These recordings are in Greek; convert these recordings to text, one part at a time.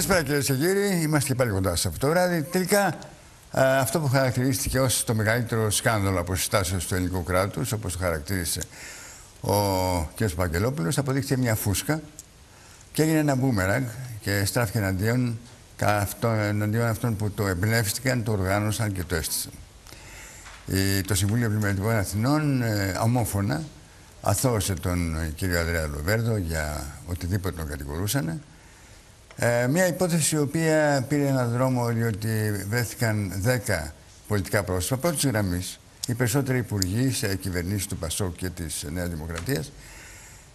Καλησπέρα κυρίες και κύριοι. Είμαστε και πάλι κοντά σε αυτό το βράδυ. Τελικά, αυτό που χαρακτηρίστηκε ως το μεγαλύτερο σκάνδαλο αποσυστάσεω του ελληνικού κράτους, όπως το χαρακτήρισε ο κ. Παγκελόπουλο, αποδείχθηκε μια φούσκα και έγινε ένα μπούμεραγκ και στράφηκε εναντίον, εναντίον αυτών που το εμπνεύστηκαν, το οργάνωσαν και το έστησαν. Το Συμβούλιο Πλημμυρατικών Αθηνών ε, ομόφωνα αθώωσε τον κύριο Ανδρέα Λοβέρδο για οτιδήποτε τον κατηγορούσαν. Ε, μια υπόθεση η οποία πήρε έναν δρόμο διότι βρέθηκαν 10 πολιτικά πρόσωπα πρώτη γραμμής, οι περισσότεροι υπουργοί σε κυβερνήσεις του Πασόκ και της Νέας Δημοκρατίας,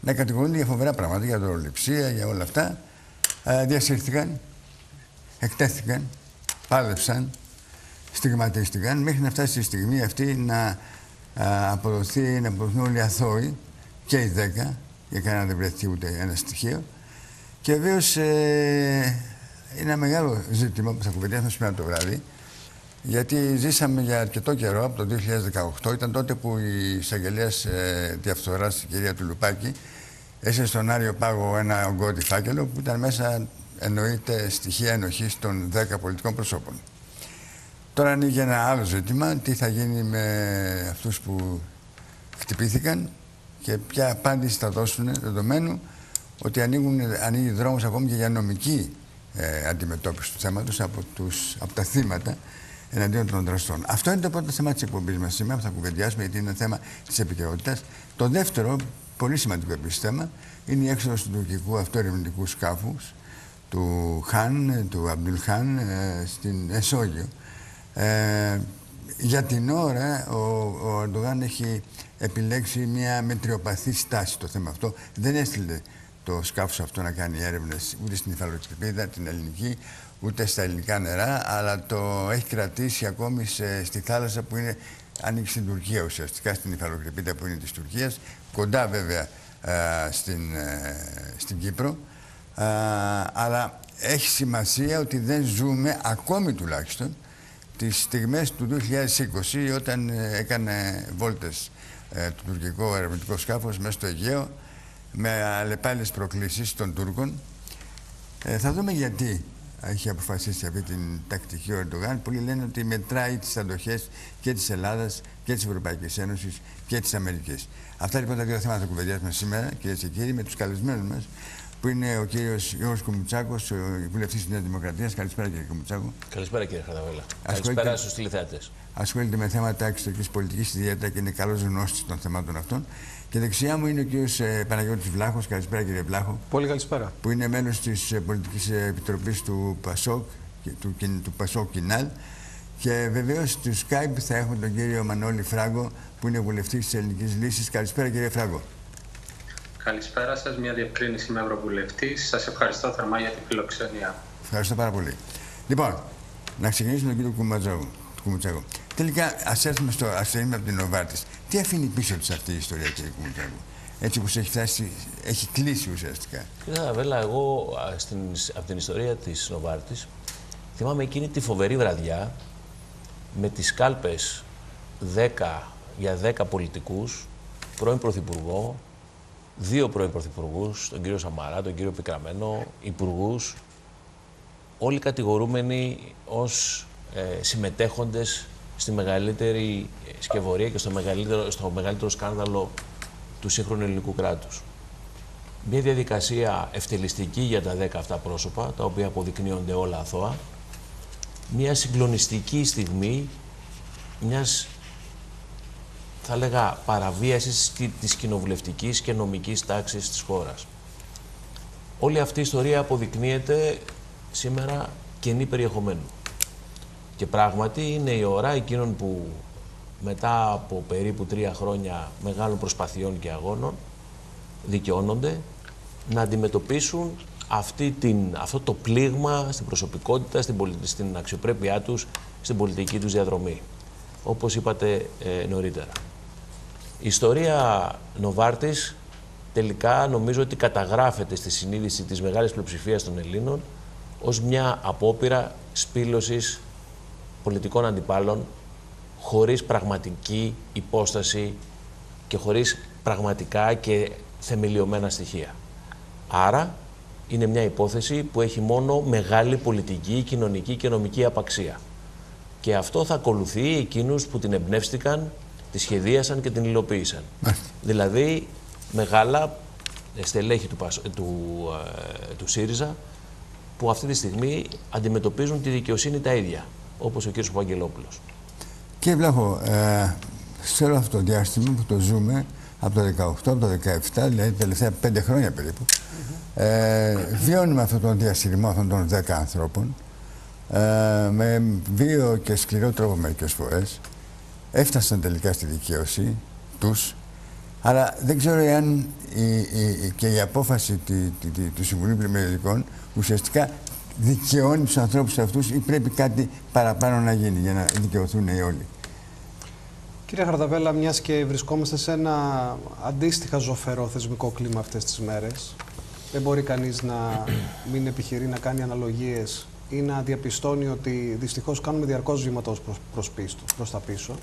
να κατηγορούνται για φοβερά πράγματα, για δωροληψία, για όλα αυτά. Ε, διασύρθηκαν, εκτέθηκαν, πάλεψαν, στιγματίστηκαν μέχρι να φτάσει η στιγμή αυτή να αποδοθεί, να αποδοθούν όλοι αθώοι και οι 10, για κανένα δεν βρεθεί ούτε ένα στοιχείο. Και βεβαίως ε, είναι ένα μεγάλο ζήτημα που θα κουβεντιάσουμε σήμερα το βράδυ. Γιατί ζήσαμε για αρκετό καιρό, από το 2018, ήταν τότε που η εισαγγελέας ε, διαφθοράς, η κυρία Τουλουπάκη, έσαι στον Άριο Πάγο ένα ογκώτη φάκελο που ήταν μέσα, εννοείται, στοιχεία ενοχής των 10 πολιτικών προσώπων. Τώρα ανοίγει ένα άλλο ζήτημα, τι θα γίνει με αυτούς που χτυπήθηκαν και ποια απάντηση θα δώσουν δεδομένου ότι ανοίγουν, ανοίγει δρόμος ακόμη και για νομική ε, αντιμετώπιση του θέματος από, τους, από τα θύματα εναντίον των δραστών. Αυτό είναι το πρώτο θέμα της εκπομπής μας σήμερα που θα κουβεντιάσουμε, γιατί είναι θέμα της επικαιρότητας. Το δεύτερο, πολύ σημαντικό επίσης θέμα, είναι η έξοδος του τουρκικού αυτοερευνητικού σκάφους του Χαν, του Αμπτουλ Χαν, ε, στην Εσόγειο. Ε, για την ώρα ο, ο Ερντογάν έχει επιλέξει μια μετριοπαθή στάση στο θέμα αυτό. Δεν έστειλε το σκάφος αυτό να κάνει έρευνες ούτε στην υφαλοκρηπίδα, την ελληνική, ούτε στα ελληνικά νερά, αλλά το έχει κρατήσει ακόμη σε, στη θάλασσα που είναι, ανήκει στην Τουρκία ουσιαστικά, στην υφαλοκρηπίδα που είναι της Τουρκίας, κοντά βέβαια στην, ε, στην Κύπρο. αλλά έχει σημασία ότι δεν ζούμε, ακόμη τουλάχιστον, τις στιγμές του 2020 όταν ε, έκανε βόλτες ε, το τουρκικό ερευνητικό σκάφος μέσα στο Αιγαίο με αλλεπάλληλες προκλήσεις των Τούρκων. Ε, θα δούμε γιατί έχει αποφασίσει αυτή την τακτική ο Ερντογάν. Πολλοί λένε ότι μετράει τις αντοχές και της Ελλάδας και της Ευρωπαϊκής Ένωσης και της Αμερικής. Αυτά λοιπόν τα δύο θέματα θα κουβεντιάσουμε σήμερα, κυρίες και κύριοι, με τους καλεσμένους μας που είναι ο κύριος Γιώργος Κουμουτσάκος, ο βουλευτής της Νέας Δημοκρατίας. Καλησπέρα κύριε Κουμουτσάκο. Καλησπέρα κύριε Χαρδαβέλα. Καλησπέρα στους τηλεθεατές. Ασχολείται με θέματα εξωτερικής πολιτικής ιδιαίτερα και είναι καλός γνώστης των θεμάτων αυτών. Και δεξιά μου είναι ο κύριος ε, Παναγιώτης Βλάχος. Καλησπέρα κύριε Βλάχο. Πολύ καλησπέρα. Που είναι μέλο της ε, πολιτικής επιτροπής του ΠΑΣΟΚ, του, του ΠΑΣΟΚ Κινάλ. Και βεβαίως στο Skype θα έχουμε τον κύριο Μανώλη Φράγκο, που είναι βουλευτής της Ελληνικής Λύσης. Καλησπέρα κύριε Φράγκο. Καλησπέρα σας. Μια διευκρίνηση με Ευρωβουλευτής. Σας ευχαριστώ θερμά για την φιλοξενία. Ευχαριστώ πάρα πολύ. Λοιπόν, να ξεκινήσουμε τον κύριο Κουμουτσάκο. Τελικά, ας έρθουμε στο ασθενή από την Νοβάρτη. Τι αφήνει πίσω της αυτή η ιστορία, κύριε Κουμουτσάκο. Έτσι όπως έχει φτάσει, έχει κλείσει ουσιαστικά. Κύριε Βέλα, εγώ στην, από την ιστορία της Νοβάρτης θυμάμαι εκείνη τη φοβερή βραδιά με τις κάλπες 10 για 10 πολιτικούς, πρώην Πρωθυπουργό, δύο πρώην πρωθυπουργούς, τον κύριο Σαμαρά, τον κύριο Πικραμένο, υπουργούς, όλοι κατηγορούμενοι ως ε, συμμετέχοντες στη μεγαλύτερη σκευωρία και στο μεγαλύτερο, στο μεγαλύτερο σκάνδαλο του σύγχρονου ελληνικού κράτους. Μια διαδικασία ευτελιστική για τα δέκα αυτά πρόσωπα, τα οποία αποδεικνύονται όλα αθώα. Μια συγκλονιστική στιγμή μιας θα έλεγα, παραβίασης της κοινοβουλευτικής και νομικής τάξης της χώρας. Όλη αυτή η ιστορία αποδεικνύεται σήμερα κενή περιεχομένου. Και πράγματι είναι η ώρα εκείνων που μετά από περίπου τρία χρόνια μεγάλων προσπαθειών και αγώνων δικαιώνονται να αντιμετωπίσουν αυτή την, αυτό το πλήγμα στην προσωπικότητα, στην, στην αξιοπρέπειά τους, στην πολιτική τους διαδρομή. Όπως είπατε ε, νωρίτερα. Η ιστορία Νοβάρτης τελικά νομίζω ότι καταγράφεται στη συνείδηση της μεγάλης πλειοψηφίας των Ελλήνων ως μια απόπειρα σπήλωσης πολιτικών αντιπάλων χωρίς πραγματική υπόσταση και χωρίς πραγματικά και θεμελιωμένα στοιχεία. Άρα είναι μια υπόθεση που έχει μόνο μεγάλη πολιτική, κοινωνική και νομική απαξία. Και αυτό θα ακολουθεί εκείνους που την εμπνεύστηκαν, τη σχεδίασαν και την υλοποίησαν. Δηλαδή, μεγάλα στελέχη του, του, ε, του ΣΥΡΙΖΑ που αυτή τη στιγμή αντιμετωπίζουν τη δικαιοσύνη τα ίδια, όπως ο κ. Παγγελόπουλος. Κύριε Βλάχο, ε, σε όλο αυτό το διάστημα που το ζούμε, από το 18, από το 17, δηλαδή τα τελευταία πέντε χρόνια περίπου, ε, βιώνουμε αυτόν τον διασυρισμό αυτών των 10 ανθρώπων ε, με βίο και σκληρό τρόπο μερικές φορές. Έφτασαν τελικά στη δικαίωση τους, αλλά δεν ξέρω εάν η, και η απόφαση τη, τη, του Συμβουλίου Πλημμυριωτικών ουσιαστικά δικαιώνει τους ανθρώπους αυτούς ή πρέπει κάτι παραπάνω να γίνει για να δικαιωθούν οι όλοι; Κύριε Χαρδαβέλα, μιας και βρισκόμαστε σε ένα αντίστοιχα ζωφερό θεσμικό κλίμα αυτές τις μέρες, δεν μπορεί κανείς να μην επιχειρεί να κάνει αναλογίες ή να διαπιστώνει ότι δυστυχώς κάνουμε διαρκώς βήματα προς, προς, πίσω, προς τα πίσω.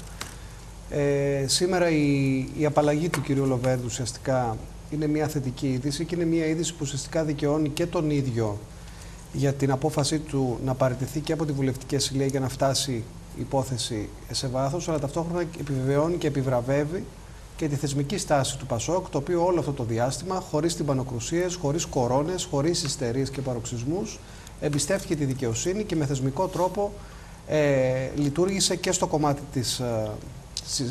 Ε, σήμερα η, η απαλλαγή του κυρίου Λοβέρδου ουσιαστικά είναι μια θετική είδηση και είναι μια είδηση που ουσιαστικά δικαιώνει και τον ίδιο για την απόφασή του να παραιτηθεί και από τη Βουλευτική Ασυλία για να φτάσει υπόθεση σε βάθος, αλλά ταυτόχρονα επιβεβαιώνει και επιβραβεύει και τη θεσμική στάση του Πασόκ, το οποίο όλο αυτό το διάστημα, χωρίς τυμπανοκρουσίες, χωρίς κορώνες, χωρίς ιστερίες και παροξισμούς, εμπιστεύτηκε τη δικαιοσύνη και με θεσμικό τρόπο ε, λειτουργήσε και στο κομμάτι της ε,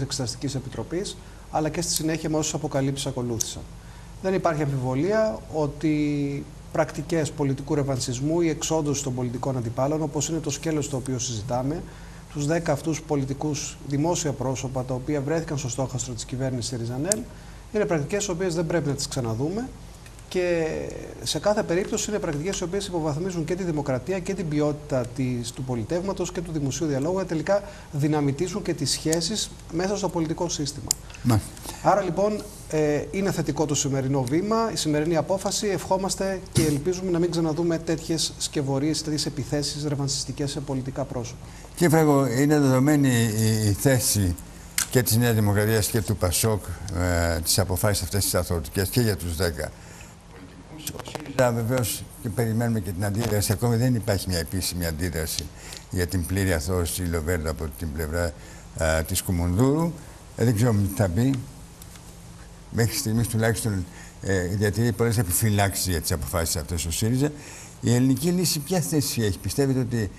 Εξεταστικής Επιτροπής, αλλά και στη συνέχεια με όσε αποκαλύψεις ακολούθησαν. Δεν υπάρχει αμφιβολία ότι πρακτικές πολιτικού ρευανσισμού ή εξόντωση των πολιτικών αντιπάλων, όπως είναι το σκέλος το οποίο συζητάμε, τους 10 αυτούς πολιτικούς δημόσια πρόσωπα τα οποία βρέθηκαν στο στόχαστρο της κυβέρνησης Ριζανέλ είναι πρακτικές οι οποίες δεν πρέπει να τις ξαναδούμε και σε κάθε περίπτωση είναι πρακτικές οι οποίες υποβαθμίζουν και τη δημοκρατία και την ποιότητα της, του πολιτεύματος και του δημοσίου διαλόγου και τελικά δυναμητίζουν και τις σχέσεις μέσα στο πολιτικό σύστημα. Ναι. Άρα λοιπόν ε, είναι θετικό το σημερινό βήμα, η σημερινή απόφαση. Ευχόμαστε και ελπίζουμε να μην ξαναδούμε τέτοιες σκευωρίες, τέτοιες επιθέσεις ρευανσιστικές σε πολιτικά πρόσωπα. Κύριε Φράγκο, είναι δεδομένη η, θέση και της Νέας Δημοκρατίας και του ΠΑΣΟΚ ε, τις αποφάσεις αυτές τις αθωτικές και για τους 10 πολιτικούς. ΣΥΡΙΖΑ βεβαίως και περιμένουμε και την αντίδραση. Ακόμη δεν υπάρχει μια επίσημη αντίδραση για την πλήρη αθώωση Λοβέρδο από την πλευρά ε, της Κουμουνδούρου. Ε, δεν ξέρω τι θα πει. Μέχρι στιγμής τουλάχιστον ε, διατηρεί πολλές επιφυλάξεις για τις αποφάσεις αυτές ο ΣΥΡΙΖΑ. Η ελληνική λύση ποια θέση έχει; Πιστεύετε ότι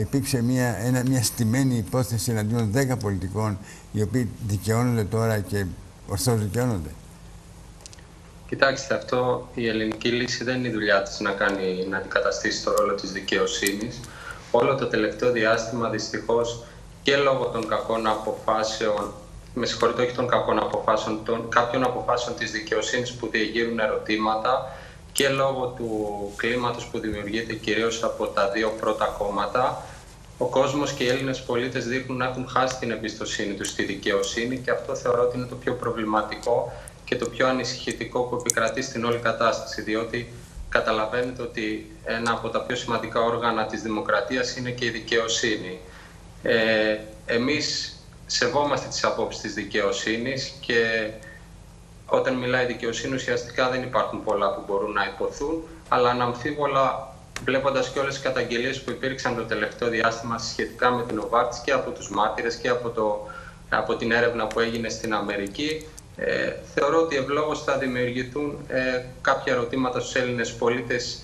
υπήρξε μια, ένα, μια στημένη υπόθεση εναντίον 10 πολιτικών οι οποίοι δικαιώνονται τώρα και ορθώς δικαιώνονται; Κοιτάξτε, αυτό η ελληνική λύση δεν είναι η δουλειά της να, κάνει, να αντικαταστήσει το ρόλο της δικαιοσύνης. Όλο το τελευταίο διάστημα δυστυχώς και λόγω των κακών αποφάσεων με συγχωρείτε όχι των κακών αποφάσεων, των κάποιων αποφάσεων της δικαιοσύνης που διεγείρουν ερωτήματα και λόγω του κλίματος που δημιουργείται κυρίως από τα δύο πρώτα κόμματα, ο κόσμος και οι Έλληνες πολίτες δείχνουν να έχουν χάσει την εμπιστοσύνη τους στη δικαιοσύνη και αυτό θεωρώ ότι είναι το πιο προβληματικό και το πιο ανησυχητικό που επικρατεί στην όλη κατάσταση, διότι καταλαβαίνετε ότι ένα από τα πιο σημαντικά όργανα της δημοκρατίας είναι και η δικαιοσύνη. Ε, εμείς σεβόμαστε τις απόψεις της δικαιοσύνης και όταν μιλάει δικαιοσύνη, ουσιαστικά δεν υπάρχουν πολλά που μπορούν να υποθούν, αλλά αναμφίβολα βλέποντας και όλες τις καταγγελίες που υπήρξαν το τελευταίο διάστημα σχετικά με την Οβάρτης και από τους μάρτυρες και από, το, από την έρευνα που έγινε στην Αμερική, ε, θεωρώ ότι ευλόγως θα δημιουργηθούν ε, κάποια ερωτήματα στους Έλληνες πολίτες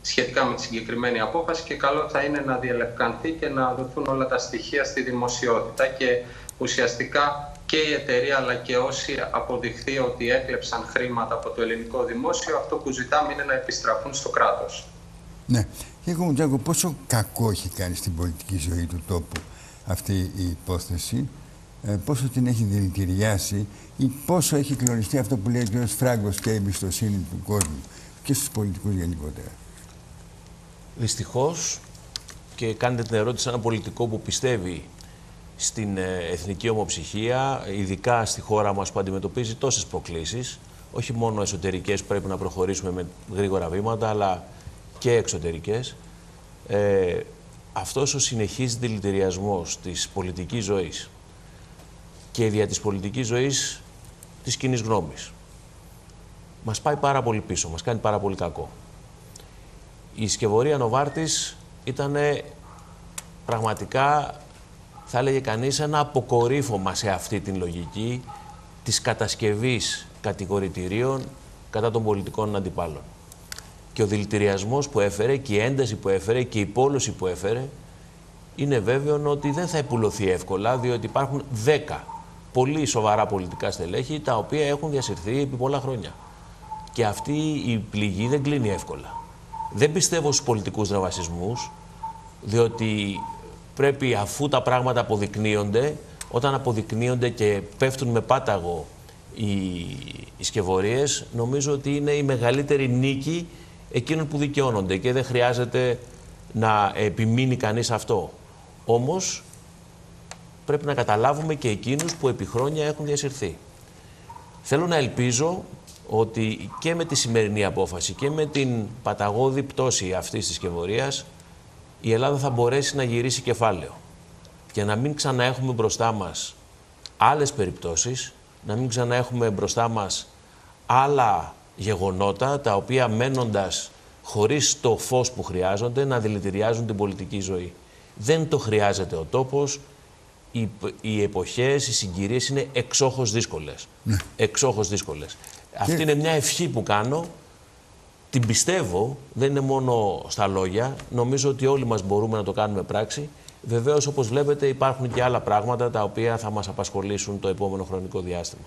σχετικά με τη συγκεκριμένη απόφαση και καλό θα είναι να διαλευκανθεί και να δοθούν όλα τα στοιχεία στη δημοσιότητα και ουσιαστικά και η εταιρεία αλλά και όσοι αποδειχθεί ότι έκλεψαν χρήματα από το ελληνικό δημόσιο, αυτό που ζητάμε είναι να επιστραφούν στο κράτος. Ναι. Κύριε Κομουτζάκο, πόσο κακό έχει κάνει στην πολιτική ζωή του τόπου αυτή η υπόθεση, ε, πόσο την έχει δηλητηριάσει ή πόσο έχει κλονιστεί αυτό που λέει ο κ. Φράγκος και η εμπιστοσύνη του κόσμου και στους πολιτικούς γενικότερα. Δυστυχώς και κάνετε την ερώτηση σε ένα πολιτικό που πιστεύει στην ε, εθνική ομοψυχία, ειδικά στη χώρα μας που αντιμετωπίζει τόσες προκλήσεις, όχι μόνο εσωτερικές που πρέπει να προχωρήσουμε με γρήγορα βήματα, αλλά και εξωτερικές. Ε, αυτός ο συνεχής δηλητηριασμός της πολιτικής ζωής και δια της πολιτικής ζωής της κοινή γνώμης μας πάει πάρα πολύ πίσω, μας κάνει πάρα πολύ κακό. Η σκευωρία Νοβάρτης ήταν πραγματικά, θα έλεγε κανείς, ένα αποκορύφωμα σε αυτή την λογική της κατασκευής κατηγορητηρίων κατά των πολιτικών αντιπάλων. Και ο δηλητηριασμός που έφερε και η ένταση που έφερε και η πόλωση που έφερε είναι βέβαιο ότι δεν θα επουλωθεί εύκολα, διότι υπάρχουν δέκα πολύ σοβαρά πολιτικά στελέχη τα οποία έχουν διασυρθεί επί πολλά χρόνια. Και αυτή η πληγή δεν κλείνει εύκολα. Δεν πιστεύω στους πολιτικούς δραβασισμούς, διότι πρέπει αφού τα πράγματα αποδεικνύονται, όταν αποδεικνύονται και πέφτουν με πάταγο οι, οι σκευωρίες, νομίζω ότι είναι η μεγαλύτερη νίκη εκείνων που δικαιώνονται και δεν χρειάζεται να επιμείνει κανείς αυτό. Όμως πρέπει να καταλάβουμε και εκείνους που επί χρόνια έχουν διασυρθεί. Θέλω να ελπίζω ότι και με τη σημερινή απόφαση και με την παταγώδη πτώση αυτής της σκευωρίας η Ελλάδα θα μπορέσει να γυρίσει κεφάλαιο και να μην ξαναέχουμε μπροστά μας άλλες περιπτώσεις, να μην ξαναέχουμε μπροστά μας άλλα γεγονότα τα οποία μένοντας χωρίς το φως που χρειάζονται να δηλητηριάζουν την πολιτική ζωή. Δεν το χρειάζεται ο τόπος, οι, οι εποχές, οι συγκυρίες είναι εξόχως δύσκολες. Ναι. Εξόχως δύσκολες. Αυτή είναι μια ευχή που κάνω, την πιστεύω, δεν είναι μόνο στα λόγια, νομίζω ότι όλοι μας μπορούμε να το κάνουμε πράξη. Βεβαίως, όπως βλέπετε, υπάρχουν και άλλα πράγματα τα οποία θα μας απασχολήσουν το επόμενο χρονικό διάστημα.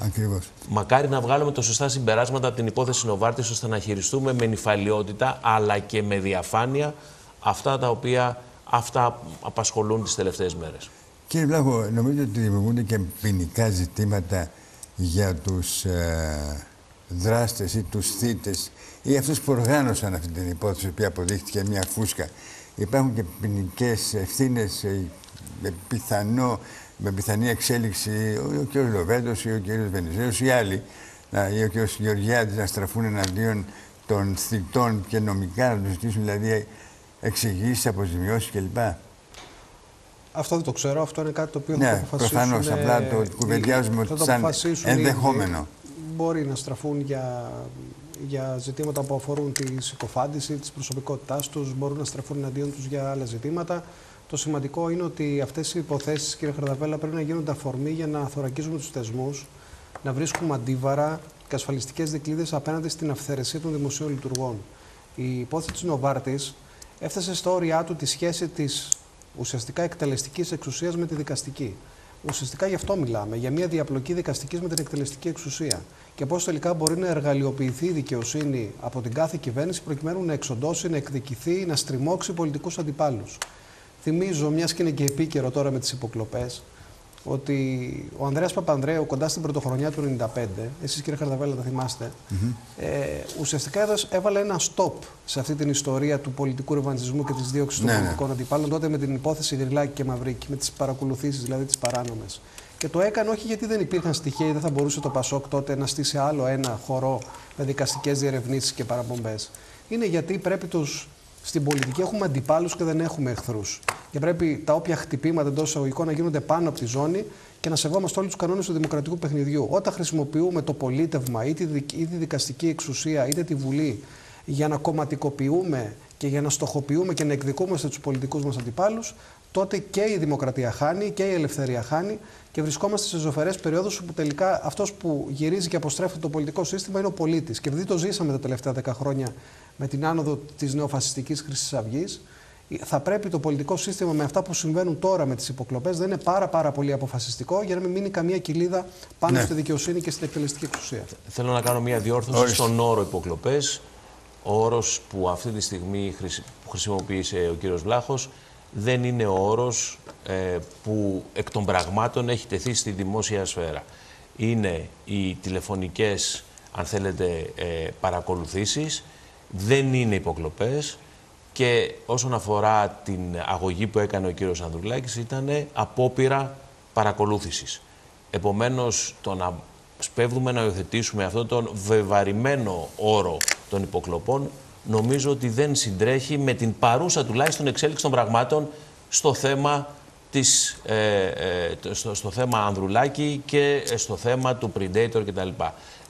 Ακριβώς. Μακάρι να βγάλουμε το σωστά συμπεράσματα από την υπόθεση Νοβάρτης, ώστε να χειριστούμε με νυφαλιότητα, αλλά και με διαφάνεια, αυτά τα οποία αυτά απασχολούν τις τελευταίες μέρες. Κύριε Βλάχο, νομίζω ότι δημιουργούνται και ποινικά ζητήματα για τους ε, δράστες ή τους θύτες ή αυτούς που οργάνωσαν αυτή την υπόθεση που αποδείχτηκε μια φούσκα. Υπάρχουν και ποινικές ευθύνες ε, με, πιθανό, με πιθανή εξέλιξη ο, ο κ. Λοβέντος ή ο κ. Βενιζέλος ή άλλοι ή ο κ. Γεωργιάδης να στραφούν εναντίον των θητών και νομικά να τους ζητήσουν δηλαδή εξηγήσεις, αποζημιώσεις κλπ. Αυτό δεν το ξέρω. Αυτό είναι κάτι το οποίο ναι, θα αποφασίσουν. Προφανώς. Απλά το κουβεντιάζουμε σαν ενδεχόμενο. Μπορεί να στραφούν για, για ζητήματα που αφορούν τη συκοφάντηση, της προσωπικότητάς τους, μπορούν να στραφούν εναντίον τους για άλλα ζητήματα. Το σημαντικό είναι ότι αυτές οι υποθέσεις, κύριε Χαρδαβέλα, πρέπει να γίνονται αφορμή για να θωρακίζουμε τους θεσμούς, να βρίσκουμε αντίβαρα και ασφαλιστικές δικλείδες απέναντι στην αυθαιρεσία των δημοσίων λειτουργών. Η υπόθεση της Νοβάρτης έφτασε στα όρια του τη σχέση της ουσιαστικά εκτελεστικής εξουσίας με τη δικαστική. Ουσιαστικά γι' αυτό μιλάμε, για μια διαπλοκή δικαστικής με την εκτελεστική εξουσία. Και πώς τελικά μπορεί να εργαλειοποιηθεί η δικαιοσύνη από την κάθε κυβέρνηση προκειμένου να εξοντώσει, να εκδικηθεί, να στριμώξει πολιτικούς αντιπάλους. Θυμίζω, μιας και είναι και επίκαιρο τώρα με τις υποκλοπές, ότι ο Ανδρέας Παπανδρέου κοντά στην πρωτοχρονιά του 1995, εσείς κύριε Χαρδαβέλα τα θυμάστε, ε, ουσιαστικά έβαλε ένα stop σε αυτή την ιστορία του πολιτικού ρευαντισμού και της δίωξης των ναι, ναι. πολιτικών αντιπάλων τότε με την υπόθεση Γρυλάκη και Μαυρίκη, με τις παρακολουθήσεις δηλαδή τις παράνομες. Και το έκανε όχι γιατί δεν υπήρχαν στοιχεία ή δεν θα μπορούσε το Πασόκ τότε να στήσει άλλο ένα χορό με δικαστικές διερευνήσεις και παραπομπές. Είναι γιατί πρέπει τους στην πολιτική έχουμε αντιπάλους και δεν έχουμε εχθρούς. Και πρέπει τα όποια χτυπήματα εντός εισαγωγικών να γίνονται πάνω από τη ζώνη και να σεβόμαστε όλους τους κανόνες του δημοκρατικού παιχνιδιού. Όταν χρησιμοποιούμε το πολίτευμα ή τη, δικαστική εξουσία είτε τη Βουλή για να κομματικοποιούμε και για να στοχοποιούμε και να εκδικούμαστε τους πολιτικούς μας αντιπάλους, τότε και η δημοκρατία χάνει και η ελευθερία χάνει και βρισκόμαστε σε ζωφερές περιόδους που τελικά αυτός που γυρίζει και αποστρέφεται το πολιτικό σύστημα είναι ο πολίτης. Και επειδή το ζήσαμε τα τελευταία δέκα χρόνια με την άνοδο της νεοφασιστικής Χρυσής Αυγής, θα πρέπει το πολιτικό σύστημα με αυτά που συμβαίνουν τώρα με τις υποκλοπές να είναι πάρα, πάρα πολύ αποφασιστικό για να μην μείνει καμία κοιλίδα πάνω ναι. στη δικαιοσύνη και στην εκτελεστική εξουσία. Θέλω να κάνω μια διόρθωση στον όρο υποκλοπές. Ο όρος που αυτή τη στιγμή χρησιμοποίησε ο κύριος Βλάχος δεν είναι ο όρος ε, που εκ των πραγμάτων έχει τεθεί στη δημόσια σφαίρα. Είναι οι τηλεφωνικές, αν θέλετε, ε, παρακολουθήσεις, δεν είναι υποκλοπές και όσον αφορά την αγωγή που έκανε ο κύριος Ανδρουλάκης ήταν απόπειρα παρακολούθησης. Επομένως, το να σπέβδουμε να υιοθετήσουμε αυτόν τον βεβαρημένο όρο των υποκλοπών νομίζω ότι δεν συντρέχει με την παρούσα τουλάχιστον εξέλιξη των πραγμάτων στο θέμα της, ε, ε, στο, στο θέμα Ανδρουλάκη και στο θέμα του Predator κτλ.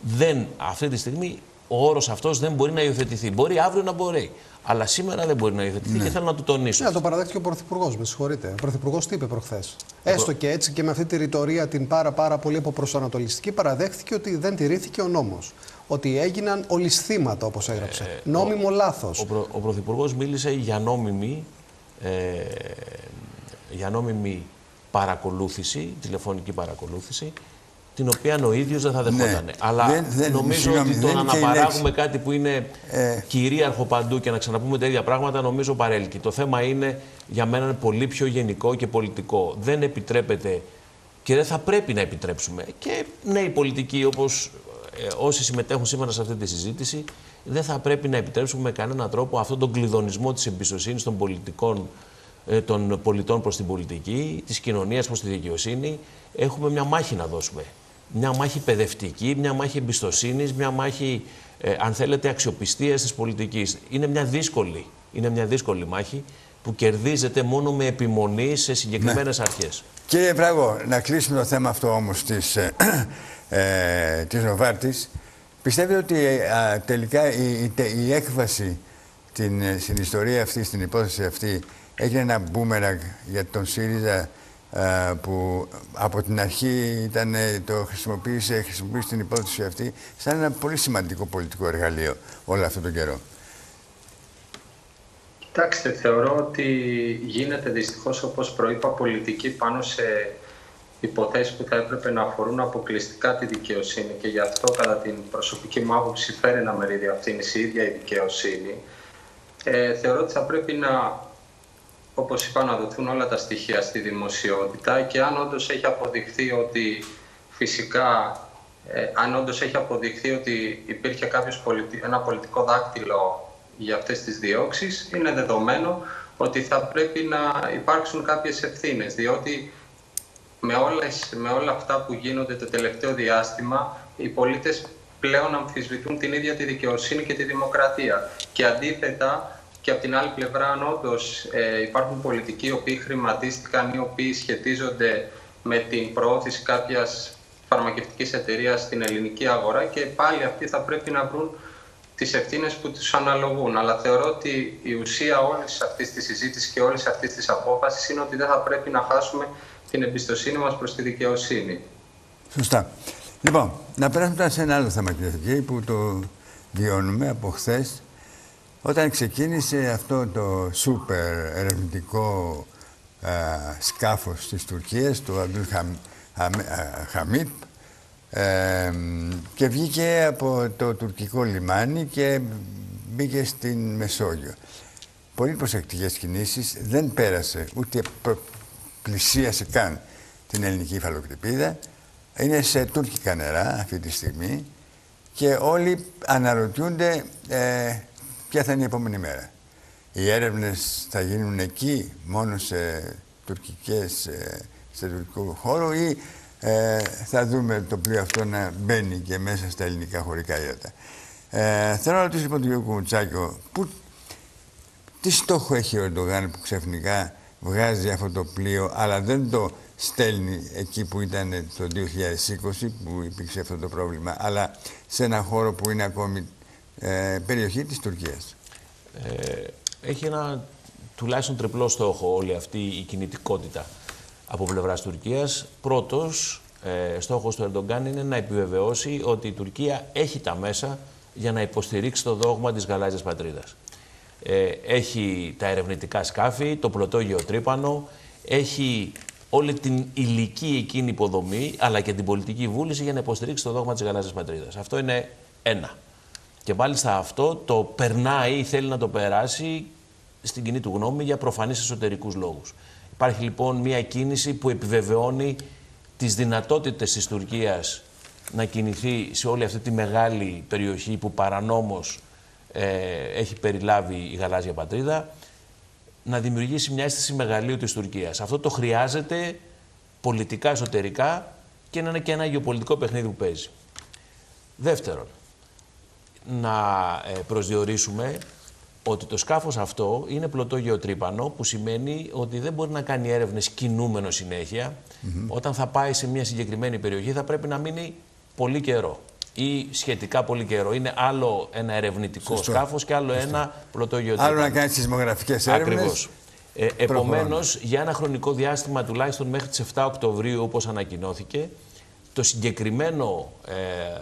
Δεν, αυτή τη στιγμή ο όρος αυτός δεν μπορεί να υιοθετηθεί. Μπορεί αύριο να μπορεί. Αλλά σήμερα δεν μπορεί να υιοθετηθεί και θέλω να του τονίσω. Ναι, το παραδέχτηκε ο Πρωθυπουργός, με συγχωρείτε. Ο Πρωθυπουργός τι είπε προχθές; Έστω και έτσι και με αυτή τη ρητορία την πάρα, πάρα πολύ αποπροσανατολιστική, παραδέχθηκε ότι δεν τηρήθηκε ο νόμος. Ότι έγιναν ολισθήματα, όπως έγραψε. Ε, Νόμιμο λάθος. Ο, Προ- ο Πρωθυπουργός μίλησε για νόμιμη, ε, για νόμιμη παρακολούθηση, τηλεφωνική παρακολούθηση, την οποία ο ίδιος δεν θα δεχόταν. Αλλά Ναι. Δεν- δεν- νομίζω συγγνώμη, ότι το δεν να είναι και η αναπαράγουμε κάτι που είναι Ε. κυρίαρχο παντού και να ξαναπούμε τα ίδια πράγματα, νομίζω παρέλκει. Το θέμα είναι για μένα είναι πολύ πιο γενικό και πολιτικό. Δεν επιτρέπεται και δεν θα πρέπει να επιτρέψουμε. Και νέοι πολιτικοί όπως ε, όσοι συμμετέχουν σήμερα σε αυτή τη συζήτηση, δεν θα πρέπει να επιτρέψουμε με κανέναν τρόπο αυτόν τον κλειδονισμό της εμπιστοσύνης των πολιτικών ε, των πολιτών προς την πολιτική, της κοινωνίας προς τη δικαιοσύνη. Έχουμε μια μάχη να δώσουμε. Μια μάχη παιδευτική, μια μάχη εμπιστοσύνης, μια μάχη, ε, αν θέλετε, αξιοπιστίας της πολιτικής. Είναι μια δύσκολη, είναι μια δύσκολη μάχη που κερδίζεται μόνο με επιμονή σε συγκεκριμένες αρχές. Κύριε Βράγο, να κλείσουμε το θέμα αυτό όμως της, ε, ε, της Νοβάρτης. Πιστεύετε ότι ε, α, τελικά η, η, τε- η έκβαση την, ε, στην ιστορία αυτή, στην υπόθεση αυτή, έγινε ένα μπούμεραγκ για τον ΣΥΡΙΖΑ α, που από την αρχή ήταν, ε, το χρησιμοποίησε, χρησιμοποίησε την υπόθεση αυτή σαν ένα πολύ σημαντικό πολιτικό εργαλείο όλο αυτόν τον καιρό. Κοιτάξτε, θεωρώ ότι γίνεται δυστυχώς, όπως προείπα, πολιτική πάνω σε υποθέσεις που θα έπρεπε να αφορούν αποκλειστικά τη δικαιοσύνη και γι' αυτό, κατά την προσωπική μου άποψη, φέρει ένα μερίδιο ευθύνη η ίδια η δικαιοσύνη. Ε, θεωρώ ότι θα πρέπει να, όπως είπα, να δοθούν όλα τα στοιχεία στη δημοσιότητα και αν όντως έχει αποδειχθεί ότι φυσικά ε, αν όντως έχει αποδειχθεί ότι υπήρχε κάποιος πολιτι... ένα πολιτικό δάκτυλο για αυτές τις διώξεις, είναι δεδομένο ότι θα πρέπει να υπάρξουν κάποιες ευθύνες, διότι με, όλες, με όλα αυτά που γίνονται το τελευταίο διάστημα, οι πολίτες πλέον αμφισβητούν την ίδια τη δικαιοσύνη και τη δημοκρατία. Και αντίθετα, και από την άλλη πλευρά, αν όντως ε, υπάρχουν πολιτικοί οι οποίοι χρηματίστηκαν ή οι οποίοι σχετίζονται με την προώθηση κάποιας φαρμακευτικής εταιρείας στην ελληνική αγορά και πάλι αυτοί θα πρέπει να βρουν τις ευθύνες που τους αναλογούν. Αλλά θεωρώ ότι η ουσία όλης αυτής της συζήτησης και όλης αυτής της απόφασης είναι ότι δεν θα πρέπει να χάσουμε την εμπιστοσύνη μας προς τη δικαιοσύνη. Σωστά. Λοιπόν, να περάσουμε τώρα σε ένα άλλο θέμα, κύριε και κύριοι, που το βιώνουμε από χθες. Όταν ξεκίνησε αυτό το σούπερ ερευνητικό α, σκάφος της Τουρκίας, του Αμπτούλ Χαμίτ, ε, και βγήκε από το τουρκικό λιμάνι και μπήκε στην Μεσόγειο. Πολύ προσεκτικές κινήσεις, δεν πέρασε ούτε προ- πλησίασε καν την ελληνική υφαλοκρηπίδα. Είναι σε τουρκικά νερά αυτή τη στιγμή και όλοι αναρωτιούνται ε, ποια θα είναι η επόμενη μέρα. Οι έρευνες θα γίνουν εκεί μόνο σε τουρκικές, ε, σε τουρκικό χώρο ή ε, θα δούμε το πλοίο αυτό να μπαίνει και μέσα στα ελληνικά χωρικά ύδατα. Ε, θέλω να ρωτήσω λοιπόν τον κύριο Κουμουτσάκιο, πού, τι στόχο έχει ο Ερντογάν που ξαφνικά βγάζει αυτό το πλοίο, αλλά δεν το στέλνει εκεί που ήταν το 2020, που υπήρξε αυτό το πρόβλημα, αλλά σε ένα χώρο που είναι ακόμη ε, περιοχή της Τουρκίας. Ε, έχει ένα τουλάχιστον τριπλό στόχο όλη αυτή η κινητικότητα από πλευράς Τουρκίας. Πρώτος, ε, στόχος του Ερντογκάν είναι να επιβεβαιώσει ότι η Τουρκία έχει τα μέσα για να υποστηρίξει το δόγμα της γαλάζιας πατρίδας. Ε, έχει τα ερευνητικά σκάφη, το πλωτόγειο τρύπανο, έχει όλη την υλική εκείνη υποδομή, αλλά και την πολιτική βούληση για να υποστηρίξει το δόγμα της γαλάζιας πατρίδας. Αυτό είναι ένα. Και μάλιστα αυτό το περνάει ή θέλει να το περάσει στην κοινή του γνώμη για προφανείς εσωτερικούς λόγους. Υπάρχει λοιπόν μια κίνηση που επιβεβαιώνει τις δυνατότητες της Τουρκίας να κινηθεί σε όλη αυτή τη μεγάλη περιοχή που παρανόμως ε, έχει περιλάβει η γαλάζια πατρίδα, να δημιουργήσει μια αίσθηση μεγαλείου της Τουρκίας. Αυτό το χρειάζεται πολιτικά εσωτερικά και να είναι και ένα γεωπολιτικό παιχνίδι που παίζει. Δεύτερον, να ε, προσδιορίσουμε ότι το σκάφος αυτό είναι πλωτό γεωτρύπανο που σημαίνει ότι δεν μπορεί να κάνει έρευνες κινούμενο συνέχεια. Όταν θα πάει σε μια συγκεκριμένη περιοχή θα πρέπει να μείνει πολύ καιρό ή σχετικά πολύ καιρό. Είναι άλλο ένα ερευνητικό Σωστό. σκάφος και άλλο ένα πλωτό γεωτρύπανο. Άλλο να κάνεις σεισμογραφικές έρευνες. Ακριβώς. Ε, Επομένως, για ένα χρονικό διάστημα τουλάχιστον μέχρι τις 7 Οκτωβρίου, όπως ανακοινώθηκε, το συγκεκριμένο ε,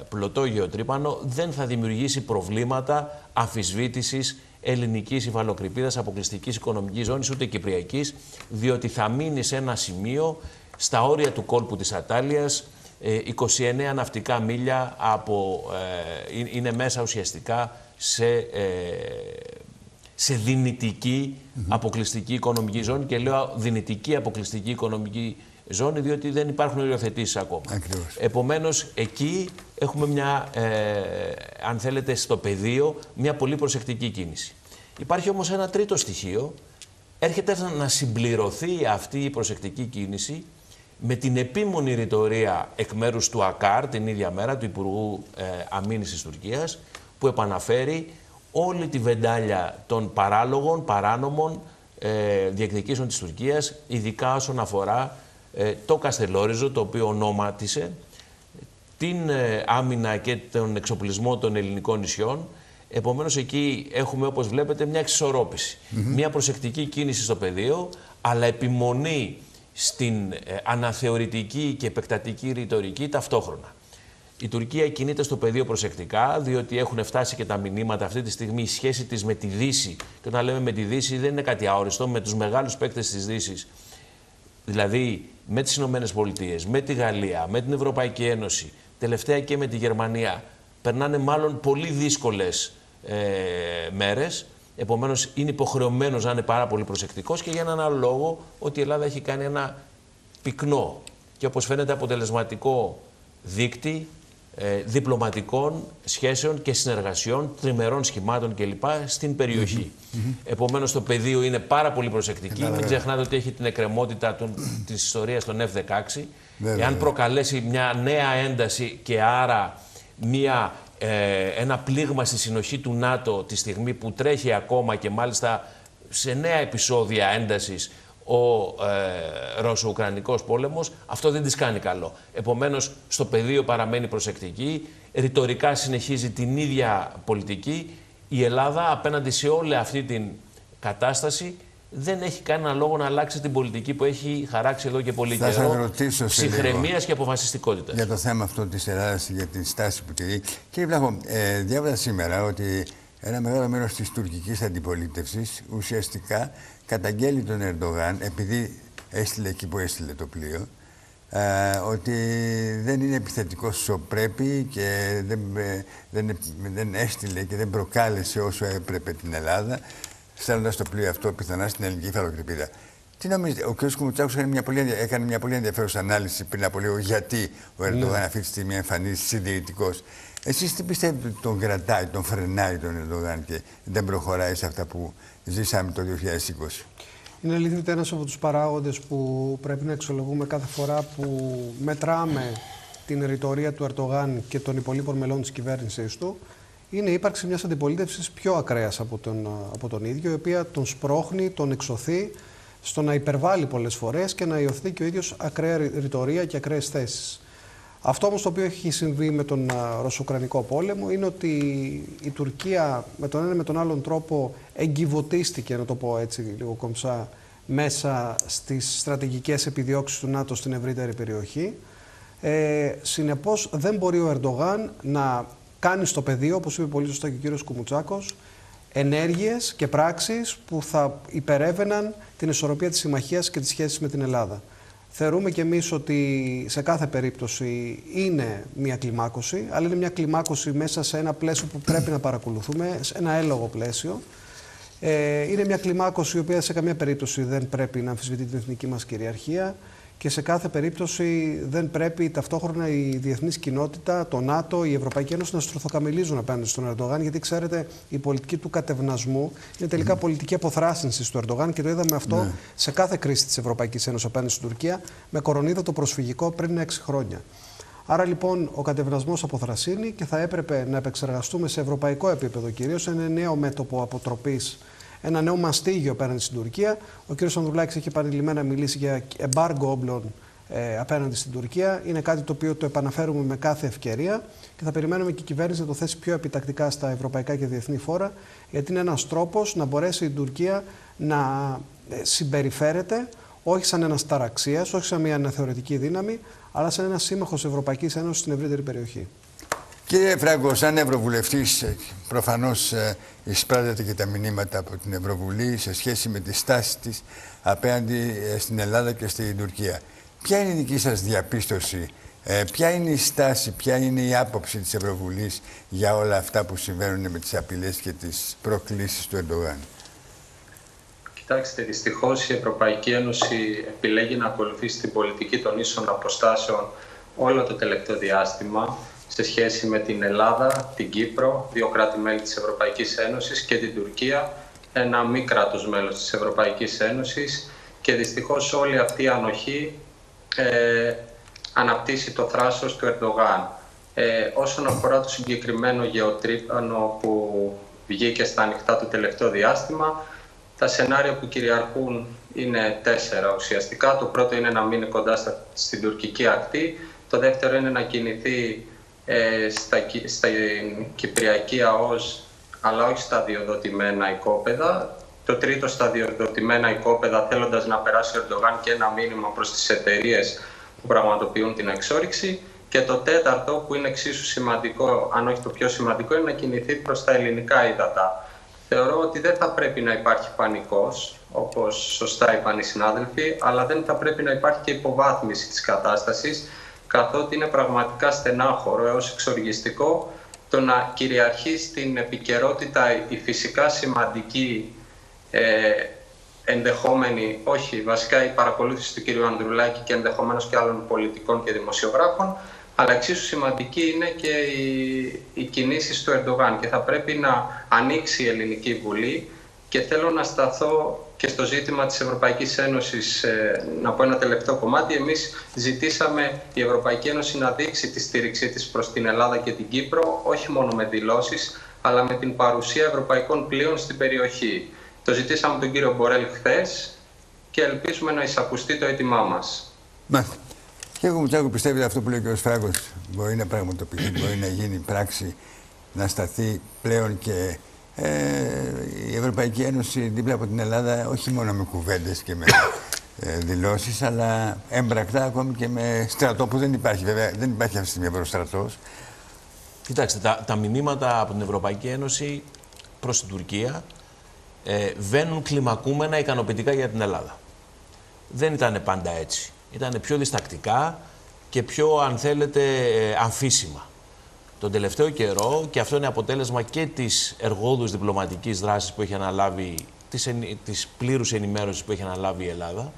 πλωτό γεωτρύπανο δεν θα δημιουργήσει προβλήματα αμφισβήτησης ελληνικής υφαλοκρηπίδας, αποκλειστικής οικονομικής ζώνης, ούτε κυπριακής, διότι θα μείνει σε ένα σημείο στα όρια του κόλπου της Ατάλειας, 29 ε, ναυτικά μίλια από, ε, είναι μέσα ουσιαστικά σε, ε, σε δυνητική αποκλειστική οικονομική ζώνη και λέω δυνητική αποκλειστική οικονομική ζώνη, διότι δεν υπάρχουν οριοθετήσεις ακόμα. Επομένως, εκεί έχουμε μια, ε, αν θέλετε, στο πεδίο, μια πολύ προσεκτική κίνηση. Υπάρχει όμως ένα τρίτο στοιχείο. Έρχεται να συμπληρωθεί αυτή η προσεκτική κίνηση με την επίμονη ρητορία εκ μέρους του ΑΚΑΡ την ίδια μέρα, του Υπουργού ε, Αμήνης της Τουρκίας, που επαναφέρει όλη τη βεντάλια των παράλογων, παράνομων ε, διεκδικήσεων της Τουρκίας, ειδικά όσον αφορά ε, το Καστελόριζο, το οποίο ονόματισε την ε, άμυνα και τον εξοπλισμό των ελληνικών νησιών. Επομένως εκεί έχουμε όπως βλέπετε μια εξισορρόπηση. Μια προσεκτική κίνηση στο πεδίο, αλλά επιμονή στην ε, αναθεωρητική και επεκτατική ρητορική ταυτόχρονα. Η Τουρκία κινείται στο πεδίο προσεκτικά, διότι έχουν φτάσει και τα μηνύματα αυτή τη στιγμή η σχέση της με τη Δύση. Και όταν λέμε με τη Δύση δεν είναι κάτι αόριστο, με τους μεγάλους παίκτες της Δύσης. Δηλαδή με τις Ηνωμένες Πολιτείες, με τη Γαλλία, με την Ευρωπαϊκή Ένωση, τελευταία και με τη Γερμανία, περνάνε μάλλον πολύ δύσκολες ε, μέρες. Επομένως είναι υποχρεωμένος να είναι πάρα πολύ προσεκτικός και για έναν άλλο λόγο ότι η Ελλάδα έχει κάνει ένα πυκνό και όπως φαίνεται αποτελεσματικό δίκτυ ε, διπλωματικών σχέσεων και συνεργασιών, τριμερών σχημάτων κλπ. στην περιοχή. Mm Επομένως το πεδίο είναι πάρα πολύ προσεκτική. Μην ξεχνάτε ότι έχει την εκκρεμότητα των, της ιστορίας των F-16. Εάν προκαλέσει μια νέα ένταση και άρα μια, ε, ένα πλήγμα στη συνοχή του ΝΑΤΟ τη στιγμή που τρέχει ακόμα και μάλιστα σε νέα επεισόδια έντασης ο ε, Ρώσο-Ουκρανικός πόλεμος, αυτό δεν της κάνει καλό. Επομένως, στο πεδίο παραμένει προσεκτική, ρητορικά συνεχίζει την ίδια πολιτική. Η Ελλάδα απέναντι σε όλη αυτή την κατάσταση δεν έχει κανένα λόγο να αλλάξει την πολιτική που έχει χαράξει εδώ και πολύ Θα καιρό. Ψυχραιμίας και αποφασιστικότητας. Για το θέμα αυτό της Ελλάδα, για την στάση που τηρεί. Κύριε Βλάχο, ε, διάβαζα σήμερα ότι ένα μεγάλο μέρος της τουρκικής αντιπολίτευσης ουσιαστικά καταγγέλει τον Ερντογάν, επειδή έστειλε εκεί που έστειλε το πλοίο, ε, ότι δεν είναι επιθετικός όσο πρέπει και δεν, ε, δεν, δεν έστειλε και δεν προκάλεσε όσο έπρεπε την Ελλάδα, στέλνοντα το πλοίο αυτό πιθανά στην ελληνική φαλοκρηπίδα. Τι νομίζετε, ο κ. Κουμουτσάκος έκανε, μια πολύ, έκανε μια πολύ ενδιαφέρουσα ανάλυση πριν από λίγο γιατί ο Ερντογάν ναι. αυτή τη στιγμή εμφανίζει συντηρητικός. Εσείς τι πιστεύετε ότι τον κρατάει, τον φρενάει τον Ερντογάν και δεν προχωράει σε αυτά που ζήσαμε το 2020. Είναι αλήθεια ότι ένας από τους παράγοντες που πρέπει να εξολογούμε κάθε φορά που μετράμε την ρητορία του Ερτογάν και των υπολείπων μελών της κυβέρνησης του είναι η ύπαρξη μιας αντιπολίτευσης πιο ακραίας από τον, από τον ίδιο, η οποία τον σπρώχνει, τον εξωθεί στο να υπερβάλλει πολλές φορές και να υιοθετεί και ο ίδιος ακραία ρητορία και ακραίες θέσεις. Αυτό όμως το οποίο έχει συμβεί με τον Ρωσοκρανικό πόλεμο είναι ότι η Τουρκία με τον ένα με τον άλλον τρόπο εγκυβωτίστηκε, να το πω έτσι λίγο κομψά, μέσα στις στρατηγικές επιδιώξεις του ΝΑΤΟ στην ευρύτερη περιοχή. Ε, συνεπώς δεν μπορεί ο Ερντογάν να κάνει στο πεδίο, όπως είπε πολύ σωστά και ο κύριος Κουμουτσάκος, ενέργειες και πράξεις που θα υπερεύαιναν την ισορροπία της συμμαχίας και της σχέσης με την Ελλάδα. Θεωρούμε και εμείς ότι σε κάθε περίπτωση είναι μια κλιμάκωση, αλλά είναι μια κλιμάκωση μέσα σε ένα πλαίσιο που πρέπει να παρακολουθούμε, σε ένα έλογο πλαίσιο. Ε, είναι μια κλιμάκωση η οποία σε καμία περίπτωση δεν πρέπει να αμφισβητεί την εθνική μας κυριαρχία και σε κάθε περίπτωση δεν πρέπει ταυτόχρονα η διεθνής κοινότητα, το ΝΑΤΟ, η Ευρωπαϊκή Ένωση να στρουθοκαμιλίζουν απέναντι στον Ερντογάν, γιατί ξέρετε, η πολιτική του κατευνασμού είναι τελικά πολιτική αποθράσινσης του Ερντογάν και το είδαμε αυτό ναι. σε κάθε κρίση της Ευρωπαϊκής Ένωσης απέναντι στην Τουρκία, με κορονίδα το προσφυγικό πριν 6 χρόνια. Άρα λοιπόν ο κατευνασμός αποθρασύνει και θα έπρεπε να επεξεργαστούμε σε ευρωπαϊκό επίπεδο κυρίως ένα νέο μέτωπο αποτροπής ένα νέο μαστίγιο απέναντι στην Τουρκία. Ο κ. Ανδρουλάκης έχει επανειλημμένα μιλήσει για εμπάργκο όπλων ε, απέναντι στην Τουρκία. Είναι κάτι το οποίο το επαναφέρουμε με κάθε ευκαιρία και θα περιμένουμε και η κυβέρνηση να το θέσει πιο επιτακτικά στα ευρωπαϊκά και διεθνή φόρα, γιατί είναι ένας τρόπος να μπορέσει η Τουρκία να ε, συμπεριφέρεται όχι σαν ένας ταραξίας, όχι σαν μια θεωρητική δύναμη, αλλά σαν ένας σύμμαχος Ευρωπαϊκής Ένωσης στην ευρύτερη περιοχή. Κύριε Φράγκο, σαν Ευρωβουλευτής, ε, προφανώς ε, εισπράττεται και τα μηνύματα από την Ευρωβουλή σε σχέση με τη στάση της απέναντι στην Ελλάδα και στην Τουρκία. Ποια είναι η δική σας διαπίστωση, ε, ποια είναι η στάση, ποια είναι η άποψη της Ευρωβουλής για όλα αυτά που συμβαίνουν με τις απειλές και τις προκλήσεις του Ερντογάν; Κοιτάξτε, δυστυχώς η Ευρωπαϊκή Ένωση επιλέγει να ακολουθήσει την πολιτική των ίσων αποστάσεων όλο το τελευταίο διάστημα σε σχέση με την Ελλάδα, την Κύπρο, δύο κράτη-μέλη της Ευρωπαϊκής Ένωσης και την Τουρκία, ένα μη κράτος μέλος της Ευρωπαϊκής Ένωσης και δυστυχώς όλη αυτή η ανοχή ε, αναπτύσσει το θράσος του Ερντογάν. Ε, όσον αφορά το συγκεκριμένο γεωτρύπανο που βγήκε στα ανοιχτά το τελευταίο διάστημα, τα σενάρια που κυριαρχούν είναι τέσσερα ουσιαστικά. Το πρώτο είναι να μείνει κοντά στα, στην τουρκική ακτή. Το δεύτερο είναι να κινηθεί ε, στα, στην Κυπριακή ΑΟΣ, αλλά όχι στα διοδοτημένα οικόπεδα. Το τρίτο στα διορθωτημένα οικόπεδα θέλοντας να περάσει ο Ερντογάν και ένα μήνυμα προς τις εταιρείες που πραγματοποιούν την εξόριξη. Και το τέταρτο που είναι εξίσου σημαντικό, αν όχι το πιο σημαντικό, είναι να κινηθεί προς τα ελληνικά ύδατα. Θεωρώ ότι δεν θα πρέπει να υπάρχει πανικός, όπως σωστά είπαν οι συνάδελφοι, αλλά δεν θα πρέπει να υπάρχει και υποβάθμιση της κατάστασης, καθότι είναι πραγματικά στενάχωρο έως εξοργιστικό το να κυριαρχεί στην επικαιρότητα η φυσικά σημαντική ε, ενδεχόμενη, όχι βασικά η παρακολούθηση του κ. Ανδρουλάκη και ενδεχομένως και άλλων πολιτικών και δημοσιογράφων, αλλά εξίσου σημαντική είναι και οι, οι κινήσεις του Ερντογάν και θα πρέπει να ανοίξει η Ελληνική Βουλή και θέλω να σταθώ και στο ζήτημα της Ευρωπαϊκής Ένωσης ε, να πω ένα τελευταίο κομμάτι. Εμείς ζητήσαμε η Ευρωπαϊκή Ένωση να δείξει τη στήριξή της προς την Ελλάδα και την Κύπρο, όχι μόνο με δηλώσεις, αλλά με την παρουσία ευρωπαϊκών πλοίων στην περιοχή. Το ζητήσαμε τον κύριο Μπορέλ χθες και ελπίζουμε να εισακουστεί το αίτημά μας. Μάλιστα. Και εγώ μου πιστεύω ότι αυτό που λέει ο κ. Φράγκος μπορεί να πραγματοποιηθεί, μπορεί να γίνει πράξη, να σταθεί πλέον και ε, η Ευρωπαϊκή Ένωση δίπλα από την Ελλάδα όχι μόνο με κουβέντες και με ε, δηλώσεις, αλλά έμπρακτα ακόμη και με στρατό που δεν υπάρχει. Βέβαια, δεν υπάρχει αυτή τη στιγμή Ευρωστρατό. Κοιτάξτε, τα, τα μηνύματα από την Ευρωπαϊκή Ένωση προς την Τουρκία ε, βαίνουν κλιμακούμενα ικανοποιητικά για την Ελλάδα. Δεν ήταν πάντα έτσι. Ήταν πιο διστακτικά και πιο, αν θέλετε, ε, αμφίσιμα. Τον τελευταίο καιρό, και αυτό είναι αποτέλεσμα και της εργόδους διπλωματικής δράσης που έχει αναλάβει, της, της πλήρους ενημέρωσης που έχει αναλάβει η Ελλάδα,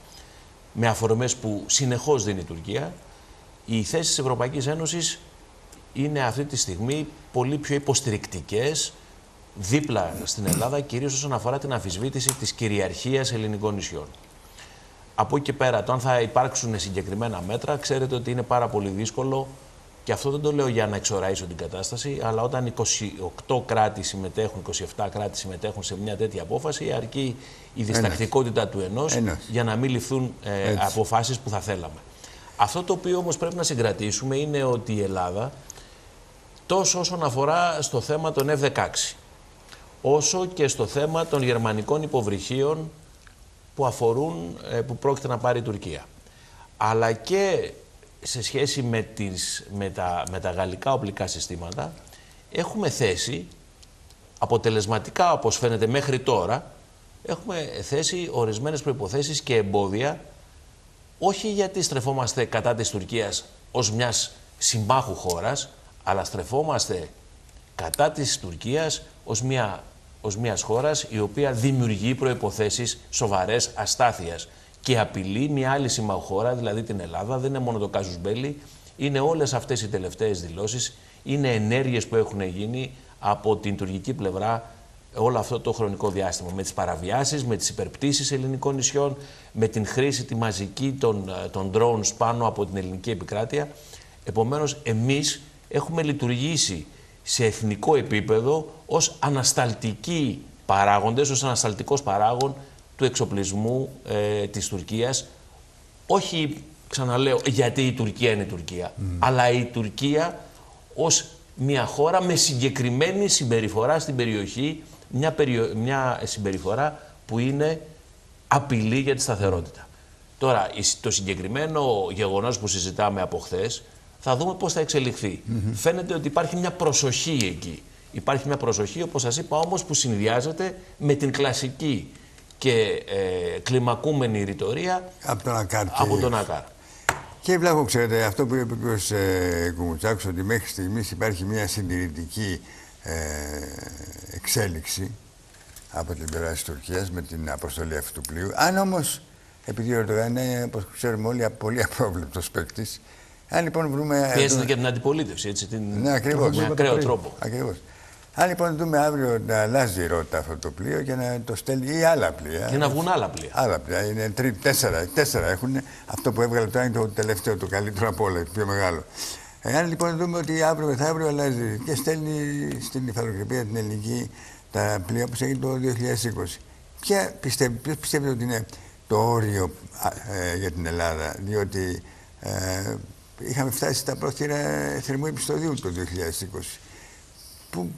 με αφορμές που συνεχώς δίνει η Τουρκία, οι θέσεις της Ευρωπαϊκής Ένωσης είναι αυτή τη στιγμή πολύ πιο υποστηρικτικές δίπλα στην Ελλάδα, κυρίως όσον αφορά την αμφισβήτηση της κυριαρχίας ελληνικών νησιών. Από εκεί και πέρα, το αν θα υπάρξουν συγκεκριμένα μέτρα, ξέρετε ότι είναι πάρα πολύ δύσκολο και αυτό δεν το λέω για να εξοραίσω την κατάσταση, αλλά όταν 28 κράτη συμμετέχουν, 27 κράτη συμμετέχουν σε μια τέτοια απόφαση, αρκεί η διστακτικότητα του ενός, για να μην ληφθούν ε, αποφάσεις που θα θέλαμε. Αυτό το οποίο όμως πρέπει να συγκρατήσουμε είναι ότι η Ελλάδα, τόσο όσον αφορά στο θέμα των F-16, όσο και στο θέμα των γερμανικών υποβρυχίων που αφορούν, ε, που πρόκειται να πάρει η Τουρκία. Αλλά και σε σχέση με, τις, με, τα, με τα γαλλικά οπλικά συστήματα, έχουμε θέσει αποτελεσματικά, όπως φαίνεται μέχρι τώρα, έχουμε θέσει ορισμένες προϋποθέσεις και εμπόδια, όχι γιατί στρεφόμαστε κατά της Τουρκίας ως μιας συμπάχου χώρας, αλλά στρεφόμαστε κατά της Τουρκίας ως μια ως μιας χώρας η οποία δημιουργεί προϋποθέσεις σοβαρές αστάθειας και απειλεί μια άλλη συμμαχώρα, δηλαδή την Ελλάδα, δεν είναι μόνο το Κάζους Μπέλη, είναι όλες αυτές οι τελευταίες δηλώσεις, είναι ενέργειες που έχουν γίνει από την τουρκική πλευρά όλο αυτό το χρονικό διάστημα. Με τις παραβιάσεις, με τις υπερπτήσεις ελληνικών νησιών, με την χρήση τη μαζική των, των drones πάνω από την ελληνική επικράτεια. Επομένως, εμείς έχουμε λειτουργήσει σε εθνικό επίπεδο ως ανασταλτικοί παράγοντες, ως ανασταλτικός παράγον του εξοπλισμού ε, της Τουρκίας. Όχι, ξαναλέω, γιατί η Τουρκία είναι η Τουρκία, αλλά η Τουρκία ως μια χώρα με συγκεκριμένη συμπεριφορά στην περιοχή, μια, μια συμπεριφορά που είναι απειλή για τη σταθερότητα. Τώρα, το συγκεκριμένο γεγονός που συζητάμε από χθες, θα δούμε πώς θα εξελιχθεί. Φαίνεται ότι υπάρχει μια προσοχή εκεί. Υπάρχει μια προσοχή, όπως σας είπα, όμως που συνδυάζεται με την κλασική και ε, κλιμακούμενη ρητορία από τον Ακάρ. Από τον Ακάρ. Και βλέπω, ξέρετε, αυτό που είπε ο κ. Ε, Κουμουτσάκος, ότι μέχρι στιγμής υπάρχει μια συντηρητική ε, εξέλιξη από την πλευρά της Τουρκίας με την αποστολή αυτού του πλοίου. Αν όμως, επειδή ο Ερντογάν είναι, όπως ξέρουμε όλοι, πολύ απρόβλεπτος παίκτης, αν λοιπόν βρούμε. Πιέζεται και την αντιπολίτευση, έτσι. Την... Ναι, ακριβώς. Με ακραίο τρόπο. Ακριβώς. Αν λοιπόν δούμε αύριο να αλλάζει η ρότα αυτό το πλοίο και να το στέλνει ή άλλα πλοία. Και να βγουν άλλα πλοία. Άλλα πλοία. Είναι τρί, τέσσερα, τέσσερα έχουν. Αυτό που έβγαλε τώρα είναι το τελευταίο, το καλύτερο από όλα, το πιο μεγάλο. Εάν λοιπόν δούμε ότι αύριο μεθαύριο αλλάζει και στέλνει στην υφαλοκρηπία την ελληνική τα πλοία που έγινε το 2020. Ποια πιστεύει, ποιος πιστεύετε ότι είναι το όριο ε, για την Ελλάδα, διότι ε, είχαμε φτάσει στα πρόθυρα θερμού επιστοδίου το 2020. Που,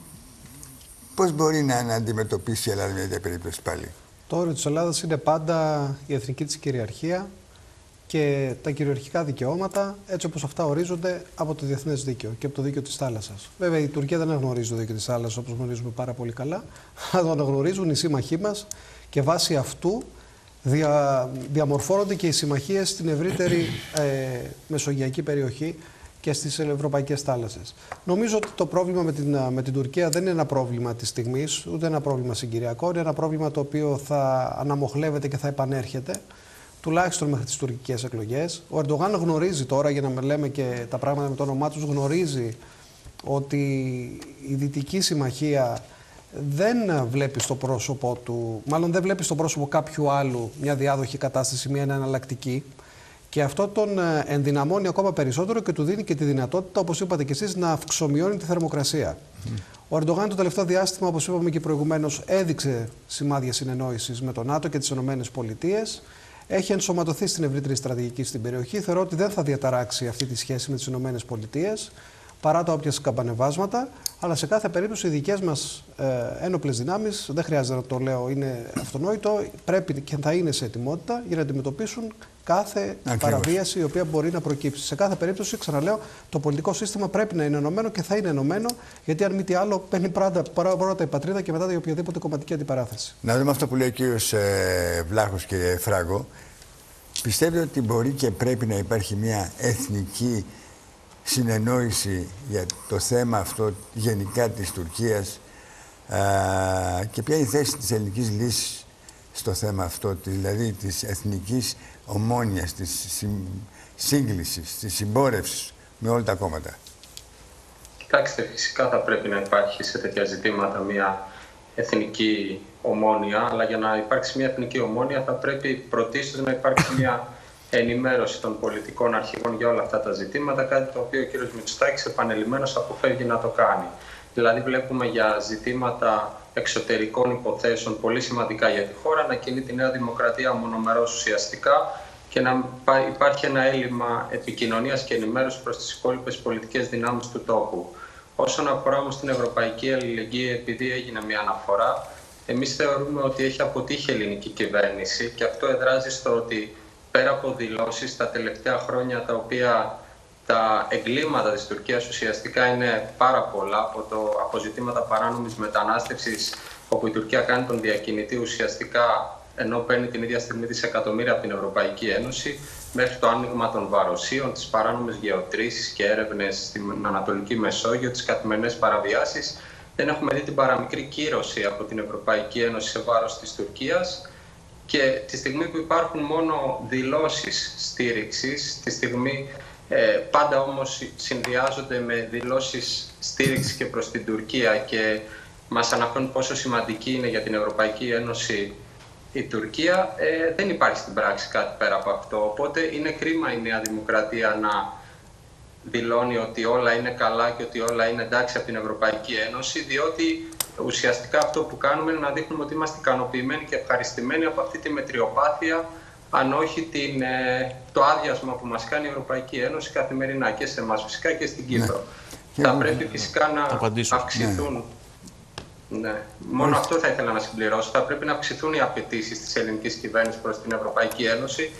πώς μπορεί να, να αντιμετωπίσει η Ελλάδα μια τέτοια περίπτωση πάλι; Το όριο της Ελλάδας είναι πάντα η εθνική της κυριαρχία και τα κυριαρχικά δικαιώματα έτσι όπως αυτά ορίζονται από το διεθνές δίκαιο και από το δίκαιο της θάλασσας. Βέβαια η Τουρκία δεν αναγνωρίζει το δίκαιο της θάλασσας όπως γνωρίζουμε πάρα πολύ καλά, αλλά το αναγνωρίζουν οι σύμμαχοί μας και βάσει αυτού δια, διαμορφώνονται και οι συμμαχίες στην ευρύτερη ε, μεσογειακή περιοχή και στις ευρωπαϊκές θάλασσες. Νομίζω ότι το πρόβλημα με την, με την Τουρκία δεν είναι ένα πρόβλημα της στιγμής, ούτε ένα πρόβλημα συγκυριακό, είναι ένα πρόβλημα το οποίο θα αναμοχλεύεται και θα επανέρχεται τουλάχιστον μέχρι τις τουρκικές εκλογές. Ο Ερντογάν γνωρίζει τώρα, για να με λέμε και τα πράγματα με το όνομά τους, γνωρίζει ότι η Δυτική Συμμαχία δεν βλέπει στο πρόσωπο του, μάλλον δεν βλέπει στο πρόσωπο κάποιου άλλου μια διάδοχη κατάσταση, μια εναλλακτική. Και αυτό τον ε, ενδυναμώνει ακόμα περισσότερο και του δίνει και τη δυνατότητα, όπως είπατε και εσείς, να αυξομειώνει τη θερμοκρασία. Ο Ερντογάν το τελευταίο διάστημα, όπως είπαμε και προηγουμένως, έδειξε σημάδια συνεννόησης με τον ΝΑΤΟ και τις ΗΠΑ έχει ενσωματωθεί στην ευρύτερη στρατηγική στην περιοχή. Θεωρώ ότι δεν θα διαταράξει αυτή τη σχέση με τις ΗΠΑ παρά τα όποια σκαμπανεβάσματα. Αλλά σε κάθε περίπτωση οι δικές μας ε, ένοπλες δυνάμεις, δεν χρειάζεται να το λέω, είναι αυτονόητο, πρέπει και θα είναι σε ετοιμότητα για να αντιμετωπίσουν κάθε παραβίαση η οποία μπορεί να προκύψει. Σε κάθε περίπτωση, ξαναλέω, το πολιτικό σύστημα πρέπει να είναι ενωμένο και θα είναι ενωμένο, γιατί αν μη τι άλλο, παίρνει πρώτα η πατρίδα και μετά η οποιαδήποτε κομματική αντιπαράθεση. Να δούμε αυτό που λέει ο κύριος ε, Βλάχος, κύριε Φράγκο. Πιστεύετε ότι μπορεί και πρέπει να υπάρχει μια εθνική συνεννόηση για το θέμα αυτό γενικά της Τουρκίας α, και ποια είναι η θέση της ελληνικής λύσης στο θέμα αυτό, δηλαδή της εθνικής ομόνιας, της σύγκλησης, της συμπόρευσης με όλα τα κόμματα. Κοιτάξτε, φυσικά θα πρέπει να υπάρχει σε τέτοια ζητήματα μια εθνική ομόνια, αλλά για να υπάρξει μια εθνική ομόνια θα πρέπει πρωτίστως να υπάρξει μια ενημέρωση των πολιτικών αρχηγών για όλα αυτά τα ζητήματα, κάτι το οποίο ο κ. Μητσοτάκης επανελειμμένως αποφεύγει να το κάνει. Δηλαδή βλέπουμε για ζητήματα εξωτερικών υποθέσεων πολύ σημαντικά για τη χώρα να κινεί τη Νέα Δημοκρατία μονομερός ουσιαστικά και να υπάρχει ένα έλλειμμα επικοινωνίας και ενημέρωσης προς τις υπόλοιπες πολιτικές δυνάμεις του τόπου. Όσον αφορά όμως την Ευρωπαϊκή Αλληλεγγύη, επειδή έγινε μια αναφορά, εμείς θεωρούμε ότι έχει αποτύχει η ελληνική κυβέρνηση και αυτό εδράζει στο ότι πέρα από δηλώσεις τα τελευταία χρόνια τα οποία τα εγκλήματα της Τουρκίας ουσιαστικά είναι πάρα πολλά από το αποζητήματα παράνομης μετανάστευσης όπου η Τουρκία κάνει τον διακινητή ουσιαστικά ενώ παίρνει την ίδια στιγμή δισεκατομμύρια από την Ευρωπαϊκή Ένωση μέχρι το άνοιγμα των βαροσίων, τις παράνομες γεωτρήσεις και έρευνες στην Ανατολική Μεσόγειο, τις καθημερινές παραβιάσεις. Δεν έχουμε δει την παραμικρή κύρωση από την Ευρωπαϊκή Ένωση σε βάρος της Τουρκίας και τη στιγμή που υπάρχουν μόνο δηλώσεις στήριξης, τη στιγμή ε, πάντα όμως συνδυάζονται με δηλώσεις στήριξης και προς την Τουρκία και μας αναφέρουν πόσο σημαντική είναι για την Ευρωπαϊκή Ένωση η Τουρκία, ε, δεν υπάρχει στην πράξη κάτι πέρα από αυτό. Οπότε είναι κρίμα η Νέα Δημοκρατία να δηλώνει ότι όλα είναι καλά και ότι όλα είναι εντάξει από την Ευρωπαϊκή Ένωση, διότι ουσιαστικά αυτό που κάνουμε είναι να δείχνουμε ότι είμαστε ικανοποιημένοι και ευχαριστημένοι από αυτή τη μετριοπάθεια, αν όχι την, ε, το άδειασμα που μας κάνει η Ευρωπαϊκή Ένωση καθημερινά και σε εμάς φυσικά και στην Κύπρο. Ναι. Θα πρέπει φυσικά να αυξηθούν ναι. Μόνο αυτό θα ήθελα να συμπληρώσω. Θα πρέπει να αυξηθούν οι απαιτήσεις της ελληνικής κυβέρνησης προς την Ευρωπαϊκή Ένωση,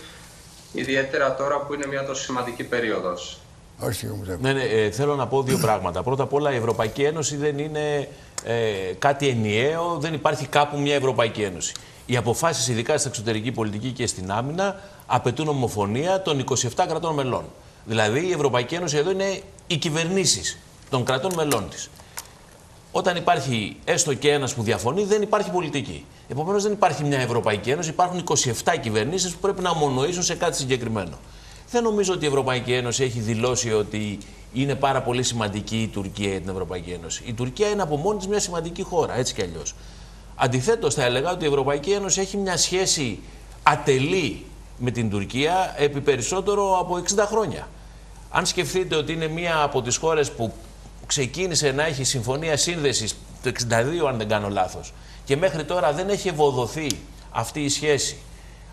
ιδιαίτερα τώρα που είναι μια τόσο σημαντική περίοδος. Όχι, ναι, ναι, ε, θέλω να πω δύο πράγματα. Πρώτα απ' όλα, η Ευρωπαϊκή Ένωση δεν είναι ε, κάτι ενιαίο, δεν υπάρχει κάπου μια Ευρωπαϊκή Ένωση. Οι αποφάσεις, ειδικά στην εξωτερική πολιτική και στην άμυνα, απαιτούν ομοφωνία των 27 κρατών μελών. Δηλαδή, η Ευρωπαϊκή Ένωση εδώ είναι οι κυβερνήσεις των κρατών μελών της. Όταν υπάρχει έστω και ένας που διαφωνεί, δεν υπάρχει πολιτική. Επομένως, δεν υπάρχει μια Ευρωπαϊκή Ένωση. Υπάρχουν 27 κυβερνήσεις που πρέπει να ομονοήσουν σε κάτι συγκεκριμένο. Δεν νομίζω ότι η Ευρωπαϊκή Ένωση έχει δηλώσει ότι είναι πάρα πολύ σημαντική η Τουρκία για την Ευρωπαϊκή Ένωση. Η Τουρκία είναι από μόνη της μια σημαντική χώρα, έτσι κι αλλιώς. Αντιθέτως, θα έλεγα ότι η Ευρωπαϊκή Ένωση έχει μια σχέση ατελή με την Τουρκία επί περισσότερο από 60 χρόνια. Αν σκεφτείτε ότι είναι μία από τις χώρες που ξεκίνησε να έχει συμφωνία σύνδεσης το 62 αν δεν κάνω λάθος και μέχρι τώρα δεν έχει ευοδοθεί αυτή η σχέση.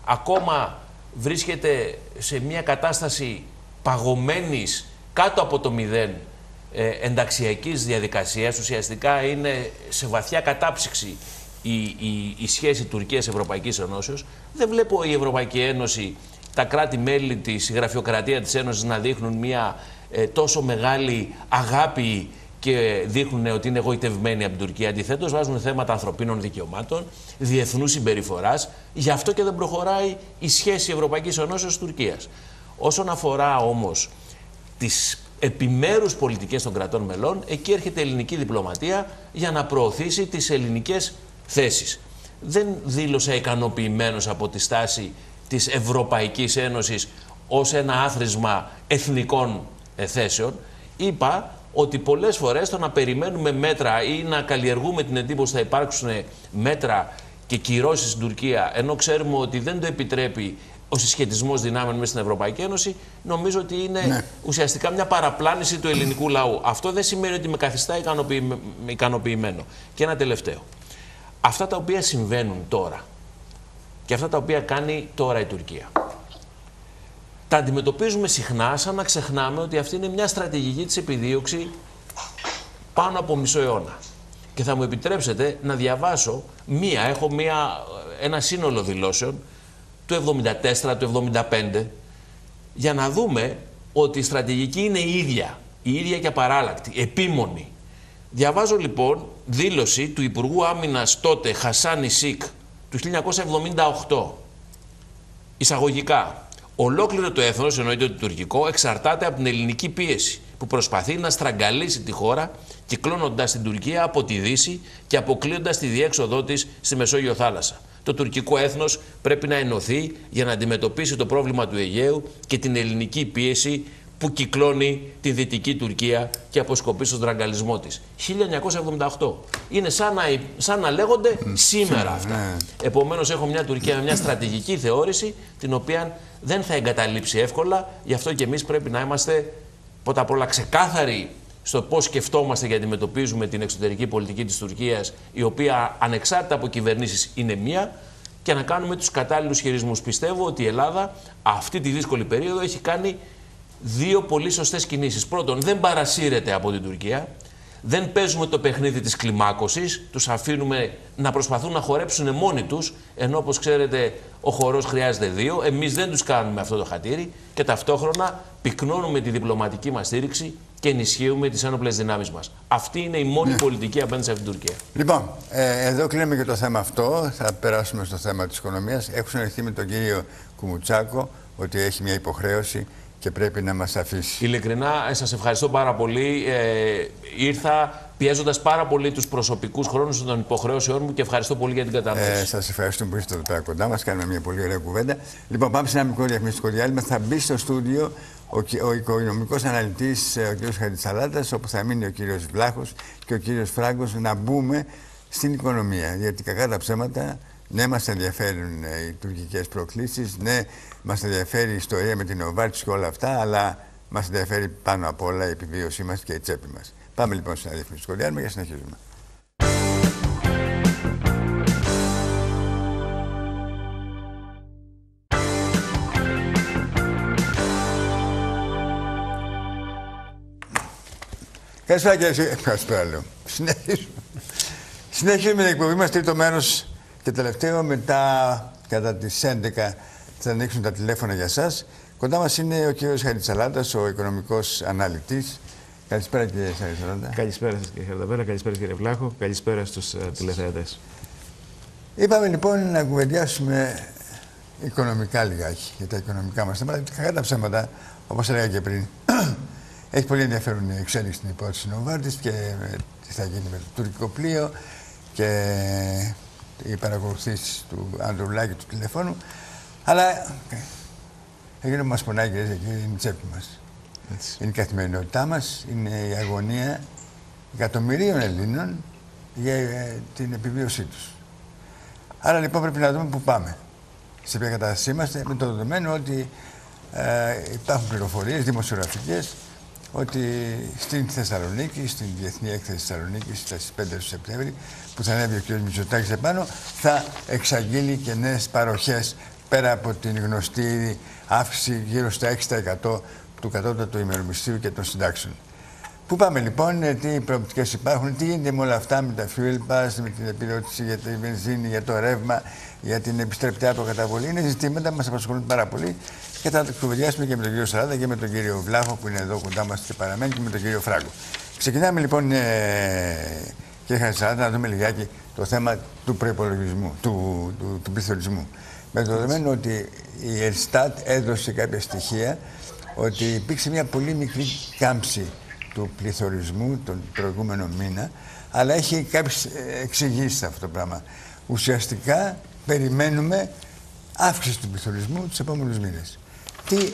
Ακόμα βρίσκεται σε μια κατάσταση παγωμένης κάτω από το μηδέν ε, ενταξιακής διαδικασίας. Ουσιαστικά είναι σε βαθιά κατάψυξη η, η, η σχέση Τουρκίας-Ευρωπαϊκής Ενώσεως. Δεν βλέπω η Ευρωπαϊκή Ένωση, τα κράτη-μέλη της, η γραφειοκρατία της Ένωσης να δείχνουν μια ε, τόσο μεγάλη αγάπη και δείχνουν ότι είναι εγωιτευμένοι από την Τουρκία. Αντιθέτως, βάζουν θέματα ανθρωπίνων δικαιωμάτων, διεθνούς συμπεριφοράς. Γι' αυτό και δεν προχωράει η σχέση Ευρωπαϊκής Ενώσεως Τουρκίας. Όσον αφορά όμως τις επιμέρους πολιτικές των κρατών μελών, εκεί έρχεται η ελληνική διπλωματία για να προωθήσει τις ελληνικές θέσεις. Δεν δήλωσα ικανοποιημένος από τη στάση της Ευρωπαϊκής Ένωσης ως ένα άθροισμα εθνικών θέσεων. Είπα ότι πολλές φορές το να περιμένουμε μέτρα ή να καλλιεργούμε την εντύπωση ότι θα υπάρξουν μέτρα και κυρώσεις στην Τουρκία, ενώ ξέρουμε ότι δεν το επιτρέπει ο συσχετισμός δυνάμεων μέσα στην Ευρωπαϊκή Ένωση, νομίζω ότι είναι ναι. ουσιαστικά μια παραπλάνηση του ελληνικού λαού. Αυτό δεν σημαίνει ότι με καθιστά ικανοποιημένο. Και ένα τελευταίο. Αυτά τα οποία συμβαίνουν τώρα και αυτά τα οποία κάνει τώρα η Τουρκία τα αντιμετωπίζουμε συχνά σαν να ξεχνάμε ότι αυτή είναι μια στρατηγική της επιδίωξη πάνω από μισό αιώνα. Και θα μου επιτρέψετε να διαβάσω μία, έχω μία, ένα σύνολο δηλώσεων του 74, του 75, για να δούμε ότι η στρατηγική είναι η ίδια, η ίδια και απαράλλακτη, επίμονη. Διαβάζω λοιπόν δήλωση του Υπουργού Άμυνας τότε Χασάνη Σικ του 1978. Εισαγωγικά, Ολόκληρο το έθνος, εννοείται το τουρκικό, εξαρτάται από την ελληνική πίεση που προσπαθεί να στραγγαλίσει τη χώρα κυκλώνοντα την Τουρκία από τη Δύση και αποκλείοντας τη διέξοδό της στη Μεσόγειο θάλασσα. Το τουρκικό έθνος πρέπει να ενωθεί για να αντιμετωπίσει το πρόβλημα του Αιγαίου και την ελληνική πίεση που κυκλώνει τη Δυτική Τουρκία και αποσκοπεί στον στραγγαλισμό της. 1978. Είναι σαν να, σαν να λέγονται σήμερα αυτά. Ναι. Επομένως έχω μια Τουρκία με μια στρατηγική θεώρηση την οποία δεν θα εγκαταλείψει εύκολα. Γι' αυτό και εμείς πρέπει να είμαστε πρώτα απ' όλα ξεκάθαροι στο πώς σκεφτόμαστε και αντιμετωπίζουμε την εξωτερική πολιτική της Τουρκίας η οποία ανεξάρτητα από κυβερνήσεις είναι μία και να κάνουμε τους κατάλληλους χειρισμούς. Πιστεύω ότι η Ελλάδα αυτή τη δύσκολη περίοδο έχει κάνει δύο πολύ σωστές κινήσεις. Πρώτον, δεν παρασύρεται από την Τουρκία. Δεν παίζουμε το παιχνίδι της κλιμάκωσης. Τους αφήνουμε να προσπαθούν να χορέψουν μόνοι τους, ενώ όπως ξέρετε ο χορός χρειάζεται δύο. Εμείς δεν τους κάνουμε αυτό το χατήρι και ταυτόχρονα πυκνώνουμε τη διπλωματική μας στήριξη και ενισχύουμε τις ένοπλες δυνάμεις μας. Αυτή είναι η μόνη ναι. πολιτική απέναντι σε αυτήν την Τουρκία. Λοιπόν, ε, εδώ κλείνουμε και το θέμα αυτό. Θα περάσουμε στο θέμα της οικονομίας. Έχω συνεχθεί με τον κύριο Κουμουτσάκο ότι έχει μια υποχρέωση και πρέπει να μας αφήσει. Ειλικρινά, ε, σας ευχαριστώ πάρα πολύ. Ε, ήρθα πιέζοντας πάρα πολύ τους προσωπικούς χρόνους των υποχρεώσεών μου και ευχαριστώ πολύ για την κατανόηση. Ε, Σας ευχαριστούμε που ήρθατε εδώ πέρα κοντά μας. Κάνουμε μια πολύ ωραία κουβέντα. Λοιπόν, πάμε σε ένα μικρό διαφημιστικό διάλειμμα. Θα μπει στο στούντιο ο, ο οικονομικός αναλυτής, ε, ο κ. Χαριτσαλάτα, όπου θα μείνει ο κ. Βλάχος και ο κ. Φράγκος να μπούμε στην οικονομία. Γιατί κακά τα ψέματα, ναι, μας ενδιαφέρουν οι τουρκικές προκλήσεις, ναι, Μας ενδιαφέρει η ιστορία με την Οβάρτση και όλα αυτά, αλλά Μας ενδιαφέρει πάνω απ' όλα η επιβίωσή μας και η τσέπη μας. Πάμε λοιπόν στην διαφημιστικό διάλειμμα και συνεχίζουμε. Καλησπέρα κύριε Καλησπέρα λέω. Συνεχίζουμε. Συνεχίζουμε την εκπομπή μας, τρίτο μέρος και τελευταίο. Μετά, κατά τις 11, θα ανοίξουν τα τηλέφωνα για σας. Κοντά μας είναι ο κύριος Χαριτσαλάτας, ο οικονομικός αναλυτής. Καλησπέρα κύριε Χαριτσαλάτα. Καλησπέρα σας κύριε Χαρδαβέλα, καλησπέρα κύριε Βλάχο, καλησπέρα στους uh, τηλεθεατές. Είπαμε λοιπόν να κουβεντιάσουμε οικονομικά λιγάκι, για τα οικονομικά μας θέματα. Κακά τα ψέματα, όπως έλεγα και πριν. Έχει πολύ ενδιαφέρον η εξέλιξη στην υπόθεση Νοβάρτης και τι θα γίνει με το τουρκικό πλοίο και οι παρακολουθήσεις του Ανδρουλάκη του τηλεφώνου. Αλλά εκείνο που μας πονάει, κυρίε και κύριοι, είναι η τσέπη μας. Είναι η καθημερινότητά μας, είναι η αγωνία εκατομμυρίων Ελλήνων για ε, την επιβίωσή τους. Άρα λοιπόν πρέπει να δούμε πού πάμε. Σε ποια κατάσταση είμαστε, με το δεδομένο ότι ε, υπάρχουν πληροφορίες δημοσιογραφικές ότι στην Θεσσαλονίκη, στην Διεθνή Έκθεση Θεσσαλονίκης, στις 5 του Σεπτέμβρη, που θα ανέβει ο κ. Μητσοτάκης επάνω, θα εξαγγείλει και νέες παροχές πέρα από την γνωστή αύξηση γύρω στα 6% του κατώτατου ημερομισθίου και των συντάξεων. Πού πάμε λοιπόν, ε, τι προοπτικές υπάρχουν, τι γίνεται με όλα αυτά, με τα fuel pass, με την επιδότηση για τη βενζίνη, για το ρεύμα, για την επιστρεπτή αποκαταβολή. Είναι ζητήματα που μας απασχολούν πάρα πολύ και θα κουβεντιάσουμε και με τον κύριο Σαράντα και με τον κύριο Βλάχο που είναι εδώ κοντά μας και παραμένει και με τον κύριο Φράγκο. Ξεκινάμε λοιπόν, ε, κύριε Χαρισαράντα, να δούμε λιγάκι το θέμα του προπολογισμού, του, του, του πληθωρισμού. Με το δεδομένο ότι η Ελστάτ έδωσε κάποια στοιχεία ότι υπήρξε μια πολύ μικρή κάμψη του πληθωρισμού τον προηγούμενο μήνα, αλλά έχει κάποιες εξηγήσει αυτό το πράγμα. Ουσιαστικά περιμένουμε αύξηση του πληθωρισμού τους επόμενους μήνες. Τι,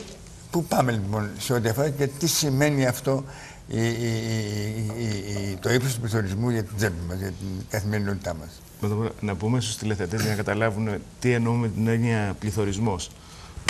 πού πάμε λοιπόν σε ό,τι αφορά και τι σημαίνει αυτό η, η, η, το ύψος του πληθωρισμού για την τσέπη μας, για την καθημερινότητά μας; Να πούμε στους τηλεθετές για να καταλάβουν τι εννοούμε την έννοια πληθωρισμός.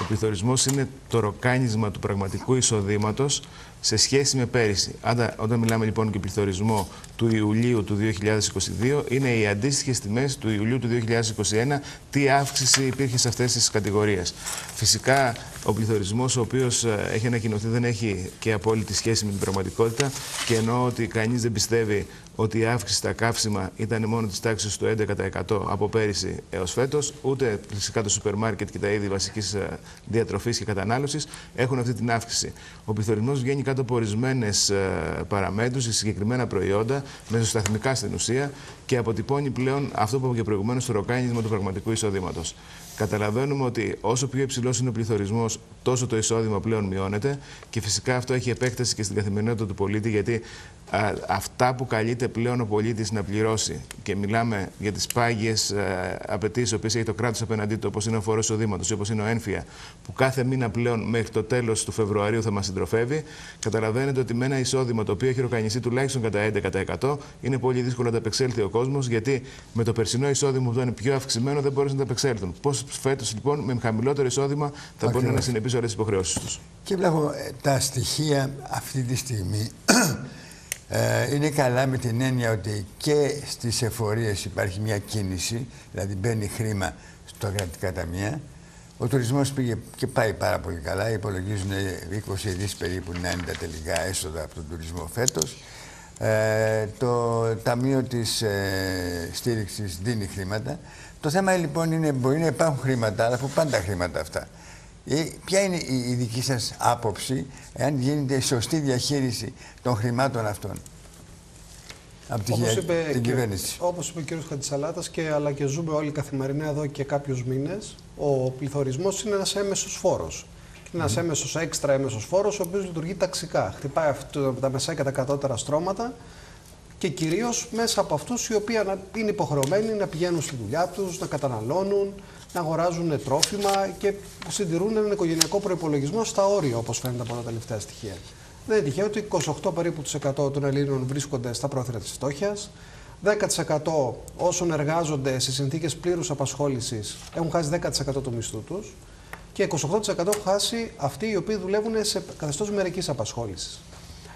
Ο πληθωρισμός είναι το ροκάνισμα του πραγματικού εισοδήματος σε σχέση με πέρυσι. όταν μιλάμε λοιπόν και πληθωρισμό του Ιουλίου του 2022, είναι οι αντίστοιχες τιμές του Ιουλίου του 2021. Τι αύξηση υπήρχε σε αυτές τις κατηγορίες; Φυσικά, ο πληθωρισμός, ο οποίος ε, έχει ανακοινωθεί, δεν έχει και απόλυτη σχέση με την πραγματικότητα και εννοώ ότι κανείς δεν πιστεύει ότι η αύξηση στα καύσιμα ήταν μόνο της τάξης του 11% από πέρυσι έως φέτος, ούτε φυσικά το σούπερ μάρκετ και τα είδη βασικής ε, διατροφής και κατανάλωσης έχουν αυτή την αύξηση. Ο πληθωρισμός βγαίνει κάτω από ορισμένες παραμέτρους, συγκεκριμένα προϊόντα, μεσοσταθμικά στην ουσία και αποτυπώνει πλέον αυτό που είπα και προηγουμένως το ροκάνισμα του πραγματικού εισοδήματος. Καταλαβαίνουμε ότι όσο πιο υψηλός είναι ο πληθωρισμός, τόσο το εισόδημα πλέον μειώνεται και φυσικά αυτό έχει επέκταση και στην καθημερινότητα του πολίτη, γιατί α, αυτά που καλείται πλέον ο πολίτης να πληρώσει και μιλάμε για τις πάγιες απαιτήσεις που έχει το κράτος απέναντί του, όπως είναι ο φόρος εισοδήματο ή όπως είναι ο ένφια, που κάθε μήνα πλέον μέχρι το τέλος του Φεβρουαρίου θα μας συντροφεύει, καταλαβαίνετε ότι με ένα εισόδημα το οποίο έχει ροκανιστεί τουλάχιστον κατά 11% είναι πολύ δύσκολο να τα απεξέλθει ο κόσμος, γιατί με το περσινό εισόδημα που ήταν πιο αυξημένο δεν μπορούσαν να τα απεξέλθουν. Πώς φέτος λοιπόν με χαμηλότερο εισόδημα θα μπορούν να συνεπίσουν όλες τις υποχρεώσεις τους. Και βλέπω ε, τα στοιχεία αυτή τη στιγμή ε, είναι καλά με την έννοια ότι και στις εφορίες υπάρχει μια κίνηση, δηλαδή μπαίνει χρήμα στο κρατικά ταμεία. Ο τουρισμός πήγε και πάει πάρα πολύ καλά, υπολογίζουν 20 δις περίπου να είναι τα τελικά έσοδα από τον τουρισμό φέτος. Ε, το Ταμείο της ε, Στήριξης δίνει χρήματα. Το θέμα λοιπόν είναι μπορεί να υπάρχουν χρήματα, αλλά που πάνε χρήματα αυτά. Ε, ποια είναι η, η δική σας άποψη, εάν γίνεται σωστή διαχείριση των χρημάτων αυτών; Από τη όπως είπε, την κυβέρνηση. Όπως είπε ο κ. Χατζησαλάτας, και, αλλά και ζούμε όλοι καθημερινά εδώ και κάποιους μήνες, ο πληθωρισμός είναι ένας έμεσος φόρος. Είναι ένας mm. έμεσος έξτρα έμεσος φόρος, ο οποίος λειτουργεί ταξικά. Χτυπάει αυτό, τα μεσαία και τα κατώτερα στρώματα και κυρίως μέσα από αυτούς οι οποίοι είναι υποχρεωμένοι να πηγαίνουν στη δουλειά τους, να καταναλώνουν, να αγοράζουν τρόφιμα και συντηρούν έναν οικογενειακό προπολογισμό στα όρια, όπως φαίνεται από τα τελευταία στοιχεία. Δεν είναι τυχαίο ότι 28 περίπου των Ελλήνων βρίσκονται στα πρόθυρα της φτώχειας. 10% όσων εργάζονται σε συνθήκες πλήρους απασχόλησης έχουν χάσει 10% του μισθού τους. και 28% έχουν χάσει αυτοί οι οποίοι δουλεύουν σε καθεστώς μερικής απασχόλησης.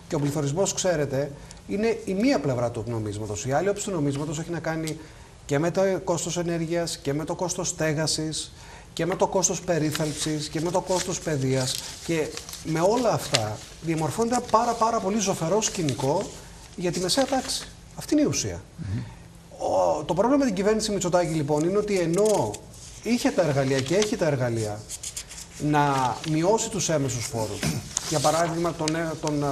Και ο πληθωρισμός, ξέρετε, είναι η μία πλευρά του νομίσματος. Η άλλη όψη του νομίσματος έχει να κάνει και με το κόστος ενέργειας και με το κόστος στέγασης και με το κόστος περίθαλψης και με το κόστος παιδείας. Και με όλα αυτά διαμορφώνεται ένα πάρα, πάρα πολύ ζωφερό σκηνικό για τη μεσαία τάξη. Αυτή είναι η ουσία. Ο, το πρόβλημα με την κυβέρνηση Μητσοτάκη λοιπόν είναι ότι ενώ είχε τα εργαλεία και έχει τα εργαλεία να μειώσει τους έμεσους φόρους, για παράδειγμα τον, ε, τον, ε,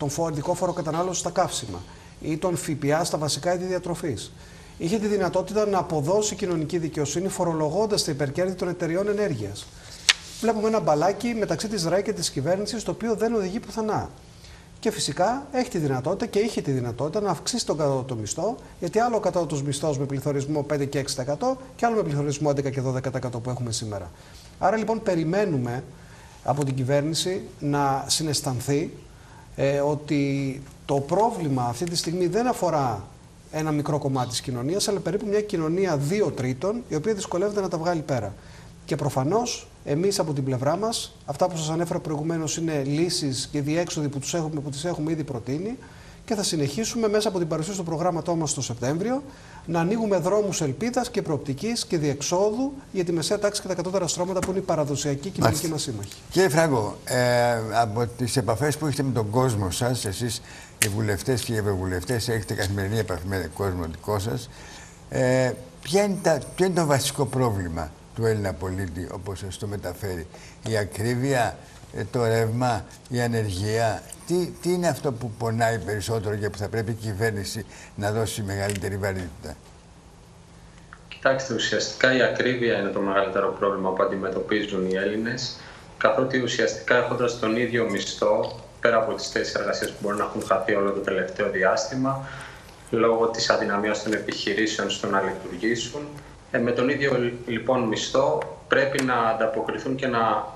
τον φορητικό φόρο κατανάλωσης στα καύσιμα ή τον ΦΠΑ στα βασικά είδη διατροφής, είχε τη δυνατότητα να αποδώσει κοινωνική δικαιοσύνη φορολογώντας τα υπερκέρδη των εταιριών ενέργειας. Βλέπουμε ένα μπαλάκι μεταξύ της ΡΑΕ και της κυβέρνησης το οποίο δεν οδηγεί πουθενά. Και φυσικά έχει τη δυνατότητα και είχε τη δυνατότητα να αυξήσει τον κατώτατο μισθό, γιατί άλλο ο κατώτατος μισθός με πληθωρισμό 5 και 6% και άλλο με πληθωρισμό 11 και 12% που έχουμε σήμερα. Άρα λοιπόν περιμένουμε από την κυβέρνηση να συναισθανθεί ε, ότι το πρόβλημα αυτή τη στιγμή δεν αφορά ένα μικρό κομμάτι της κοινωνίας, αλλά περίπου μια κοινωνία δύο τρίτων, η οποία δυσκολεύεται να τα βγάλει πέρα. Και προφανώς εμείς από την πλευρά μας, αυτά που σας ανέφερα προηγουμένως είναι λύσεις και διέξοδοι που, τους έχουμε, που τις έχουμε ήδη προτείνει και θα συνεχίσουμε μέσα από την παρουσίαση του προγράμματός μας το Σεπτέμβριο να ανοίγουμε δρόμους ελπίδας και προοπτικής και διεξόδου για τη μεσαία τάξη και τα κατώτερα στρώματα που είναι η παραδοσιακή κοινωνική μας σύμμαχη. Κύριε Φράγκο, ε, από τις επαφές που έχετε με τον κόσμο σας, εσείς οι βουλευτές και οι ευρωβουλευτές έχετε καθημερινή επαφή με τον κόσμο δικό σας, ε, ποιο είναι το βασικό πρόβλημα του Έλληνα πολίτη, όπως σας το μεταφέρει; Η ακρίβεια, ε, το ρεύμα, η ανεργία. Τι, τι είναι αυτό που πονάει περισσότερο και που θα πρέπει η κυβέρνηση να δώσει μεγαλύτερη βαρύτητα; Κοιτάξτε, ουσιαστικά η ακρίβεια είναι το μεγαλύτερο πρόβλημα που αντιμετωπίζουν οι Έλληνες, καθότι ουσιαστικά έχοντας τον ίδιο μισθό, πέρα από τις θέσεις εργασίας που μπορεί να έχουν χαθεί όλο το τελευταίο διάστημα, λόγω της αδυναμίας των επιχειρήσεων στο να λειτουργήσουν, ε, με τον ίδιο λοιπόν μισθό πρέπει να ανταποκριθούν και να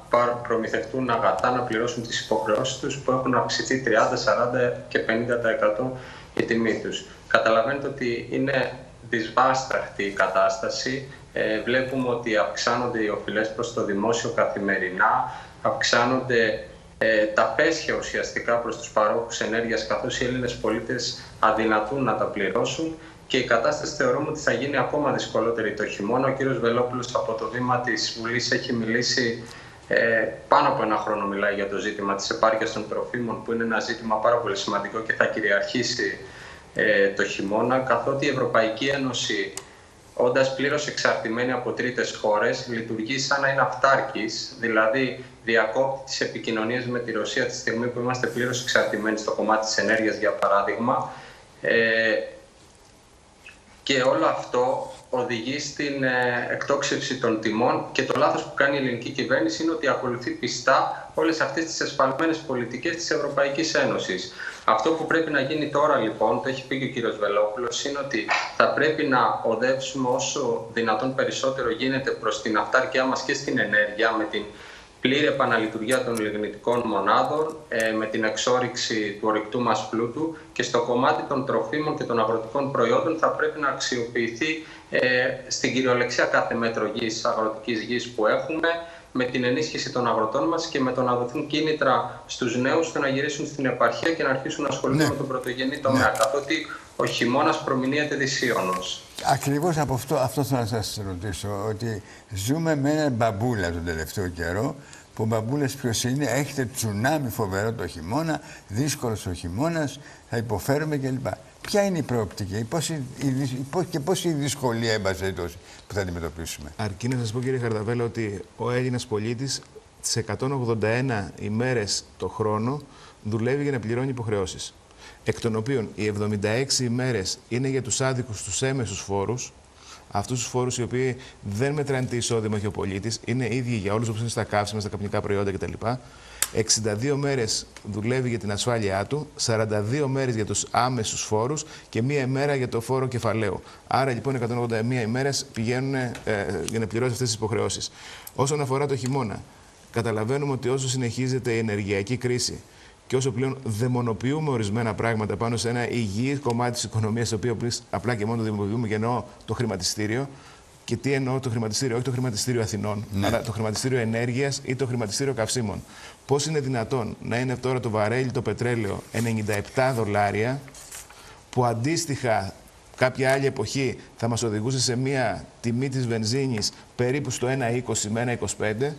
προμηθευτούν αγατά, να πληρώσουν τις υποχρεώσεις τους που έχουν αυξηθεί 30, 40 και 50% η τιμή τους. Καταλαβαίνετε ότι είναι δυσβάσταχτη η κατάσταση. Ε, βλέπουμε ότι αυξάνονται οι οφειλές προς το δημόσιο καθημερινά, αυξάνονται ε, τα πέσια ουσιαστικά προς τους παρόχους ενέργειας καθώς οι Έλληνες πολίτες αδυνατούν να τα πληρώσουν και η κατάσταση θεωρούμε ότι θα γίνει ακόμα δυσκολότερη το χειμώνα. Ο κύριος Βελόπουλος από το Δήμα της Βουλής έχει μιλήσει ε, πάνω από ένα χρόνο μιλάει για το ζήτημα της επάρκειας των τροφίμων που είναι ένα ζήτημα πάρα πολύ σημαντικό και θα κυριαρχήσει ε, το χειμώνα καθότι η Ευρωπαϊκή Ένωση όντας πλήρως εξαρτημένη από τρίτες χώρες, λειτουργεί σαν να είναι αυτάρκης, δηλαδή διακόπτει τις επικοινωνίες με τη Ρωσία τη στιγμή που είμαστε πλήρως εξαρτημένοι στο κομμάτι της ενέργειας, για παράδειγμα. Ε, και όλο αυτό οδηγεί στην ε, εκτόξευση των τιμών και το λάθος που κάνει η ελληνική κυβέρνηση είναι ότι ακολουθεί πιστά όλες αυτές τις εσφαλμένες πολιτικές της Ευρωπαϊκής Ένωσης. Αυτό που πρέπει να γίνει τώρα λοιπόν, το έχει πει και ο κύριος Βελόπουλος, είναι ότι θα πρέπει να οδεύσουμε όσο δυνατόν περισσότερο γίνεται προς την αυτάρκειά μας και στην ενέργεια με την πλήρη επαναλειτουργία των λιγνητικών μονάδων ε, με την εξόριξη του ορυκτού μας πλούτου και στο κομμάτι των τροφίμων και των αγροτικών προϊόντων θα πρέπει να αξιοποιηθεί ε, στην κυριολεξία κάθε μέτρο γης, αγροτικής γης που έχουμε με την ενίσχυση των αγροτών μας και με το να δοθούν κίνητρα στους νέους στο να γυρίσουν στην επαρχία και να αρχίσουν να ασχοληθούν ναι. με τον πρωτογενή τομέα. Ναι. Καθότι ο χειμώνας προμηνύεται δυσίωνος. Ακριβώς από αυτό, αυτό θέλω να σας ρωτήσω, ότι ζούμε με έναν μπαμπούλα τον τελευταίο καιρό, που ο μπαμπούλα ποιος είναι, έχετε τσουνάμι φοβερό το χειμώνα, δύσκολος ο χειμώνας, θα υποφέρουμε κλπ. Ποια είναι η προοπτική πώς η, η, και πώ η δυσκολία έμπασε τόσο που θα αντιμετωπίσουμε; Αρκεί να σας πω κύριε Χαρδαβέλα ότι ο Έλληνας πολίτης τις 181 ημέρες το χρόνο δουλεύει για να πληρώνει υποχρεώσεις εκ των οποίων οι 76 ημέρες είναι για τους άδικους τους έμεσους φόρους, αυτούς τους φόρους οι οποίοι δεν μετράνε τι εισόδημα έχει ο πολίτης, είναι ίδιοι για όλους όπως είναι στα καύσιμα, στα καπνικά προϊόντα κτλ. 62 μέρες δουλεύει για την ασφάλειά του, 42 μέρες για τους άμεσους φόρους και μία ημέρα για το φόρο κεφαλαίου. Άρα λοιπόν 181 ημέρες πηγαίνουν ε, για να πληρώσει αυτές τις υποχρεώσεις. Όσον αφορά το χειμώνα, καταλαβαίνουμε ότι όσο συνεχίζεται η ενεργειακή κρίση, και όσο πλέον δαιμονοποιούμε ορισμένα πράγματα πάνω σε ένα υγιή κομμάτι της οικονομίας, το οποίο απλά και μόνο το δημιουργούμε και εννοώ το χρηματιστήριο, Και τι εννοώ το χρηματιστήριο, όχι το χρηματιστήριο Αθηνών, Ναι. αλλά το χρηματιστήριο ενέργειας ή το χρηματιστήριο καυσίμων. Πώς είναι δυνατόν να είναι τώρα το βαρέλι το πετρέλαιο 97 δολάρια, που αντίστοιχα κάποια άλλη εποχή θα μας οδηγούσε σε μια τιμή της βενζίνης περίπου στο 1,20 με 1,25.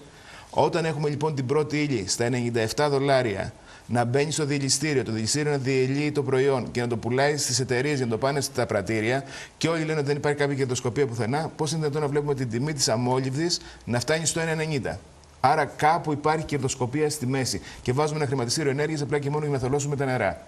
Όταν έχουμε λοιπόν την πρώτη ύλη στα 97 δολάρια να μπαίνει στο διελιστήριο, το διελιστήριο να διελύει το προϊόν και να το πουλάει στις εταιρείες για να το πάνε στα πρατήρια και όλοι λένε ότι δεν υπάρχει κάποια κερδοσκοπία πουθενά, πώς είναι δυνατόν να βλέπουμε την τιμή της αμόλυβδης να φτάνει στο 1,90. Άρα κάπου υπάρχει κερδοσκοπία στη μέση. Και βάζουμε ένα χρηματιστήριο ενέργειας απλά και μόνο για να θολώσουμε τα νερά.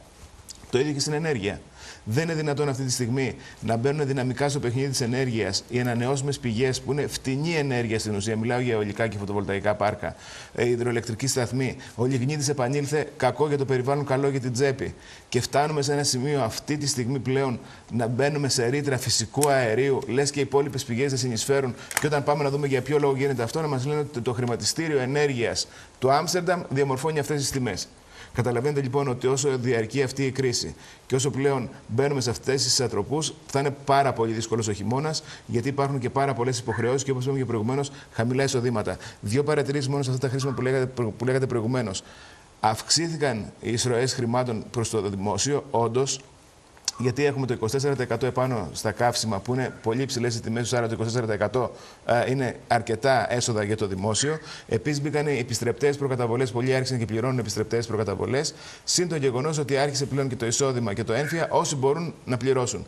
Το ίδιο και στην ενέργεια. Δεν είναι δυνατόν αυτή τη στιγμή να μπαίνουν δυναμικά στο παιχνίδι της ενέργειας οι ανανεώσιμες πηγές που είναι φτηνή ενέργεια στην ουσία. Μιλάω για ολικά και φωτοβολταϊκά πάρκα, ε, υδροελεκτρική σταθμή. Ο λιγνίτης επανήλθε κακό για το περιβάλλον, καλό για την τσέπη. Και φτάνουμε σε ένα σημείο αυτή τη στιγμή πλέον να μπαίνουμε σε ρήτρα φυσικού αερίου, λες και οι υπόλοιπες πηγές δεν συνεισφέρουν. Και όταν πάμε να δούμε για ποιο λόγο γίνεται αυτό, να μας λένε ότι το χρηματιστήριο ενέργειας του Άμστερνταμ διαμορφώνει αυτές τις τιμές. Καταλαβαίνετε λοιπόν ότι όσο διαρκεί αυτή η κρίση και όσο πλέον μπαίνουμε σε αυτές τις ατροπούς, θα είναι πάρα πολύ δύσκολος ο χειμώνας, γιατί υπάρχουν και πάρα πολλές υποχρεώσεις και όπως είπαμε και προηγουμένως, χαμηλά εισοδήματα. Δύο παρατηρήσεις μόνο σε αυτά τα χρήσιμα που λέγατε, που λέγατε προηγουμένως. Αυξήθηκαν οι εισρωές χρημάτων προς το δημόσιο, όντως, γιατί έχουμε το 24% επάνω στα καύσιμα που είναι πολύ υψηλές οι τιμές τους, άρα το 24% ε, είναι αρκετά έσοδα για το δημόσιο. Επίσης μπήκαν οι επιστρεπτές προκαταβολές, πολλοί άρχισαν και πληρώνουν επιστρεπτές προκαταβολές. Συν το γεγονός ότι άρχισε πλέον και το εισόδημα και το έμφυα όσοι μπορούν να πληρώσουν.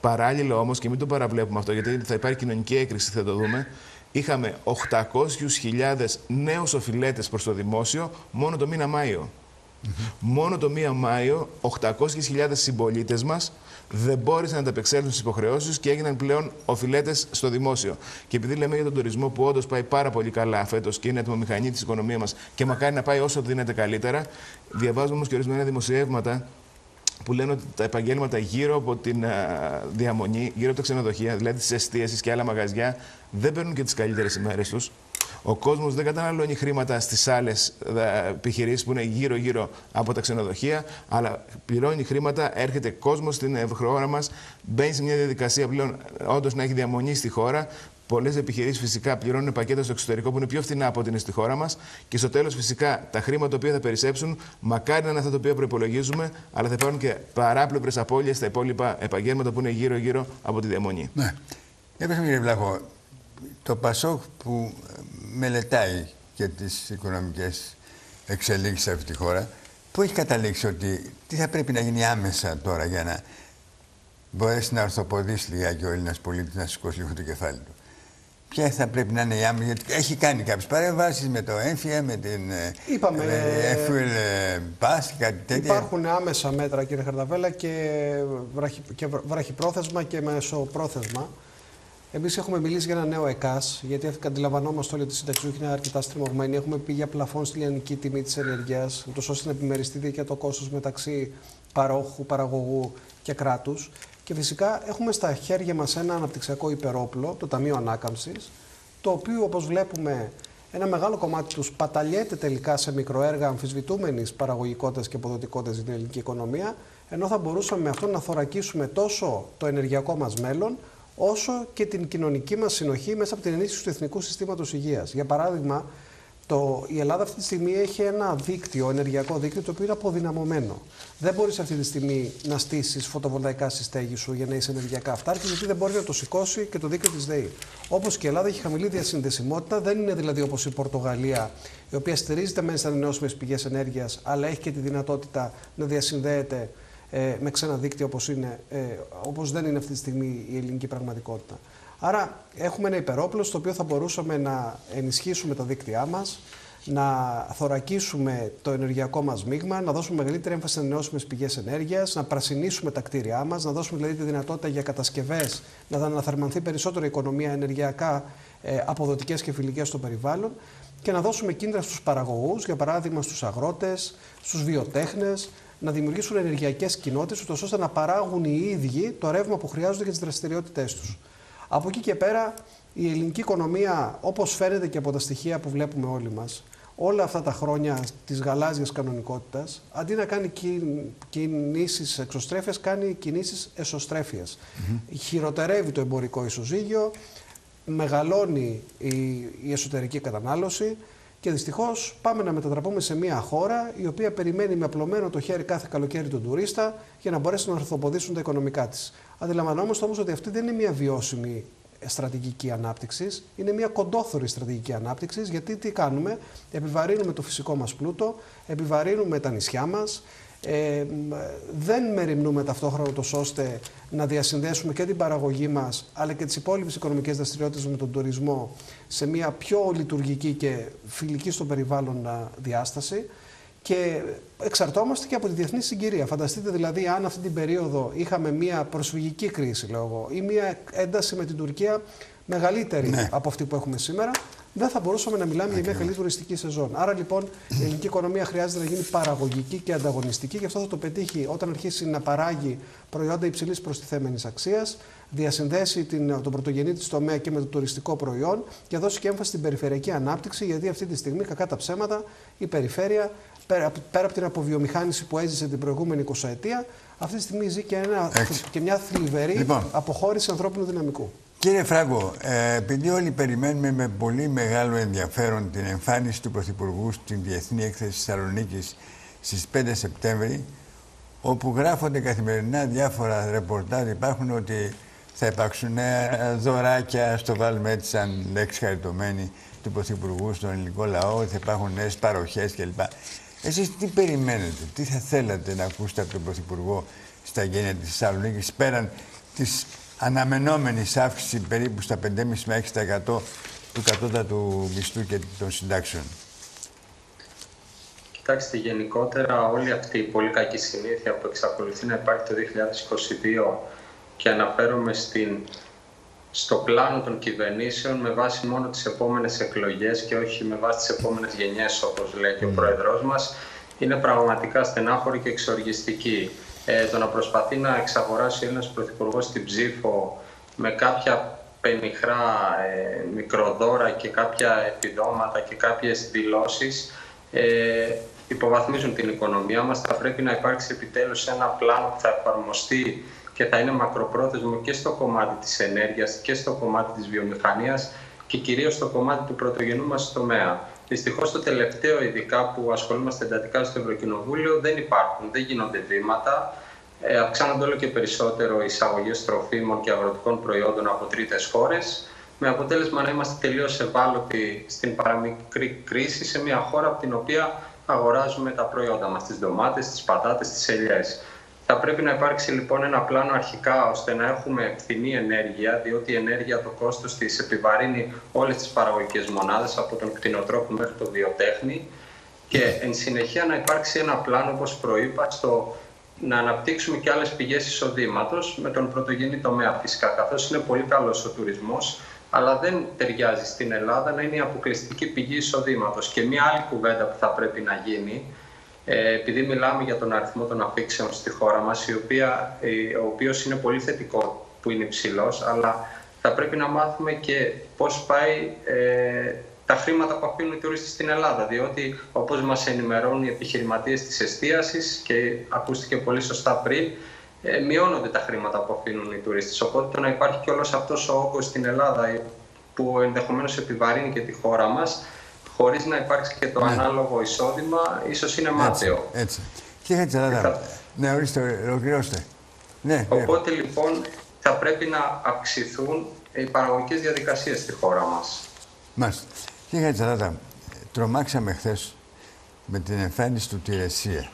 Παράλληλα όμως, και μην το παραβλέπουμε αυτό, γιατί θα υπάρχει κοινωνική έκρηξη, θα το δούμε. Είχαμε 800.000 νέους οφειλέτες προς το δημόσιο μόνο το μήνα Μάιο. Μόνο το μία Μάιο, 800.000 συμπολίτες μας δεν μπόρεσαν να ανταπεξέλθουν στις υποχρεώσεις και έγιναν πλέον οφειλέτες στο δημόσιο. Και επειδή λέμε για τον τουρισμό που όντως πάει πάρα πολύ καλά φέτος και είναι ατμομηχανή της οικονομίας μας και μακάρι να πάει όσο δίνεται καλύτερα, διαβάζουμε όμως και ορισμένα δημοσιεύματα που λένε ότι τα επαγγέλματα γύρω από την α, διαμονή, γύρω από τα ξενοδοχεία, δηλαδή τις εστίασει και άλλα μαγαζιά, δεν παίρνουν και τις καλύτερες ημέρες τους. Ο κόσμος δεν καταναλώνει χρήματα στις άλλες επιχειρήσεις που είναι γύρω-γύρω από τα ξενοδοχεία, αλλά πληρώνει χρήματα, έρχεται κόσμος στην χώρα μας, μπαίνει σε μια διαδικασία πλέον όντως να έχει διαμονή στη χώρα. Πολλές επιχειρήσεις φυσικά πληρώνουν πακέτα στο εξωτερικό που είναι πιο φθηνά από ό,τι είναι στη χώρα μας. Και στο τέλος, φυσικά, τα χρήματα τα οποία θα περισσέψουν, μακάρι να είναι αυτά τα οποία προπολογίζουμε, αλλά θα υπάρχουν και παράπλευρες απώλειες στα υπόλοιπα επαγγέλματα που είναι γύρω-γύρω από τη διαμονή. Ναι. Για πες μου, κύριε Βλάχο, το Πασόκ που μελετάει και τις οικονομικές εξελίξεις σε αυτή τη χώρα, που έχει καταλήξει ότι τι θα πρέπει να γίνει άμεσα τώρα για να μπορέσει να ορθοποδήσει λιγάκι ο Έλληνας πολίτης να σηκώσει λίγο το κεφάλι του. Ποια θα πρέπει να είναι η άμεση, γιατί έχει κάνει κάποιες παρεμβάσεις με το έμφυα, με την ε, Είπαμε, ε, ε, fuel ε, pass και κάτι τέτοια. Υπάρχουν άμεσα μέτρα, κύριε Χαρδαβέλα, και, βραχυ, και βρα- βραχυπρόθεσμα και μεσοπρόθεσμα. Εμείς έχουμε μιλήσει για ένα νέο ΕΚΑΣ, γιατί αντιλαμβανόμαστε όλοι ότι οι συνταξιούχοι είναι αρκετά στριμωγμένοι. Έχουμε πει για πλαφόν στη λιανική τιμή της ενέργειας, ούτως ώστε να επιμεριστεί δίκαια το κόστος μεταξύ παρόχου, παραγωγού και κράτους. Και φυσικά έχουμε στα χέρια μας ένα αναπτυξιακό υπερόπλο, το Ταμείο Ανάκαμψης, το οποίο όπως βλέπουμε ένα μεγάλο κομμάτι τους παταλιέται τελικά σε μικροέργα αμφισβητούμενης παραγωγικότητας και αποδοτικότητας για την ελληνική οικονομία, ενώ θα μπορούσαμε με αυτό να θωρακίσουμε τόσο το ενεργειακό μας μέλλον, όσο και την κοινωνική μας συνοχή μέσα από την ενίσχυση του εθνικού συστήματος υγείας. Για παράδειγμα, το, η Ελλάδα αυτή τη στιγμή έχει ένα δίκτυο, ενεργειακό δίκτυο, το οποίο είναι αποδυναμωμένο. Δεν μπορείς αυτή τη στιγμή να στήσεις φωτοβολταϊκά στη στέγη σου για να είσαι ενεργειακά αυτάρκης, γιατί δεν μπορεί να το σηκώσει και το δίκτυο της ΔΕΗ. Όπως και η Ελλάδα έχει χαμηλή διασυνδεσιμότητα, δεν είναι δηλαδή όπως η Πορτογαλία, η οποία στηρίζεται μέσα σε ανανεώσιμες πηγές ενέργειας, αλλά έχει και τη δυνατότητα να διασυνδέεται ε, με ξένα δίκτυα όπως, είναι, ε, όπως δεν είναι αυτή τη στιγμή η ελληνική πραγματικότητα. Άρα έχουμε ένα υπερόπλο στο οποίο θα μπορούσαμε να ενισχύσουμε τα δίκτυά μας, να θωρακίσουμε το ενεργειακό μας μείγμα, να δώσουμε μεγαλύτερη έμφαση σε ανανεώσιμες πηγές ενέργειας, να πρασινίσουμε τα κτίρια μας, να δώσουμε δηλαδή τη δυνατότητα για κατασκευές, να αναθερμανθεί περισσότερο η οικονομία ενεργειακά ε, αποδοτικές και φιλικές στο περιβάλλον και να δώσουμε κίνητρα στους παραγωγούς, για παράδειγμα στους αγρότες, στους βιοτέχνες, να δημιουργήσουν ενεργειακές κοινότητες, ώστε να παράγουν οι ίδιοι το ρεύμα που χρειάζονται για τις δραστηριότητές τους. Από εκεί και πέρα, η ελληνική οικονομία, όπως φαίνεται και από τα στοιχεία που βλέπουμε όλοι μας, όλα αυτά τα χρόνια της γαλάζιας κανονικότητας, αντί να κάνει κινήσεις εξωστρέφειας, κάνει κινήσεις εσωστρέφειας. Χειροτερεύει το εμπορικό ισοζύγιο, μεγαλώνει η, η εσωτερική κατανάλωση και δυστυχώς πάμε να μετατραπούμε σε μια χώρα η οποία περιμένει με απλωμένο το χέρι κάθε καλοκαίρι τον τουρίστα για να μπορέσει να ορθοποδήσουν τα οικονομικά της. Αντιλαμβανόμαστε όμως ότι αυτή δεν είναι μια βιώσιμη στρατηγική ανάπτυξης, είναι μια κοντόθωρη στρατηγική ανάπτυξης. Γιατί τι κάνουμε, επιβαρύνουμε το φυσικό μας πλούτο, επιβαρύνουμε τα νησιά μας, ε, δεν μεριμνούμε ταυτόχρονα τόσο ώστε να διασυνδέσουμε και την παραγωγή μας αλλά και τις υπόλοιπες οικονομικές δραστηριότητες με τον τουρισμό σε μια πιο λειτουργική και φιλική στο περιβάλλον διάσταση και εξαρτώμαστε και από τη διεθνή συγκυρία. Φανταστείτε δηλαδή αν αυτή την περίοδο είχαμε μια προσφυγική κρίση λόγω, ή μια ένταση με την Τουρκία μεγαλύτερη ναι. από αυτή που έχουμε σήμερα, δεν θα μπορούσαμε να μιλάμε για μια καλή τουριστική σεζόν. Άρα λοιπόν η ελληνική οικονομία χρειάζεται να γίνει παραγωγική και ανταγωνιστική και αυτό θα το πετύχει όταν αρχίσει να παράγει προϊόντα υψηλής προστιθέμενης αξίας, διασυνδέσει την, τον πρωτογενή της τομέα και με το τουριστικό προϊόν και δώσει και έμφαση στην περιφερειακή ανάπτυξη, γιατί αυτή τη στιγμή, κακά τα ψέματα, η περιφέρεια, πέρα, πέρα από την αποβιομηχάνηση που έζησε την προηγούμενη 20 ετία, αυτή τη στιγμή ζει και, ένα, και μια θλιβερή λοιπόν. αποχώρηση ανθρώπινου δυναμικού. Κύριε Φράγκο, ε, επειδή όλοι περιμένουμε με πολύ μεγάλο ενδιαφέρον την εμφάνιση του Πρωθυπουργού στην Διεθνή Έκθεση Θεσσαλονίκης στις 5 Σεπτέμβρη, όπου γράφονται καθημερινά διάφορα ρεπορτάζ, υπάρχουν ότι θα υπάρξουν δωράκια, στο βάλουμε έτσι σαν λέξη χαριτωμένη, του Πρωθυπουργού στον ελληνικό λαό, θα υπάρχουν νέες παροχές κλπ. Εσείς τι περιμένετε, τι θα θέλατε να ακούσετε από τον Πρωθυπουργό στα γένεια της Θεσσαλονίκης πέραν της αναμενόμενη αύξηση περίπου στα 5,5 με 6% του κατώτατου μισθού και των συντάξεων. Κοιτάξτε, γενικότερα όλη αυτή η πολύ κακή συνήθεια που εξακολουθεί να υπάρχει το 2022 και αναφέρομαι στην, στο πλάνο των κυβερνήσεων με βάση μόνο τις επόμενες εκλογές και όχι με βάση τις επόμενες γενιές όπως λέει και ο mm. Πρόεδρός μας είναι πραγματικά στενάχωρη και εξοργιστική ε, το να προσπαθεί να εξαγοράσει ο Έλληνας Πρωθυπουργός την ψήφο με κάποια πενιχρά ε, μικροδώρα και κάποια επιδόματα και κάποιες δηλώσεις ε, υποβαθμίζουν την οικονομία μας. Θα πρέπει να υπάρξει επιτέλους ένα πλάνο που θα εφαρμοστεί και θα είναι μακροπρόθεσμο και στο κομμάτι της ενέργειας και στο κομμάτι της βιομηχανίας και κυρίως στο κομμάτι του πρωτογενού μας τομέα. Δυστυχώς το τελευταίο, ειδικά που ασχολούμαστε εντατικά στο Ευρωκοινοβούλιο, δεν υπάρχουν, δεν γίνονται βήματα. Ε, αυξάνονται όλο και περισσότερο οι εισαγωγές τροφίμων και αγροτικών προϊόντων από τρίτες χώρες, με αποτέλεσμα να είμαστε τελείως ευάλωτοι στην παραμικρή κρίση σε μια χώρα από την οποία αγοράζουμε τα προϊόντα μας, τις ντομάτες, τις πατάτες, τις ελιές. Θα πρέπει να υπάρξει λοιπόν ένα πλάνο αρχικά ώστε να έχουμε φθηνή ενέργεια, διότι η ενέργεια το κόστος της επιβαρύνει όλες τις παραγωγικές μονάδες από τον κτηνοτρόφο μέχρι το βιοτέχνη και εν συνεχεία να υπάρξει ένα πλάνο όπως προείπα στο να αναπτύξουμε και άλλες πηγές εισοδήματος με τον πρωτογενή τομέα φυσικά καθώς είναι πολύ καλός ο τουρισμός αλλά δεν ταιριάζει στην Ελλάδα να είναι η αποκλειστική πηγή εισοδήματος. Και μια άλλη κουβέντα που θα πρέπει να γίνει ε, επειδή μιλάμε για τον αριθμό των αφήξεων στη χώρα μας, η οποία, ε, ο οποίος είναι πολύ θετικό που είναι υψηλός, αλλά θα πρέπει να μάθουμε και πώς πάει ε, τα χρήματα που αφήνουν οι τουρίστες στην Ελλάδα, διότι όπως μας ενημερώνουν οι επιχειρηματίες της εστίασης και ακούστηκε πολύ σωστά πριν, ε, μειώνονται τα χρήματα που αφήνουν οι τουρίστες. Οπότε το να υπάρχει και όλος αυτός ο όγκος στην Ελλάδα που ενδεχομένως επιβαρύνει και τη χώρα μας, χωρίς να υπάρξει και το ναι. ανάλογο εισόδημα, ίσως είναι μάταιο. Έτσι. έτσι. Κύριε Τσαράδα, ναι, ορίστε, ολοκληρώστε. Ναι, ναι, Οπότε λοιπόν θα πρέπει να αυξηθούν οι παραγωγικές διαδικασίες στη χώρα μας. Μάλιστα. Κύριε Τσαράδα, τρομάξαμε χθες με την εμφάνιση του Τηρεσία.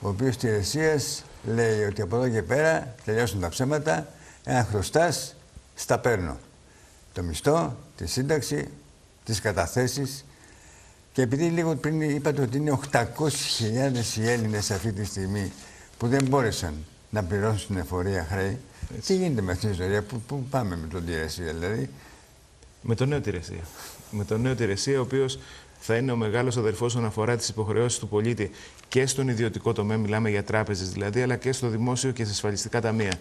ο οποίος Τηρεσία λέει ότι από εδώ και πέρα τελειώσουν τα ψέματα, εάν χρωστάς, στα παίρνω. Το μισθό, τη σύνταξη, τις καταθέσεις και επειδή λίγο πριν είπατε ότι είναι 800.000 οι Έλληνες αυτή τη στιγμή που δεν μπόρεσαν να πληρώσουν την εφορία χρέη, τι γίνεται με αυτή την ιστορία, πού, πού πάμε με τον Τηρεσία δηλαδή; Με τον νέο Τηρεσία. Με τον νέο Τηρεσία, ο οποίος θα είναι ο μεγάλος αδερφό όσον αφορά τις υποχρεώσεις του πολίτη και στον ιδιωτικό τομέα, μιλάμε για τράπεζες δηλαδή, αλλά και στο δημόσιο και σε ασφαλιστικά ταμεία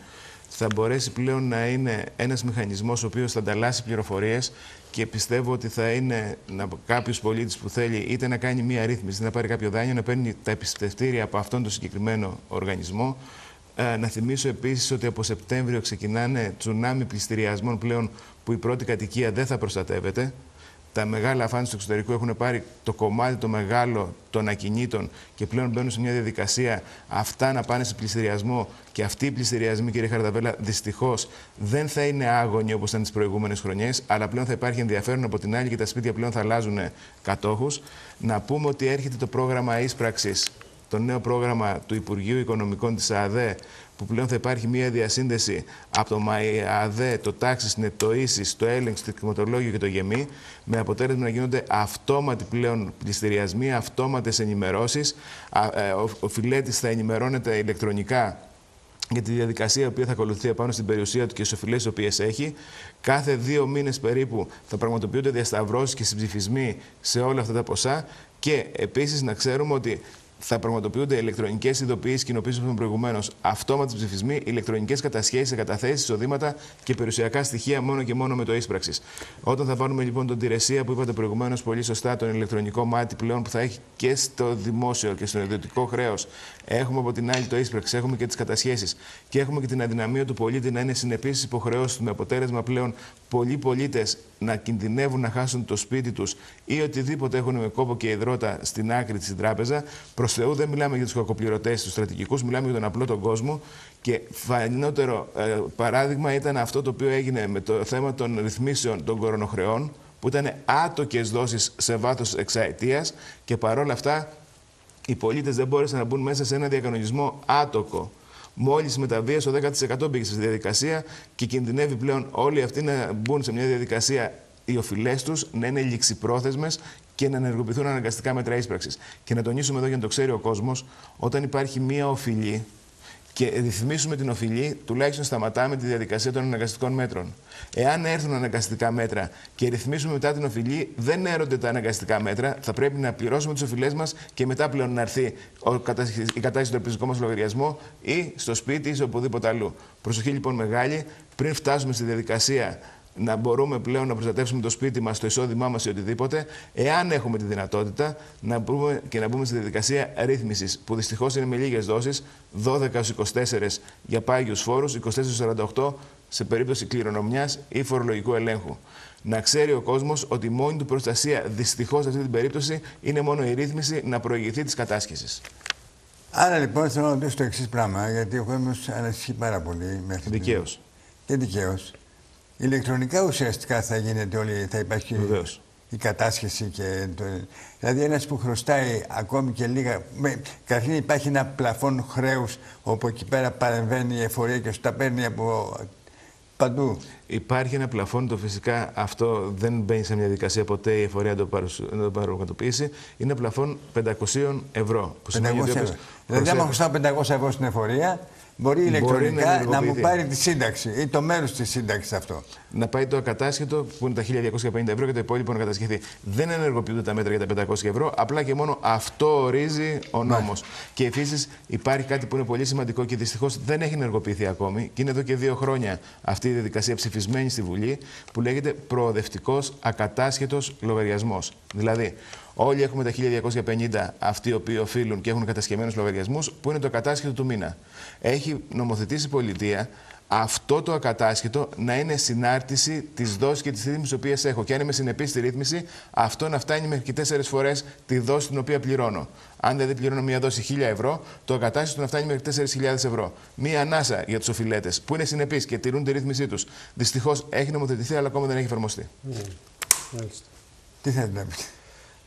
θα μπορέσει πλέον να είναι ένας μηχανισμός ο οποίος θα ανταλλάσσει πληροφορίες και πιστεύω ότι θα είναι κάποιος πολίτης που θέλει είτε να κάνει μία ρύθμιση, είτε να πάρει κάποιο δάνειο, να παίρνει τα επιστευτήρια από αυτόν τον συγκεκριμένο οργανισμό. Ε, να θυμίσω επίσης ότι από Σεπτέμβριο ξεκινάνε τσουνάμι πληστηριασμών πλέον που η πρώτη κατοικία δεν θα προστατεύεται. Τα μεγάλα αφάνεια του εξωτερικού έχουν πάρει το κομμάτι το μεγάλο των ακινήτων και πλέον μπαίνουν σε μια διαδικασία αυτά να πάνε σε πληστηριασμό. Και αυτοί οι πληστηριασμοί, κύριε Χαρδαβέλα, δυστυχώς δεν θα είναι άγωνοι όπως ήταν τις προηγούμενες χρονιές, αλλά πλέον θα υπάρχει ενδιαφέρον από την άλλη και τα σπίτια πλέον θα αλλάζουν κατόχους. Να πούμε ότι έρχεται το πρόγραμμα ίσπραξης, το νέο πρόγραμμα του Υπουργείου Οικονομικών της ΑΔΕ, που πλέον θα υπάρχει μια διασύνδεση από το ΜΑΕΑΔΕ, το τάξη, το ίσι, το έλεγχο, το κτηματολόγιο και το γεμί, με αποτέλεσμα να γίνονται αυτόματοι πλέον πληστηριασμοί, αυτόματες ενημερώσεις. Ε, ο φιλέτης θα ενημερώνεται ηλεκτρονικά για τη διαδικασία που θα ακολουθεί πάνω στην περιουσία του και στι οφειλές τι οποίες έχει. Κάθε δύο μήνες περίπου θα πραγματοποιούνται διασταυρώσεις και συμψηφισμοί σε όλα αυτά τα ποσά. Και επίσης να ξέρουμε ότι θα πραγματοποιούνται ηλεκτρονικές ειδοποιήσεις, κοινοποίησεις όπως προηγουμένως, αυτόματοι ψηφισμοί, ηλεκτρονικές κατασχέσεις, καταθέσει, εισοδήματα και περιουσιακά στοιχεία μόνο και μόνο με το ίσπραξη. Όταν θα πάρουμε λοιπόν τον Τηρεσία που είπατε προηγουμένως πολύ σωστά, τον ηλεκτρονικό μάτι πλέον που θα έχει και στο δημόσιο και στο ιδιωτικό χρέος, έχουμε από την άλλη το ίσπραξη, έχουμε και τις κατασχέσεις και έχουμε και την αδυναμία του πολίτη να είναι συνεπής στι υποχρεώσεις του με αποτέλεσμα πλέον πολλοί πολίτες να κινδυνεύουν να χάσουν το σπίτι τους ή οτιδήποτε έχουν με κόπο και υδρότα στην άκρη της τράπεζα. Προς Θεού δεν μιλάμε για τους κακοπληρωτές, τους στρατηγικού, μιλάμε για τον απλό τον κόσμο. Και φανότερο ε, παράδειγμα ήταν αυτό το οποίο έγινε με το θέμα των ρυθμίσεων των κορονοχρεών, που ήταν άτοκες δόσεις σε βάθος εξαετίας και παρόλα αυτά οι πολίτες δεν μπόρεσαν να μπουν μέσα σε ένα διακανονισμό άτοκο. Μόλις μεταβίασε το 10% μπήκε στη διαδικασία και κινδυνεύει πλέον όλοι αυτοί να μπουν σε μια διαδικασία οι οφειλές τους να είναι ληξιπρόθεσμες και να ενεργοποιηθούν αναγκαστικά μέτρα ίσπραξης. Και να τονίσουμε εδώ για να το ξέρει ο κόσμος, όταν υπάρχει μία οφειλή και ρυθμίσουμε την οφειλή, τουλάχιστον σταματάμε τη διαδικασία των αναγκαστικών μέτρων. Εάν έρθουν αναγκαστικά μέτρα και ρυθμίσουμε μετά την οφειλή, δεν έρονται τα αναγκαστικά μέτρα. Θα πρέπει να πληρώσουμε τις οφειλές μας και μετά πλέον να έρθει η κατάσταση του ελπιστικού μας λογαριασμό ή στο σπίτι ή σε οπουδήποτε αλλού. Προσοχή λοιπόν μεγάλη, πριν φτάσουμε στη διαδικασία να μπορούμε πλέον να προστατεύσουμε το σπίτι μας, το εισόδημά μας ή οτιδήποτε, εάν έχουμε τη δυνατότητα να μπούμε και να μπούμε στη διαδικασία ρύθμισης, που δυστυχώς είναι με λίγες δόσεις, 12-24 για πάγιους φόρους, 24-48 σε περίπτωση κληρονομιάς ή φορολογικού ελέγχου. Να ξέρει ο κόσμος ότι η μόνη του προστασία δυστυχώς σε αυτή την περίπτωση είναι μόνο η ρύθμιση να προηγηθεί της κατάσχεσης. Άρα λοιπόν θέλω να ρωτήσω το εξής πράγμα, γιατί ο κόσμος ανασυχεί πάρα πολύ μέχρι Δικαίως. Και δικαίως. Ηλεκτρονικά ουσιαστικά θα γίνεται όλη, θα υπάρχει Βεβαίως. η κατάσχεση και το... Δηλαδή ένας που χρωστάει ακόμη και λίγα... Με... Καταρχήν υπάρχει ένα πλαφόν χρέους όπου εκεί πέρα παρεμβαίνει η εφορία και σου τα παίρνει από παντού. Υπάρχει ένα πλαφόν, το φυσικά αυτό δεν μπαίνει σε μια δικασία ποτέ η εφορία να το, παρουσ... να το παρογκατοποιήσει. Είναι ένα πλαφόν 500 ευρώ. Που 500 ευρώ. Δηλαδή, άμα χρωστάω 500 ευρώ στην εφορία, Μπορεί ηλεκτρονικά να, μου πάρει τη σύνταξη ή το μέρος της σύνταξης αυτό. Να πάει το ακατάσχετο που είναι τα 1250 ευρώ και το υπόλοιπο να κατασχεθεί. Δεν ενεργοποιούνται τα μέτρα για τα 500 ευρώ, απλά και μόνο αυτό ορίζει ο νόμος. Και επίσης υπάρχει κάτι που είναι πολύ σημαντικό και δυστυχώς δεν έχει ενεργοποιηθεί ακόμη και είναι εδώ και δύο χρόνια αυτή η διαδικασία ψηφισμένη στη Βουλή που λέγεται προοδευτικός ακατάσχετος λογαριασμός. Δηλαδή, Όλοι έχουμε τα 1250 αυτοί οι οποίοι οφείλουν και έχουν κατασκευμένου λογαριασμούς, που είναι το κατάσχετο του μήνα. Έχει νομοθετήσει η πολιτεία αυτό το ακατάσχετο να είναι συνάρτηση της δόσης και της ρύθμισης που έχω. Και αν είμαι συνεπής στη ρύθμιση, αυτό να φτάνει μέχρι και τέσσερις φορές τη δόση την οποία πληρώνω. Αν δηλαδή πληρώνω μία δόση 1000 ευρώ, το ακατάσχετο να φτάνει μέχρι 4.000 ευρώ. Μία ανάσα για τους οφειλέτες που είναι συνεπείς και τηρούν τη ρύθμισή τους. Δυστυχώς έχει νομοθετηθεί, αλλά ακόμα δεν έχει εφαρμοστεί. Mm. Τι θέλετε να πείτε;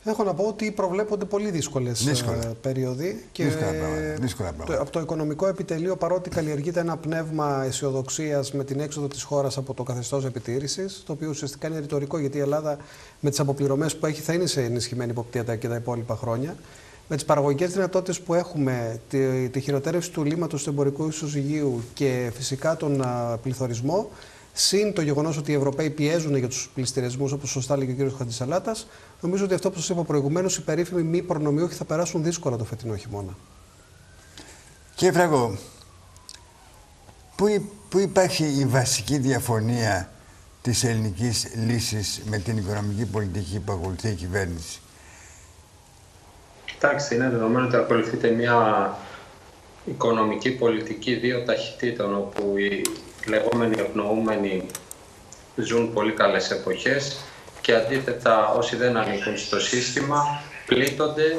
Έχω να πω ότι προβλέπονται πολύ δύσκολες περίοδοι. Και δύσκολα πράγματα. Δύσκολα πράγματα. από το οικονομικό επιτελείο, παρότι καλλιεργείται ένα πνεύμα αισιοδοξίας με την έξοδο της χώρας από το καθεστώς επιτήρησης, το οποίο ουσιαστικά είναι ρητορικό γιατί η Ελλάδα με τις αποπληρωμές που έχει θα είναι σε ενισχυμένη υποπτία και τα υπόλοιπα χρόνια. Με τις παραγωγικές δυνατότητες που έχουμε, τη, τη χειροτέρευση του λίματος του εμπορικού ισοζυγίου και φυσικά τον πληθωρισμό, Συν το γεγονός ότι οι Ευρωπαίοι πιέζουν για τους πληστηριασμούς, όπως σωστά λέγει ο κ. Χατζησαλάτας, νομίζω ότι αυτό που σας είπα προηγουμένως, οι περίφημοι μη προνομιούχοι θα περάσουν δύσκολα το φετινό χειμώνα. Κύριε Φραγκό, πού, πού υπάρχει η βασική διαφωνία της ελληνικής λύσης με την οικονομική πολιτική που ακολουθεί η κυβέρνηση; Κοιτάξτε, είναι δεδομένο ότι ακολουθείται μια οικονομική πολιτική δύο ταχυτήτων, όπου η λεγόμενοι ευνοούμενοι ζουν πολύ καλές εποχές και αντίθετα όσοι δεν ανήκουν στο σύστημα πλήττονται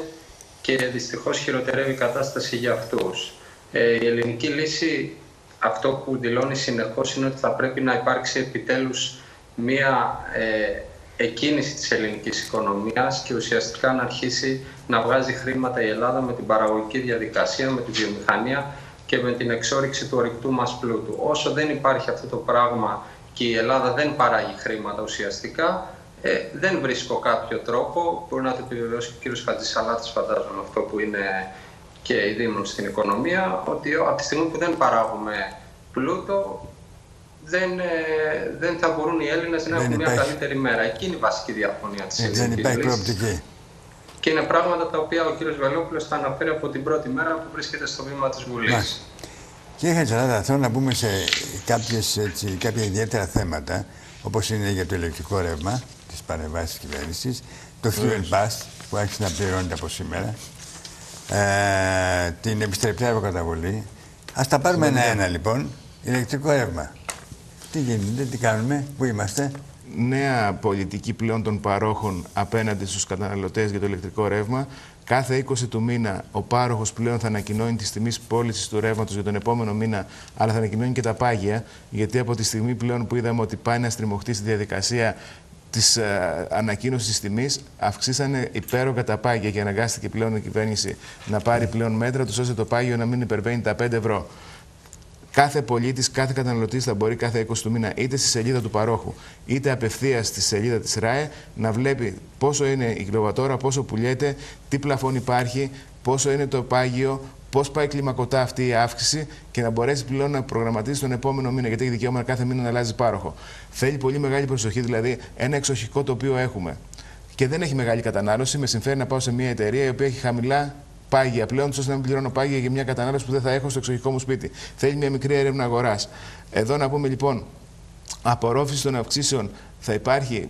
και δυστυχώς χειροτερεύει η κατάσταση για αυτούς. Ε, η ελληνική λύση αυτό που δηλώνει συνεχώς είναι ότι θα πρέπει να υπάρξει επιτέλους μία ε, εκκίνηση της ελληνικής οικονομίας και ουσιαστικά να αρχίσει να βγάζει χρήματα η Ελλάδα με την παραγωγική διαδικασία, με τη βιομηχανία και με την εξόριξη του ορυκτού μας πλούτου. Όσο δεν υπάρχει αυτό το πράγμα και η Ελλάδα δεν παράγει χρήματα ουσιαστικά, ε, δεν βρίσκω κάποιο τρόπο, μπορεί να το επιβεβαιώσει και ο κ. Χατζησαλάτης φαντάζομαι αυτό που είναι και η Δήμων στην οικονομία, ότι από τη στιγμή που δεν παράγουμε πλούτο, δεν, ε, δεν θα μπορούν οι Έλληνες να έχουν μια καλύτερη μέρα. Εκεί είναι η βασική διαφωνία της ελληνική. Δεν υπάρχει προοπτική. Και είναι πράγματα τα οποία ο κύριος Βελόπουλος θα αναφέρει από την πρώτη μέρα που βρίσκεται στο βήμα της Βουλής. Κύριε Χατζαλάτα, θέλω να μπούμε σε κάποιες, έτσι, κάποια ιδιαίτερα θέματα, όπως είναι για το ηλεκτρικό ρεύμα, τις παρεμβάσεις της κυβέρνησης, το fuel pass που άρχισε να πληρώνεται από σήμερα, ε, την επιστρεπτή αποκαταβολή. Ας τα πάρουμε ένα-ένα λοιπόν. Ηλεκτρικό ρεύμα. Τι γίνεται, τι κάνουμε, πού είμαστε. Νέα πολιτική πλέον των παρόχων απέναντι στους καταναλωτές για το ηλεκτρικό ρεύμα. Κάθε 20 του μήνα ο πάροχος πλέον θα ανακοινώνει τις τιμές πώλησης του ρεύματος για τον επόμενο μήνα, αλλά θα ανακοινώνει και τα πάγια, γιατί από τη στιγμή πλέον που είδαμε ότι πάει να στριμωχτεί στη διαδικασία της ε, ανακοίνωσης της τιμής, αυξήσανε υπέρογκα τα πάγια και αναγκάστηκε πλέον η κυβέρνηση να πάρει πλέον μέτρα τους ώστε το πάγιο να μην υπερβαίνει τα 5 ευρώ. Κάθε πολίτης, κάθε καταναλωτής θα μπορεί κάθε 20 του μήνα είτε στη σελίδα του παρόχου είτε απευθείας στη σελίδα της ΡΑΕ να βλέπει πόσο είναι η κιλοβατόρα, πόσο πουλιέται, τι πλαφόν υπάρχει, πόσο είναι το πάγιο, πώς πάει κλιμακωτά αυτή η αύξηση και να μπορέσει πλέον να προγραμματίσει τον επόμενο μήνα. Γιατί έχει δικαίωμα κάθε μήνα να αλλάζει πάροχο. Θέλει πολύ μεγάλη προσοχή, δηλαδή ένα εξοχικό το οποίο έχουμε και δεν έχει μεγάλη κατανάλωση, με συμφέρει να πάω σε μια εταιρεία η οποία έχει χαμηλά πάγια πλέον, ώστε να μην πληρώνω πάγια για μια κατανάλωση που δεν θα έχω στο εξοχικό μου σπίτι. Θέλει μια μικρή έρευνα αγοράς. Εδώ να πούμε λοιπόν, απορρόφηση των αυξήσεων θα υπάρχει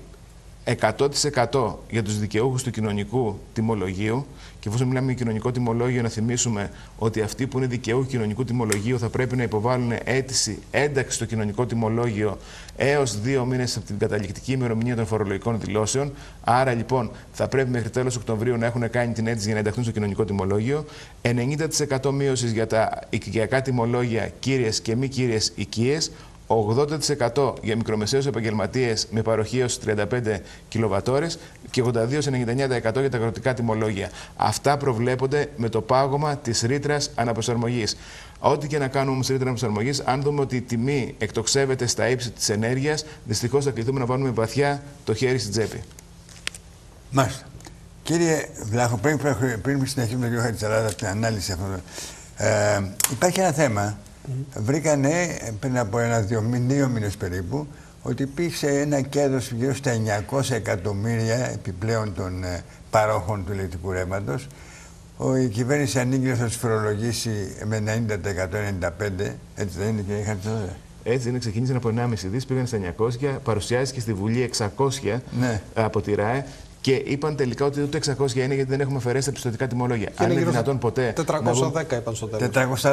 100% για τους δικαιούχους του κοινωνικού τιμολογίου και εφόσον μιλάμε για κοινωνικό τιμολόγιο να θυμίσουμε ότι αυτοί που είναι δικαιούχοι κοινωνικού τιμολογίου θα πρέπει να υποβάλουν αίτηση ένταξη στο κοινωνικό τιμολόγιο έως δύο μήνες από την καταληκτική ημερομηνία των φορολογικών δηλώσεων. Άρα λοιπόν θα πρέπει μέχρι τέλος Οκτωβρίου να έχουν κάνει την αίτηση για να ενταχθούν στο κοινωνικό τιμολόγιο. 90% μείωσης για τα οικιακά τιμολόγια κύριες και μη κύριες οικίες. 80% για μικρομεσαίους επαγγελματίες με παροχή έως 35 κιλοβατόρες και 82-99% για τα αγροτικά τιμολόγια. Αυτά προβλέπονται με το πάγωμα της ρήτρας αναπροσαρμογής. Ό,τι και να κάνουμε όμως ρήτρα αναπροσαρμογής, αν δούμε ότι η τιμή εκτοξεύεται στα ύψη της ενέργειας, δυστυχώς θα κληθούμε να βάλουμε βαθιά το χέρι στην τσέπη. Μάλιστα. Κύριε Βλάχο, πριν, πριν συνεχίσουμε τον κύριο Χατζαλάδα την ανάλυση αυτού, ε, υπάρχει ένα θέμα βρήκανε πριν από ένα-δύο δύο μήνες περίπου ότι υπήρξε ένα κέρδος γύρω στα 900 εκατομμύρια επιπλέον των ε, παρόχων του ηλεκτρικού ρεύματος. Η κυβέρνηση ανήκει να τους φορολογήσει με 90% 95%. Έτσι δεν είναι, κύριε Χαρτζόδε. Έτσι είναι, ξεκίνησαν από 1,5 δις, πήγαν στα 900, παρουσιάζει και στη Βουλή 600 ναι. από τη ΡΑΕ και είπαν τελικά ότι το 600 είναι γιατί δεν έχουμε αφαιρέσει τα πιστοτικά τιμολόγια. Και Αν είναι δυνατόν ποτέ. 410 να... είπαν στο τέλος. 400,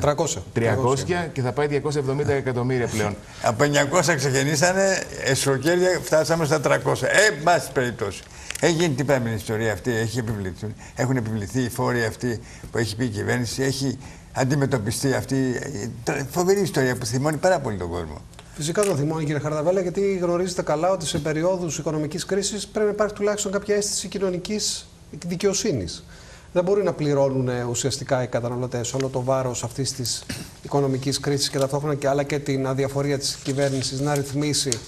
300, 300 και θα πάει 270 εκατομμύρια πλέον. Από 900 ξεκινήσανε, εσωκέρδια φτάσαμε στα 300. Ε, μπάση περιπτώσει. Έχει γίνει τι με την ιστορία αυτή, έχει επιβληθεί, έχουν επιβληθεί οι φόροι αυτοί που έχει πει η κυβέρνηση, έχει αντιμετωπιστεί αυτή η φοβερή ιστορία που θυμώνει πάρα πολύ τον κόσμο. Φυσικά το θυμώνει, κύριε Χαρδαβέλα, γιατί γνωρίζετε καλά ότι σε περιόδους οικονομικής κρίσης πρέπει να υπάρχει τουλάχιστον κάποια αίσθηση κοινωνικής δικαιοσύνης. Δεν μπορεί να πληρώνουν ουσιαστικά οι καταναλωτές όλο το βάρος αυτής της οικονομικής κρίσης και ταυτόχρονα και άλλα και την αδιαφορία της κυβέρνησης να ρυθμίσει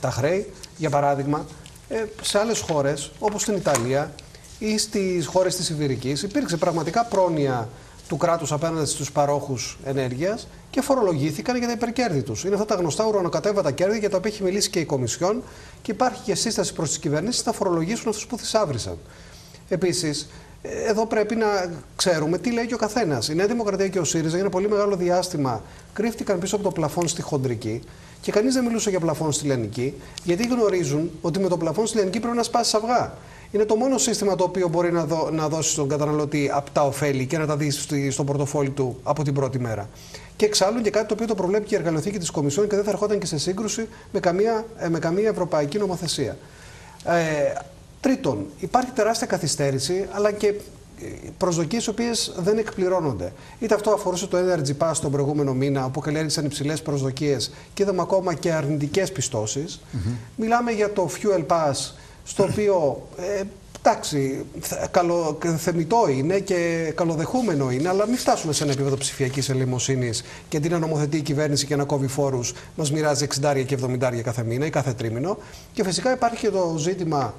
τα χρέη. Για παράδειγμα, ε, σε άλλες χώρες όπως στην Ιταλία ή στις χώρες της Ιβηρική υπήρξε πραγματικά πρόνοια του κράτους απέναντι στους παρόχους ενέργειας και φορολογήθηκαν για τα υπερκέρδη τους. Είναι αυτά τα γνωστά ουρανοκατέβατα κέρδη για τα οποία έχει μιλήσει και η Κομισιόν και υπάρχει και σύσταση προς τις κυβερνήσεις να φορολογήσουν αυτούς που θησάβρισαν. Επίσης, εδώ πρέπει να ξέρουμε τι λέει και ο καθένας. Η Νέα Δημοκρατία και ο ΣΥΡΙΖΑ για ένα πολύ μεγάλο διάστημα κρύφτηκαν πίσω από το πλαφόν στη χοντρική και κανείς δεν μιλούσε για πλαφόν στη λιανική, γιατί γνωρίζουν ότι με το πλαφόν στη λιανική πρέπει να σπάσεις αυγά. Είναι το μόνο σύστημα το οποίο μπορεί να, δω, να δώσεις στον καταναλωτή απτά ωφέλη και να τα δεις στη- στο πορτοφόλι του από την πρώτη μέρα. Και εξάλλου και κάτι το οποίο το προβλέπει και η εργαλειοθήκη της Κομισιόν και δεν θα ερχόταν και σε σύγκρουση με καμία, ε, με καμία ευρωπαϊκή νομοθεσία. Ε, τρίτον, υπάρχει τεράστια καθυστέρηση, αλλά και προσδοκίες οι οποίες δεν εκπληρώνονται. Είτε αυτό αφορούσε το Energy Pass τον προηγούμενο μήνα, όπου καλλιέργησαν υψηλές προσδοκίες και είδαμε ακόμα και αρνητικές πιστώσεις. Μιλάμε για το Fuel Pass, στο οποίο ε, εντάξει, θε- καλο, θεμητό είναι και καλοδεχούμενο είναι, αλλά μην φτάσουμε σε ένα επίπεδο ψηφιακής ελεημοσύνης και αντί να νομοθετεί η κυβέρνηση και να κόβει φόρους, μας μοιράζει 60 και 70 κάθε μήνα ή κάθε τρίμηνο. Και φυσικά υπάρχει και το ζήτημα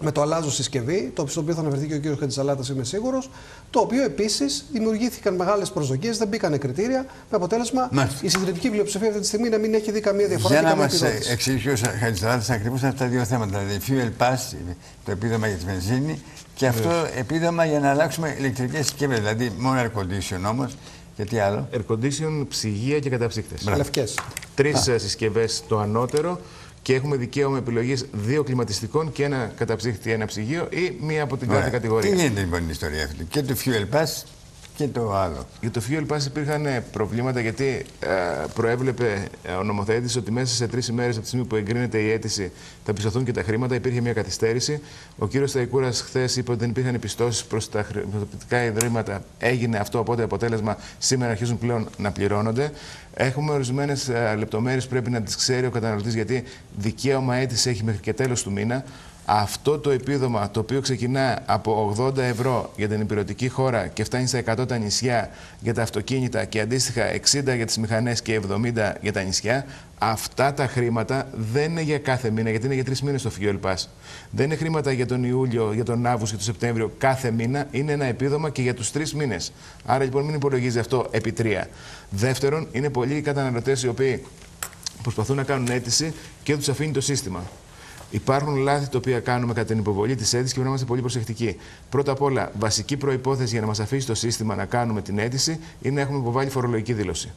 με το αλλάζω συσκευή, το στο οποίο θα αναφερθεί και ο κ. Χατζησαλάτας, είμαι σίγουρος, το οποίο επίσης δημιουργήθηκαν μεγάλες προσδοκίες, δεν μπήκανε κριτήρια, με αποτέλεσμα Μάλιστα. η συντριπτική πλειοψηφία αυτή τη στιγμή να μην έχει δει καμία διαφορά Για και να καμία μας επιδότηση. εξηγήσει ο Χατζηδράτης ακριβώς αυτά τα δύο θέματα. Δηλαδή, fuel pass, το επίδομα για τη βενζίνη και αυτό επίδομα για να αλλάξουμε ηλεκτρικές συσκευές. Δηλαδή, μόνο air condition όμως. Και τι άλλο. Air condition, ψυγεία και καταψύκτες. Λευκές. Τρεις συσκευές το ανώτερο και έχουμε δικαίωμα επιλογής δύο κλιματιστικών και ένα καταψύχτη, ένα ψυγείο ή μία από την κάθε Ωραία. κατηγορία. Τι γίνεται λοιπόν η ιστορία αυτή; Και το fuel pass και το άλλο. Για το Fuel Pass υπήρχαν ε, προβλήματα γιατί ε, προέβλεπε ε, ο νομοθέτης ότι μέσα σε τρεις ημέρες από τη στιγμή που εγκρίνεται η αίτηση θα πιστωθούν και τα χρήματα. Υπήρχε μια καθυστέρηση. Ο κύριος Σταϊκούρα χθες είπε ότι δεν υπήρχαν πιστώσει προς τα χρηματοπιστικά ιδρύματα. Έγινε αυτό, οπότε αποτέλεσμα σήμερα αρχίζουν πλέον να πληρώνονται. Έχουμε ορισμένες λεπτομέρειες που πρέπει να τις ξέρει ο καταναλωτής γιατί δικαίωμα αίτηση έχει μέχρι και τέλος του μήνα. Αυτό το επίδομα το οποίο ξεκινά από 80 ευρώ για την υπηρετική χώρα και φτάνει στα 100 τα νησιά για τα αυτοκίνητα και αντίστοιχα 60 για τις μηχανές και 70 για τα νησιά, αυτά τα χρήματα δεν είναι για κάθε μήνα, γιατί είναι για τρεις μήνες το Fuel Pass. Δεν είναι χρήματα για τον Ιούλιο, για τον Αύγουστο και τον Σεπτέμβριο κάθε μήνα, είναι ένα επίδομα και για τους τρεις μήνες. Άρα λοιπόν μην υπολογίζει αυτό επί τρία. Δεύτερον, είναι πολλοί οι καταναλωτές οι οποίοι προσπαθούν να κάνουν αίτηση και τους αφήνει το σύστημα. Υπάρχουν λάθη τα οποία κάνουμε κατά την υποβολή της αίτησης και πρέπει να είμαστε πολύ προσεκτικοί. Πρώτα απ' όλα, βασική προπόθεση για να μας αφήσει το σύστημα να κάνουμε την αίτηση είναι να έχουμε υποβάλει φορολογική δήλωση.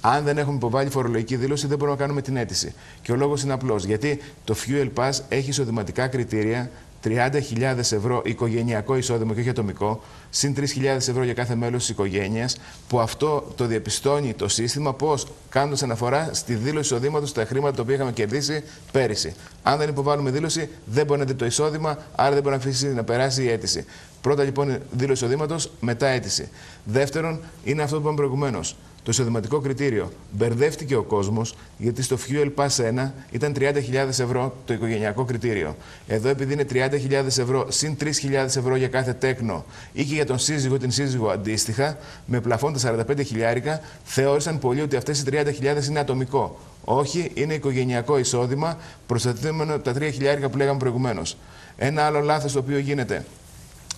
Αν δεν έχουμε υποβάλει φορολογική δήλωση, δεν μπορούμε να κάνουμε την αίτηση. Και ο λόγος είναι απλός. Γιατί το Fuel Pass έχει εισοδηματικά κριτήρια 30.000 ευρώ οικογενειακό εισόδημα και όχι ατομικό, συν 3.000 ευρώ για κάθε μέλος της οικογένειας, που αυτό το διαπιστώνει το σύστημα πώς κάνοντας αναφορά στη δήλωση εισοδήματος στα χρήματα τα οποία είχαμε κερδίσει πέρυσι. Αν δεν υποβάλουμε δήλωση, δεν μπορεί να δει το εισόδημα, άρα δεν μπορεί να αφήσει να περάσει η αίτηση. Πρώτα λοιπόν είναι δήλωση εισοδήματος, μετά αίτηση. Δεύτερον, είναι αυτό που είπαμε προηγουμένως. Το εισοδηματικό κριτήριο. Μπερδεύτηκε ο κόσμος γιατί στο Fuel Pass 1 ήταν 30.000 ευρώ το οικογενειακό κριτήριο. Εδώ, επειδή είναι 30.000 ευρώ συν 3.000 ευρώ για κάθε τέκνο ή και για τον σύζυγο την σύζυγο αντίστοιχα, με πλαφόν τα 45 χιλιάρικα, θεώρησαν πολλοί ότι αυτές οι 30.000 είναι ατομικό. Όχι, είναι οικογενειακό εισόδημα, προστατευόμενο από τα 3 χιλιάρικα που λέγαμε προηγουμένως. Ένα άλλο λάθος το οποίο γίνεται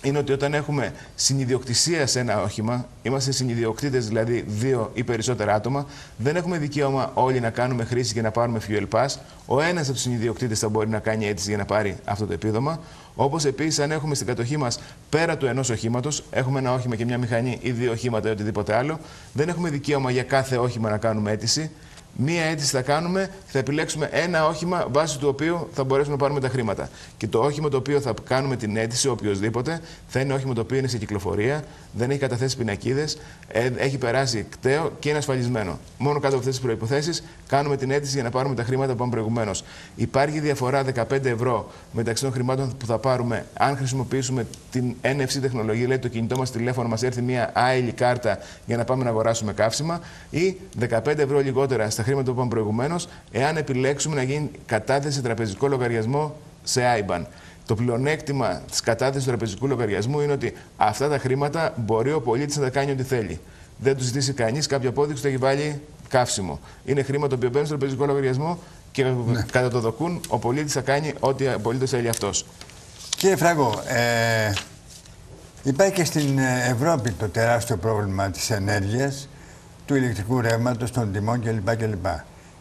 είναι ότι όταν έχουμε συνειδιοκτησία σε ένα όχημα, είμαστε συνειδιοκτήτες δηλαδή δύο ή περισσότερα άτομα, δεν έχουμε δικαίωμα όλοι να κάνουμε χρήση και να πάρουμε fuel pass. Ο ένας από τους συνειδιοκτήτες θα μπορεί να κάνει αίτηση για να πάρει αυτό το επίδομα. Όπως επίσης, αν έχουμε στην κατοχή μας πέρα του ενός οχήματος, έχουμε ένα όχημα και μια μηχανή ή δύο οχήματα ή οτιδήποτε άλλο, δεν έχουμε δικαίωμα για κάθε όχημα να κάνουμε αίτηση. Μία αίτηση θα κάνουμε και θα επιλέξουμε ένα όχημα βάσει του οποίου θα μπορέσουμε να πάρουμε τα χρήματα. Και το όχημα το οποίο θα κάνουμε την αίτηση, οποιοδήποτε, θα είναι όχημα το οποίο είναι σε κυκλοφορία, δεν έχει καταθέσει πινακίδες, έχει περάσει κταίο και είναι ασφαλισμένο. Μόνο κάτω από αυτές τις προποθέσει κάνουμε την αίτηση για να πάρουμε τα χρήματα που είπαμε προηγουμένως. Υπάρχει διαφορά 15 ευρώ μεταξύ των χρημάτων που θα πάρουμε αν χρησιμοποιήσουμε την NFC τεχνολογία, δηλαδή το κινητό μας τηλέφωνο, μας έρθει μια άειλη κάρτα για να πάμε να αγοράσουμε καύσιμα, ή 15 ευρώ λιγότερα στα χρήματα που είπαμε προηγουμένως, εάν επιλέξουμε να γίνει κατάθεση σε τραπεζικό λογαριασμό σε IBAN. Το πλεονέκτημα της κατάθεσης του τραπεζικού λογαριασμού είναι ότι αυτά τα χρήματα μπορεί ο πολίτης να τα κάνει ό,τι θέλει. Δεν τους ζητήσει κανείς κάποια απόδειξη ότι έχει βάλει καύσιμο. Είναι χρήμα το οποίο μπαίνει στο τραπεζικό λογαριασμό και ναι. κατά το δοκούν ο πολίτης θα κάνει ό,τι ο πολίτης θέλει αυτός. Κύριε Φράγκο, ε, υπάρχει και στην Ευρώπη το τεράστιο πρόβλημα της ενέργειας, του ηλεκτρικού ρεύματος, των τιμών κλπ. κλπ.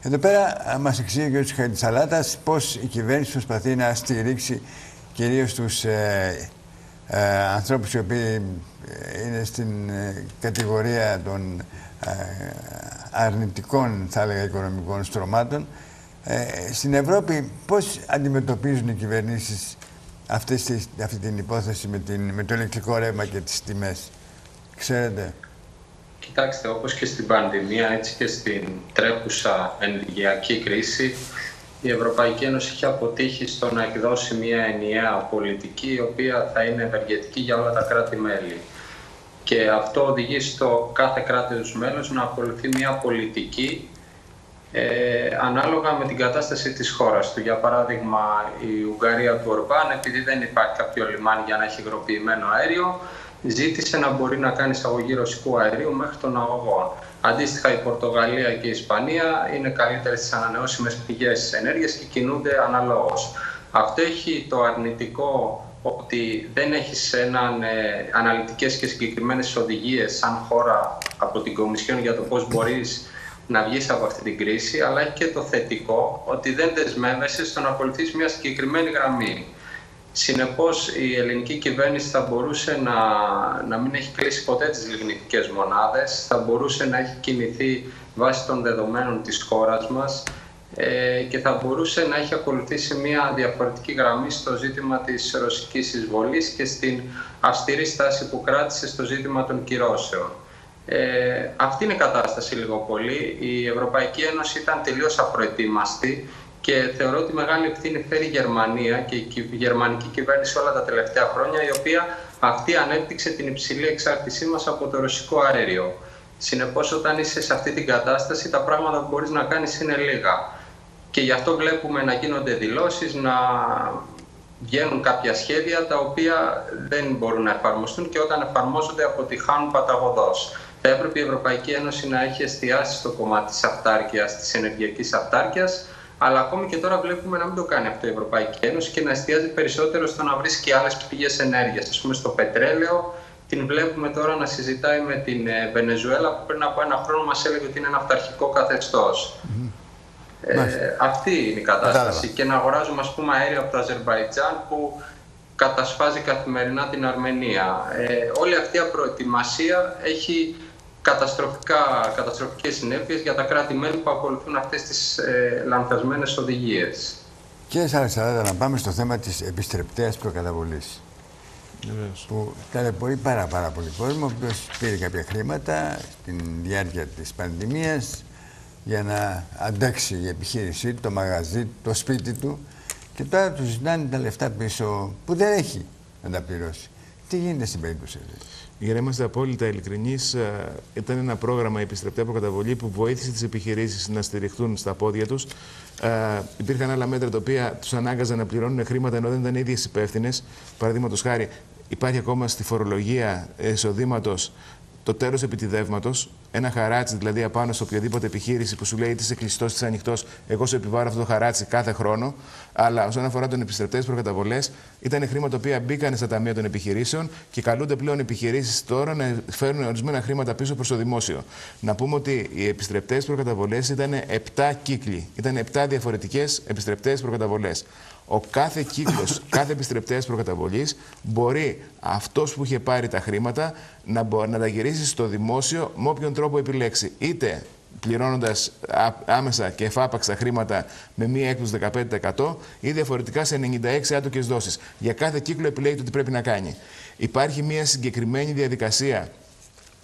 Εδώ πέρα μας εξηγεί ο κ. Χαϊντισαλάτας πώς η κυβέρνηση προσπαθεί να στηρίξει κυρίως τους ε, ε, ανθρώπους οι οποίοι είναι στην ε, κατηγορία των αρνητικών, θα έλεγα, οικονομικών στρωμάτων. στην Ευρώπη πώς αντιμετωπίζουν οι κυβερνήσεις αυτή, αυτή την υπόθεση με, την, με το ηλεκτρικό ρεύμα και τις τιμές; Ξέρετε; Κοιτάξτε, όπως και στην πανδημία, έτσι και στην τρέχουσα ενεργειακή κρίση, η Ευρωπαϊκή Ένωση έχει αποτύχει στο να εκδώσει μια ενιαία πολιτική, η οποία θα είναι ευεργετική για όλα τα κράτη-μέλη. Και αυτό οδηγεί στο κάθε κράτος μέλος να ακολουθεί μια πολιτική ε, ανάλογα με την κατάσταση της χώρας του. Για παράδειγμα, η Ουγγαρία του Ορμπάν, επειδή δεν υπάρχει κάποιο λιμάνι για να έχει υγροποιημένο αέριο, ζήτησε να μπορεί να κάνει εισαγωγή ρωσικού αερίου μέχρι των αγωγών. Αντίστοιχα, η Πορτογαλία και η Ισπανία είναι καλύτερες στις ανανεώσιμες πηγές ενέργειας και κινούνται αναλόγως. Αυτό έχει το αρνητικό ότι δεν έχει έναν ε, αναλυτικές και συγκεκριμένες οδηγίες σαν χώρα από την Κομισιόν για το πώς μπορείς να βγεις από αυτή την κρίση, αλλά έχει και το θετικό ότι δεν δεσμεύεσαι στο να ακολουθείς μια συγκεκριμένη γραμμή. Συνεπώς η ελληνική κυβέρνηση θα μπορούσε να, να μην έχει κλείσει ποτέ τις λιγνητικές μονάδες, θα μπορούσε να έχει κινηθεί βάσει των δεδομένων της χώρας μας ε, και θα μπορούσε να έχει ακολουθήσει μια διαφορετική γραμμή στο ζήτημα της ρωσικής εισβολής και στην αυστηρή στάση που κράτησε στο ζήτημα των κυρώσεων. Ε, αυτή είναι η κατάσταση λίγο πολύ. Η Ευρωπαϊκή Ένωση ήταν τελείως απροετοίμαστη και θεωρώ ότι μεγάλη ευθύνη φέρει η Γερμανία και η γερμανική κυβέρνηση όλα τα τελευταία χρόνια, η οποία αυτή ανέπτυξε την υψηλή εξάρτησή μας από το ρωσικό αέριο. Συνεπώς, όταν είσαι σε αυτή την κατάσταση, τα πράγματα που μπορείς να κάνεις είναι λίγα. Και γι' αυτό βλέπουμε να γίνονται δηλώσεις, να βγαίνουν κάποια σχέδια τα οποία δεν μπορούν να εφαρμοστούν και όταν εφαρμόζονται αποτυχάνουν παταγωδός. Θα έπρεπε η Ευρωπαϊκή Ένωση να έχει εστιάσει στο κομμάτι της αυτάρκειας, της ενεργειακής αυτάρκειας, αλλά ακόμη και τώρα βλέπουμε να μην το κάνει αυτό η Ευρωπαϊκή Ένωση και να εστιάζει περισσότερο στο να βρίσκει άλλες πηγές ενέργειας. Ας πούμε στο πετρέλαιο, την βλέπουμε τώρα να συζητάει με την ε, Βενεζουέλα που πριν από ένα χρόνο μας έλεγε ότι είναι ένα αυταρχικό καθεστώς. Ε, αυτή είναι η κατάσταση. Και να αγοράζουμε ας πούμε αέρια από το Αζερβαϊτζάν που κατασφάζει καθημερινά την Αρμενία. Ε, όλη αυτή η απροετοιμασία έχει καταστροφικά, καταστροφικές συνέπειες για τα κράτη-μέλη που ακολουθούν αυτές τις ε, λανθασμένες οδηγίες. Κύριε Σαρασαράδα, να πάμε στο θέμα της επιστρεπτέας προκαταβολής. Που ταλαιπωρεί πάρα, πάρα πολύ κόσμο, ο οποίος πήρε κάποια χρήματα στην διάρκεια της πανδημίας για να αντέξει η επιχείρησή του, το μαγαζί του, το σπίτι του και τώρα τους ζητάνε τα λεφτά πίσω που δεν έχει να τα πληρώσει. Τι γίνεται στην περίπτωση αυτή; Για να είμαστε απόλυτα ειλικρινείς, ε, ήταν ένα πρόγραμμα επιστρεπτή προκαταβολή που βοήθησε τις επιχειρήσεις να στηριχθούν στα πόδια τους. Ε, υπήρχαν άλλα μέτρα τα οποία τους ανάγκαζαν να πληρώνουν χρήματα ενώ δεν ήταν ίδιες υπεύθυνες. Παραδείγματος χάρη, υπάρχει ακόμα στη φορολογία εισοδήματο το τέλος επιτιδεύματος, ένα χαράτσι δηλαδή απάνω σε οποιαδήποτε επιχείρηση που σου λέει είτε είσαι κλειστός είτε ανοιχτός, εγώ σου επιβάλλω αυτό το χαράτσι κάθε χρόνο. Αλλά όσον αφορά τον επιστρεπτές προκαταβολές, ήταν χρήματα τα οποία μπήκαν στα ταμεία των επιχειρήσεων και καλούνται πλέον επιχειρήσεις τώρα να φέρουν ορισμένα χρήματα πίσω προς το δημόσιο. Να πούμε ότι οι επιστρεπτές προκαταβολές ήταν 7 κύκλοι. Ήταν 7 διαφορετικές επιστρεπτές προκαταβολές ο κάθε κύκλος, κάθε επιστρεπτέας προκαταβολής μπορεί αυτός που είχε πάρει τα χρήματα να, να τα γυρίσει στο δημόσιο με όποιον τρόπο επιλέξει. Είτε πληρώνοντας άμεσα και εφάπαξα χρήματα με μία έκπτωση 15% ή διαφορετικά σε 96 άτοκες δόσεις. Για κάθε κύκλο επιλέγει το τι πρέπει να κάνει. Υπάρχει μία συγκεκριμένη διαδικασία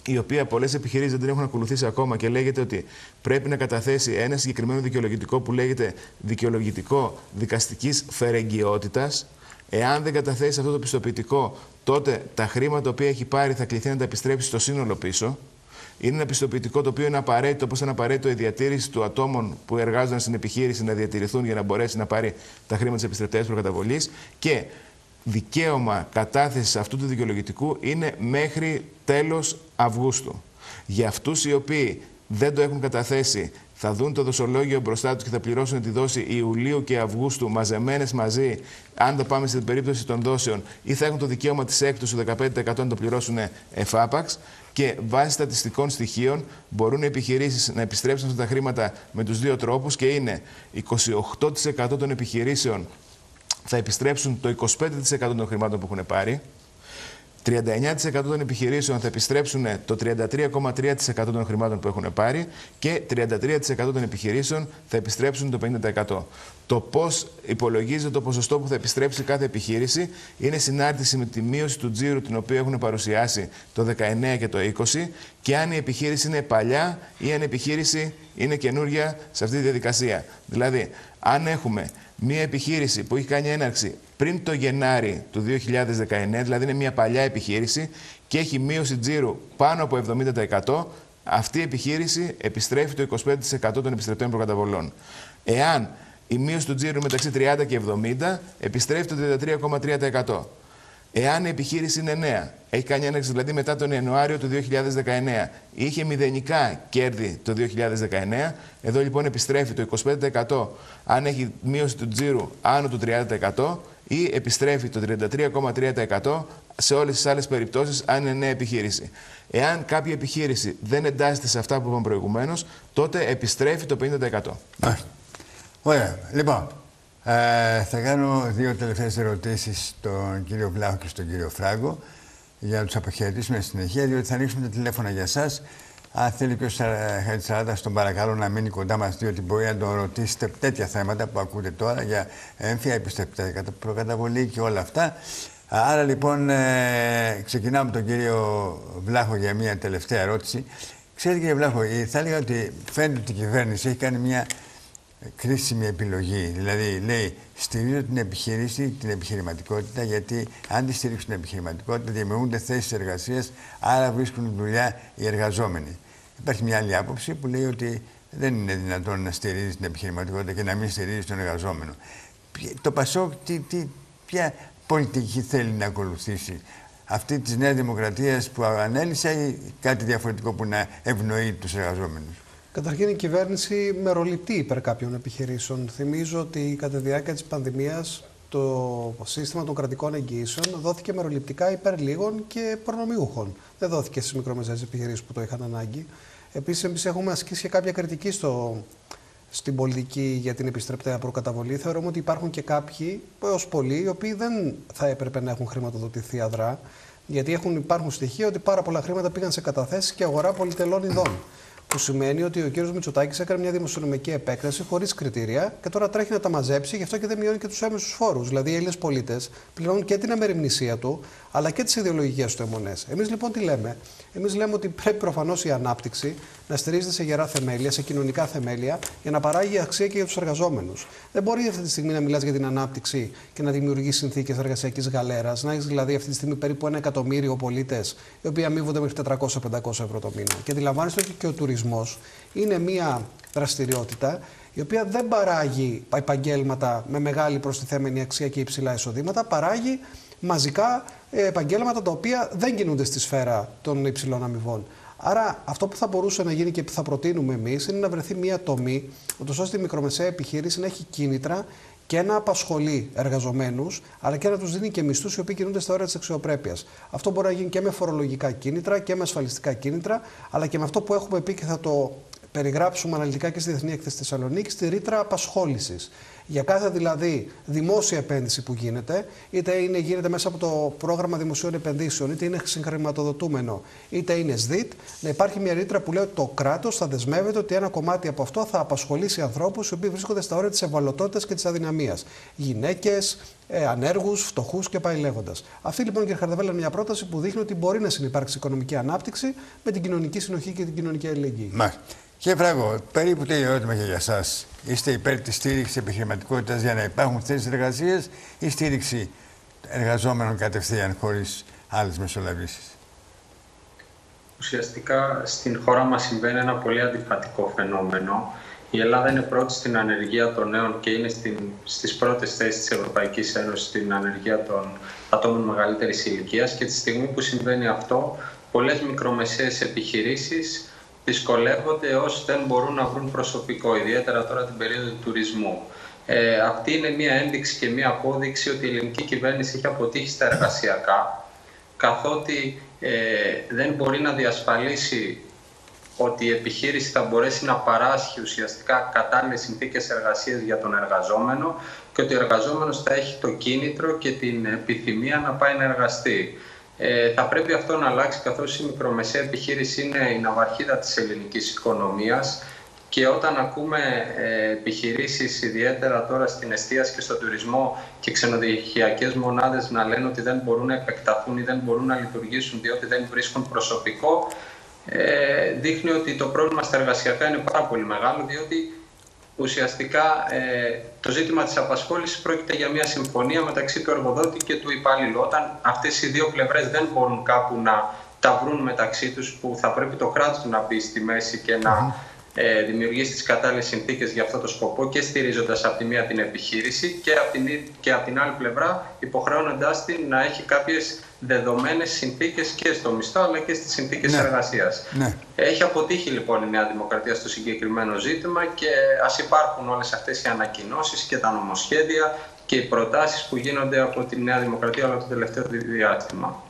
η οποία πολλές επιχειρήσεις δεν την έχουν ακολουθήσει ακόμα και λέγεται ότι πρέπει να καταθέσει ένα συγκεκριμένο δικαιολογητικό που λέγεται δικαιολογητικό δικαστικής φερεγγιότητας. Εάν δεν καταθέσει αυτό το πιστοποιητικό, τότε τα χρήματα τα οποία έχει πάρει θα κληθεί να τα επιστρέψει στο σύνολο πίσω. Είναι ένα πιστοποιητικό το οποίο είναι απαραίτητο, όπως είναι απαραίτητο η διατήρηση του ατόμων που εργάζονταν στην επιχείρηση να διατηρηθούν για να μπορέσει να πάρει τα χρήματα της επιστρεπτέας προκαταβολής. Και δικαίωμα κατάθεσης αυτού του δικαιολογητικού είναι μέχρι τέλος Αυγούστου. Για αυτούς οι οποίοι δεν το έχουν καταθέσει θα δουν το δοσολόγιο μπροστά τους και θα πληρώσουν τη δόση Ιουλίου και Αυγούστου μαζεμένες μαζί, αν το πάμε στην περίπτωση των δόσεων, ή θα έχουν το δικαίωμα της έκπτωσης του 15% να το πληρώσουν εφάπαξ. Και βάσει στατιστικών στοιχείων μπορούν οι επιχειρήσεις να επιστρέψουν αυτά τα χρήματα με τους δύο τρόπους και είναι 28% των επιχειρήσεων θα επιστρέψουν το 25% των χρημάτων που έχουν πάρει. 39% των επιχειρήσεων θα επιστρέψουν το 33,3% των χρημάτων που έχουν πάρει και 33% των επιχειρήσεων θα επιστρέψουν το 50%. Το πώς υπολογίζεται το ποσοστό που θα επιστρέψει κάθε επιχείρηση είναι συνάρτηση με τη μείωση του τζίρου την οποία έχουν παρουσιάσει το 19 και το 20 και αν η επιχείρηση είναι παλιά ή αν η επιχείρηση είναι καινούρια σε αυτή τη διαδικασία. Δηλαδή, αν έχουμε μια επιχείρηση που έχει κάνει έναρξη πριν το Γενάρη του 2019, δηλαδή είναι μια παλιά επιχείρηση και έχει μείωση τζίρου πάνω από 70%, αυτή η επιχείρηση επιστρέφει το 25% των επιστρεπτών προκαταβολών. Εάν η μείωση του τζίρου μεταξύ 30 και 70 επιστρέφει το 33,3%. Εάν η επιχείρηση είναι νέα, έχει κάνει έναρξη δηλαδή μετά τον Ιανουάριο του 2019, είχε μηδενικά κέρδη το 2019, εδώ λοιπόν επιστρέφει το 25% αν έχει μείωση του τζίρου άνω του 30% ή επιστρέφει το 33,3% σε όλες τις άλλες περιπτώσεις αν είναι νέα επιχείρηση. Εάν κάποια επιχείρηση δεν εντάσσεται σε αυτά που είπαμε προηγουμένως, τότε επιστρέφει το 50%. Ωραία. Λοιπόν, ε, θα κάνω δύο τελευταίες ερωτήσεις στον κύριο Βλάχο και στον κύριο Φράγκο για να τους αποχαιρετήσουμε συνεχεία, διότι θα ανοίξουμε τα τηλέφωνα για σας. Αν θέλει και ο Χατζησαράντα, τον παρακαλώ να μείνει κοντά μας, διότι μπορεί να τον ρωτήσετε τέτοια θέματα που ακούτε τώρα για έμφυα επιστρεπτικά προκαταβολή και όλα αυτά. Άρα λοιπόν, ε, ξεκινάμε με τον κύριο Βλάχο για μια τελευταία ερώτηση. Ξέρετε κύριε Βλάχο, ε, θα έλεγα ότι φαίνεται ότι η κυβέρνηση έχει κάνει μια κρίσιμη επιλογή. Δηλαδή, λέει, στηρίζω την επιχείρηση, την επιχειρηματικότητα, γιατί αν τη στηρίξουν την επιχειρηματικότητα, δημιουργούνται θέσεις εργασίας, άρα βρίσκουν δουλειά οι εργαζόμενοι. Υπάρχει μια άλλη άποψη που λέει ότι δεν είναι δυνατόν να στηρίζεις την επιχειρηματικότητα και να μην στηρίζεις τον εργαζόμενο. Το Πασόκ, τι, τι, ποια πολιτική θέλει να ακολουθήσει, αυτή της Νέας Δημοκρατίας που ανέλησε ή κάτι διαφορετικό που να ευνοεί τους εργαζόμενους; Καταρχήν η κυβέρνηση μεροληπτεί υπέρ κάποιων επιχειρήσεων. Θυμίζω ότι κατά τη διάρκεια της πανδημίας το σύστημα των κρατικών εγγύσεων δόθηκε μεροληπτικά υπέρ λίγων και προνομιούχων. Δεν δόθηκε στις μικρομεσαίες επιχειρήσεις που το είχαν ανάγκη. Επίσης, εμείς έχουμε ασκήσει και κάποια κριτική στο, στην πολιτική για την επιστρεπτέα προκαταβολή. Θεωρούμε ότι υπάρχουν και κάποιοι, έως πολλοί, οι οποίοι δεν θα έπρεπε να έχουν χρηματοδοτηθεί αδρά, γιατί έχουν, υπάρχουν στοιχεία ότι πάρα πολλά χρήματα πήγαν σε καταθέσεις και αγορά πολυτελών ειδών. Που σημαίνει ότι ο κύριος Μητσοτάκης έκανε μια δημοσιονομική επέκταση χωρίς κριτήρια και τώρα τρέχει να τα μαζέψει, γι' αυτό και δεν μειώνει και τους έμεσου φόρους. Δηλαδή, οι Έλληνες πολίτες πληρώνουν και την αμεριμνησία του, αλλά και τις ιδεολογικές του αιμονές. Εμείς λοιπόν τι λέμε; Εμείς λέμε ότι πρέπει προφανώς η ανάπτυξη να στηρίζεται σε γερά θεμέλια, σε κοινωνικά θεμέλια, για να παράγει αξία και για τους εργαζόμενους. Δεν μπορεί αυτή τη στιγμή να μιλάς για την ανάπτυξη και να δημιουργείς συνθήκες εργασιακής γαλέρας. Να έχεις δηλαδή αυτή τη στιγμή περίπου ένα εκατομμύριο πολίτες, οι οποίοι αμείβονται μέχρι 400-500 ευρώ το μήνα. Και αντιλαμβάνεστε ότι και ο τουρισμός είναι μια δραστηριότητα η οποία δεν παράγει επαγγέλματα με μεγάλη προστιθέμενη αξία και υψηλά εισοδήματα, παράγει μαζικά ε, επαγγέλματα τα οποία δεν κινούνται στη σφαίρα των υψηλών αμοιβών. Άρα, αυτό που θα μπορούσε να γίνει και που θα προτείνουμε εμείς είναι να βρεθεί μια τομή, ώστε η μικρομεσαία επιχείρηση να έχει κίνητρα και να απασχολεί εργαζομένους, αλλά και να τους δίνει και μισθούς οι οποίοι κινούνται στα όρια της αξιοπρέπειας. Αυτό μπορεί να γίνει και με φορολογικά κίνητρα και με ασφαλιστικά κίνητρα, αλλά και με αυτό που έχουμε πει και θα το περιγράψουμε αναλυτικά και στη Διεθνή Έκθεση Θεσσαλονίκη, τη ρήτρα απασχόλησης. Για κάθε δηλαδή δημόσια επένδυση που γίνεται, είτε είναι, γίνεται μέσα από το πρόγραμμα δημοσίων επενδύσεων, είτε είναι συγχρηματοδοτούμενο, είτε είναι ΣΔΙΤ, να υπάρχει μια ρήτρα που λέει ότι το κράτος θα δεσμεύεται ότι ένα κομμάτι από αυτό θα απασχολήσει ανθρώπους οι οποίοι βρίσκονται στα όρια της ευαλωτότητας και της αδυναμίας. Γυναίκες, ε, ανέργους, φτωχούς και πάει λέγοντας. Αυτή λοιπόν, κύριε Χαρδαβέλα, είναι μια πρόταση που δείχνει ότι μπορεί να συνεπάρξει οικονομική ανάπτυξη με την κοινωνική συνοχή και την κοινωνική αλληλεγγύη. Κύριε Φράγκο, περίπου το ερώτημα και για εσά. Είστε υπέρ της στήριξης επιχειρηματικότητας για να υπάρχουν θέσεις εργασίας ή στήριξη εργαζόμενων κατευθείαν χωρίς άλλες μεσολαβήσεις; Ουσιαστικά στην χώρα μας συμβαίνει ένα πολύ αντιφατικό φαινόμενο. Η Ελλάδα είναι πρώτη στην ανεργία των νέων και είναι στην, στις πρώτες θέσεις της Ευρωπαϊκής Ένωσης στην ανεργία των ατόμων μεγαλύτερης ηλικίας και τη στιγμή που συμβαίνει αυτό, πολλές μικρομεσαίες επιχειρήσεις δυσκολεύονται όσοι δεν μπορούν να βρουν προσωπικό, ιδιαίτερα τώρα την περίοδο του τουρισμού. Ε, αυτή είναι μια ένδειξη και μια απόδειξη ότι η ελληνική κυβέρνηση έχει αποτύχει στα εργασιακά, καθότι ε, δεν μπορεί να διασφαλίσει ότι η επιχείρηση θα μπορέσει να παράσχει ουσιαστικά κατάλληλες συνθήκες εργασίας για τον εργαζόμενο και ότι ο εργαζόμενος θα έχει το κίνητρο και την επιθυμία να πάει να εργαστεί. Ε, θα πρέπει αυτό να αλλάξει καθώς η μικρομεσαία επιχείρηση είναι η ναυαρχίδα της ελληνικής οικονομίας και όταν ακούμε ε, επιχειρήσεις ιδιαίτερα τώρα στην εστίαση και στον τουρισμό και ξενοδοχειακές μονάδες να λένε ότι δεν μπορούν να επεκταθούν ή δεν μπορούν να λειτουργήσουν διότι δεν βρίσκουν προσωπικό ε, δείχνει ότι το πρόβλημα στα εργασιακά είναι πάρα πολύ μεγάλο διότι ουσιαστικά ε, το ζήτημα της απασχόλησης πρόκειται για μια συμφωνία μεταξύ του εργοδότη και του υπάλληλου. Όταν αυτές οι δύο πλευρές δεν μπορούν κάπου να τα βρουν μεταξύ τους που θα πρέπει το κράτος να μπει στη μέση και να ε, δημιουργήσει τις κατάλληλες συνθήκες για αυτό το σκοπό και στηρίζοντας από τη μία την επιχείρηση και από την, και από την άλλη πλευρά υποχρεώνοντας την να έχει κάποιες δεδομένες συνθήκες και στο μισθό αλλά και στις συνθήκες Ναι. εργασίας. Ναι. Έχει αποτύχει λοιπόν η Νέα Δημοκρατία στο συγκεκριμένο ζήτημα και ας υπάρχουν όλες αυτές οι ανακοινώσεις και τα νομοσχέδια και οι προτάσεις που γίνονται από τη Νέα Δημοκρατία όλο το τελευταίο διάστημα.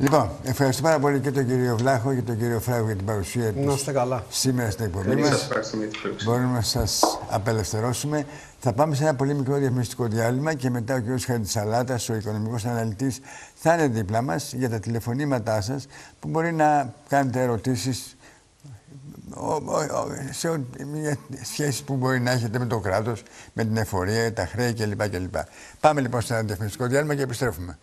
Λοιπόν, ευχαριστώ πάρα πολύ και τον κύριο Βλάχο και τον κύριο Φράγκο για την παρουσία Να τους είστε καλά. σήμερα στην εκπομπή Καλή σας μας. ευχαριστούμε τη φιλοξενία. Μπορούμε να σας απελευθερώσουμε. Θα πάμε σε ένα πολύ μικρό διαφημιστικό διάλειμμα και μετά ο κύριος Χαριτσαλάτας, ο οικονομικός αναλυτής, θα είναι δίπλα μας για τα τηλεφωνήματά σας που μπορεί να κάνετε ερωτήσεις ο- ο- ο- σε ό- μια σχέση που μπορεί να έχετε με το κράτος, με την εφορία, τα χρέη κλπ. κλπ. Πάμε λοιπόν σε ένα διαφημιστικό διάλειμμα και επιστρέφουμε.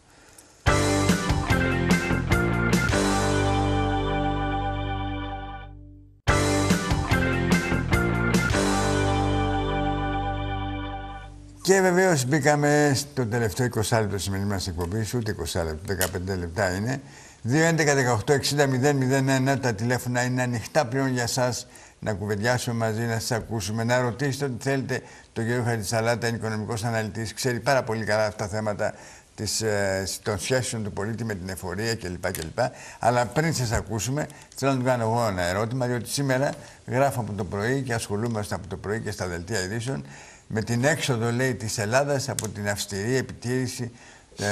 Και βεβαίως μπήκαμε στο τελευταίο 20 λεπτό σημερινή μας εκπομπή, ούτε 20 λεπτά, 15 λεπτά είναι. 2.11.18.60.001 τα τηλέφωνα είναι ανοιχτά πλέον για εσά να κουβεντιάσουμε μαζί, να σας ακούσουμε, να ρωτήσετε ό,τι θέλετε. Το κύριο Χατζησαλάτα είναι οικονομικός αναλυτής, ξέρει πάρα πολύ καλά αυτά τα θέματα της, ε, των σχέσεων του πολίτη με την εφορία κλπ. κλπ. Αλλά πριν σας ακούσουμε, θέλω να του κάνω εγώ ένα ερώτημα, διότι σήμερα γράφω από το πρωί και ασχολούμαστε από το πρωί και στα δελτία ειδήσεων με την έξοδο, λέει, της Ελλάδας από την αυστηρή επιτήρηση ε,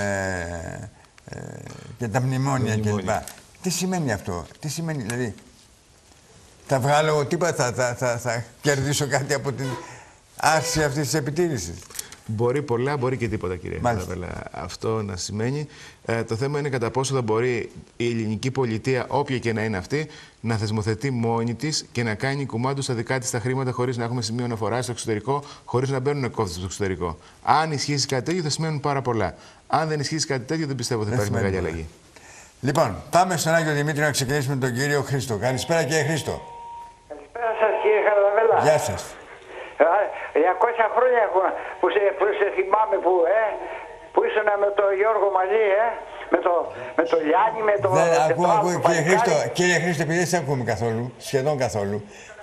ε, και τα μνημόνια Τα κλπ. μνημόνια. Τι σημαίνει αυτό, τι σημαίνει, δηλαδή, θα βγάλω εγώ τίποτα, θα, θα, θα, θα κερδίσω κάτι από την άρση αυτής της επιτήρησης; Μπορεί πολλά, μπορεί και τίποτα, κύριε Μάλιστα. Χαρδαβέλα. Αυτό να σημαίνει. Ε, το θέμα είναι κατά πόσο θα μπορεί η ελληνική πολιτεία, όποια και να είναι αυτή, να θεσμοθετεί μόνη της και να κάνει κουμάντου στα δικά της τα χρήματα χωρίς να έχουμε σημείο αναφοράς στο εξωτερικό, χωρίς να μπαίνουν κόφτε στο εξωτερικό. Αν ισχύσει κάτι τέτοιο, θα σημαίνουν πάρα πολλά. Αν δεν ισχύσει κάτι τέτοιο, δεν πιστεύω ότι θα Δεν υπάρχει σημαίνει μεγάλη πολλά. αλλαγή. Λοιπόν, πάμε στον Άγιο Δημήτρη να ξεκινήσουμε με τον κύριο Χρήστο. Καλησπέρα κύριε Χρήστο. Καλησπέρα σας κύριε Χαρδαβέλα. Γεια σας. Α, 200 χρόνια έχω που σε, που σε θυμάμαι που, ε, που ήσουν με τον Γιώργο μαζί, ε, με το, με το Λιάννη, με το... Δεν με το ακούω, άλλο ακούω, το κύριε παλικάρι. Χρήστο, κύριε Χρήστο, επειδή δεν σε ακούμε καθόλου, σχεδόν καθόλου.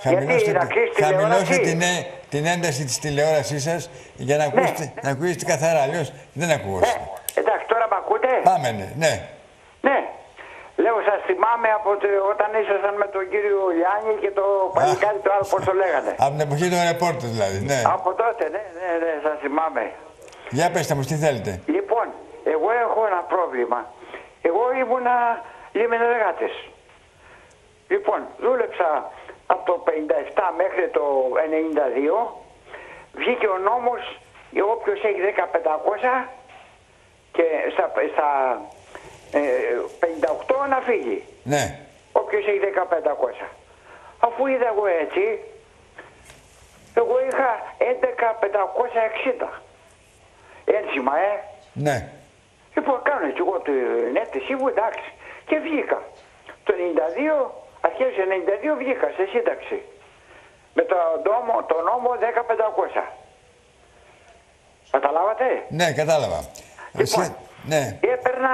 Χαμηλώστε, να τη- κλείσει τη χαμηλώστε τηλεόραση; την, ε- την ένταση της τηλεόρασής σας για να ακούσετε, να ακούσετε καθαρά, αλλιώς δεν Ναι, ακούγεστε. εντάξει, τώρα με ακούτε; Πάμε, ναι, ναι. Ναι. Λέω, σας θυμάμαι από το, όταν ήσασταν με τον κύριο Λιάννη και το παλικάρι το άλλο, πώς το λέγατε. Από την εποχή των ρεπόρτερ δηλαδή, ναι. Από τότε, ναι, ναι, ναι, σας θυμάμαι. Για πέστε μου, τι θέλετε. Λοιπόν, εγώ έχω ένα πρόβλημα. Εγώ ήμουνα λιμενεργάτης. Λοιπόν, δούλεψα από το 57 μέχρι το 92. Βγήκε ο νόμος για όποιος έχει 1500 και στα, στα ε, 58 να φύγει. Ναι. Όποιος έχει 1500. Αφού είδα εγώ έτσι, εγώ είχα 11.560. Ένσημα, ε. Ναι. Λοιπόν, κάνω και εγώ την αίτησή μου, εντάξει. Και βγήκα. Το 92, αρχές του 92 βγήκα σε σύνταξη. Με το νόμο, το νόμο 10.500. Καταλάβατε; Ναι, κατάλαβα. Λοιπόν, Εσύ- Ναι. Έπαιρνα,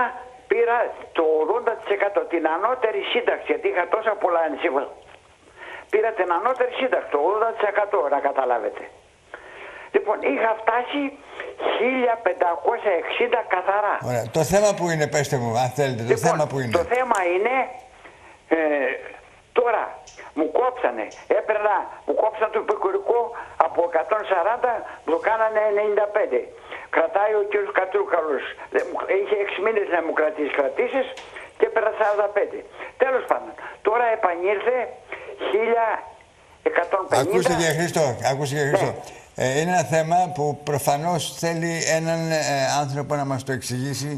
πήρα το 80% την ανώτερη σύνταξη, γιατί είχα τόσα πολλά ενσύμβα. Πήρα την ανώτερη σύνταξη, το 80% να καταλάβετε. Λοιπόν, είχα φτάσει 1560 καθαρά. Ωραία. Το θέμα που είναι, πέστε μου, αν θέλετε, το θέμα που είναι. Λοιπόν, Το θέμα είναι ε, τώρα μου κόψανε, έπαιρνα, μου κόψαν το επικουρικό από 140, μου το κάνανε 95. Κρατάει ο κύριος Κατρούκαλος, Δεν μου- είχε 6 μήνες να μου κρατήσει κρατήσεις και έπαιρνα 45. Τέλος πάντων, τώρα επανήλθε 1150. Ακούστε κύριε Χρήστο, ακούστε κύριε Χρήστο. Ε, είναι ένα θέμα που προφανώς θέλει έναν ε, άνθρωπο να μας το εξηγήσει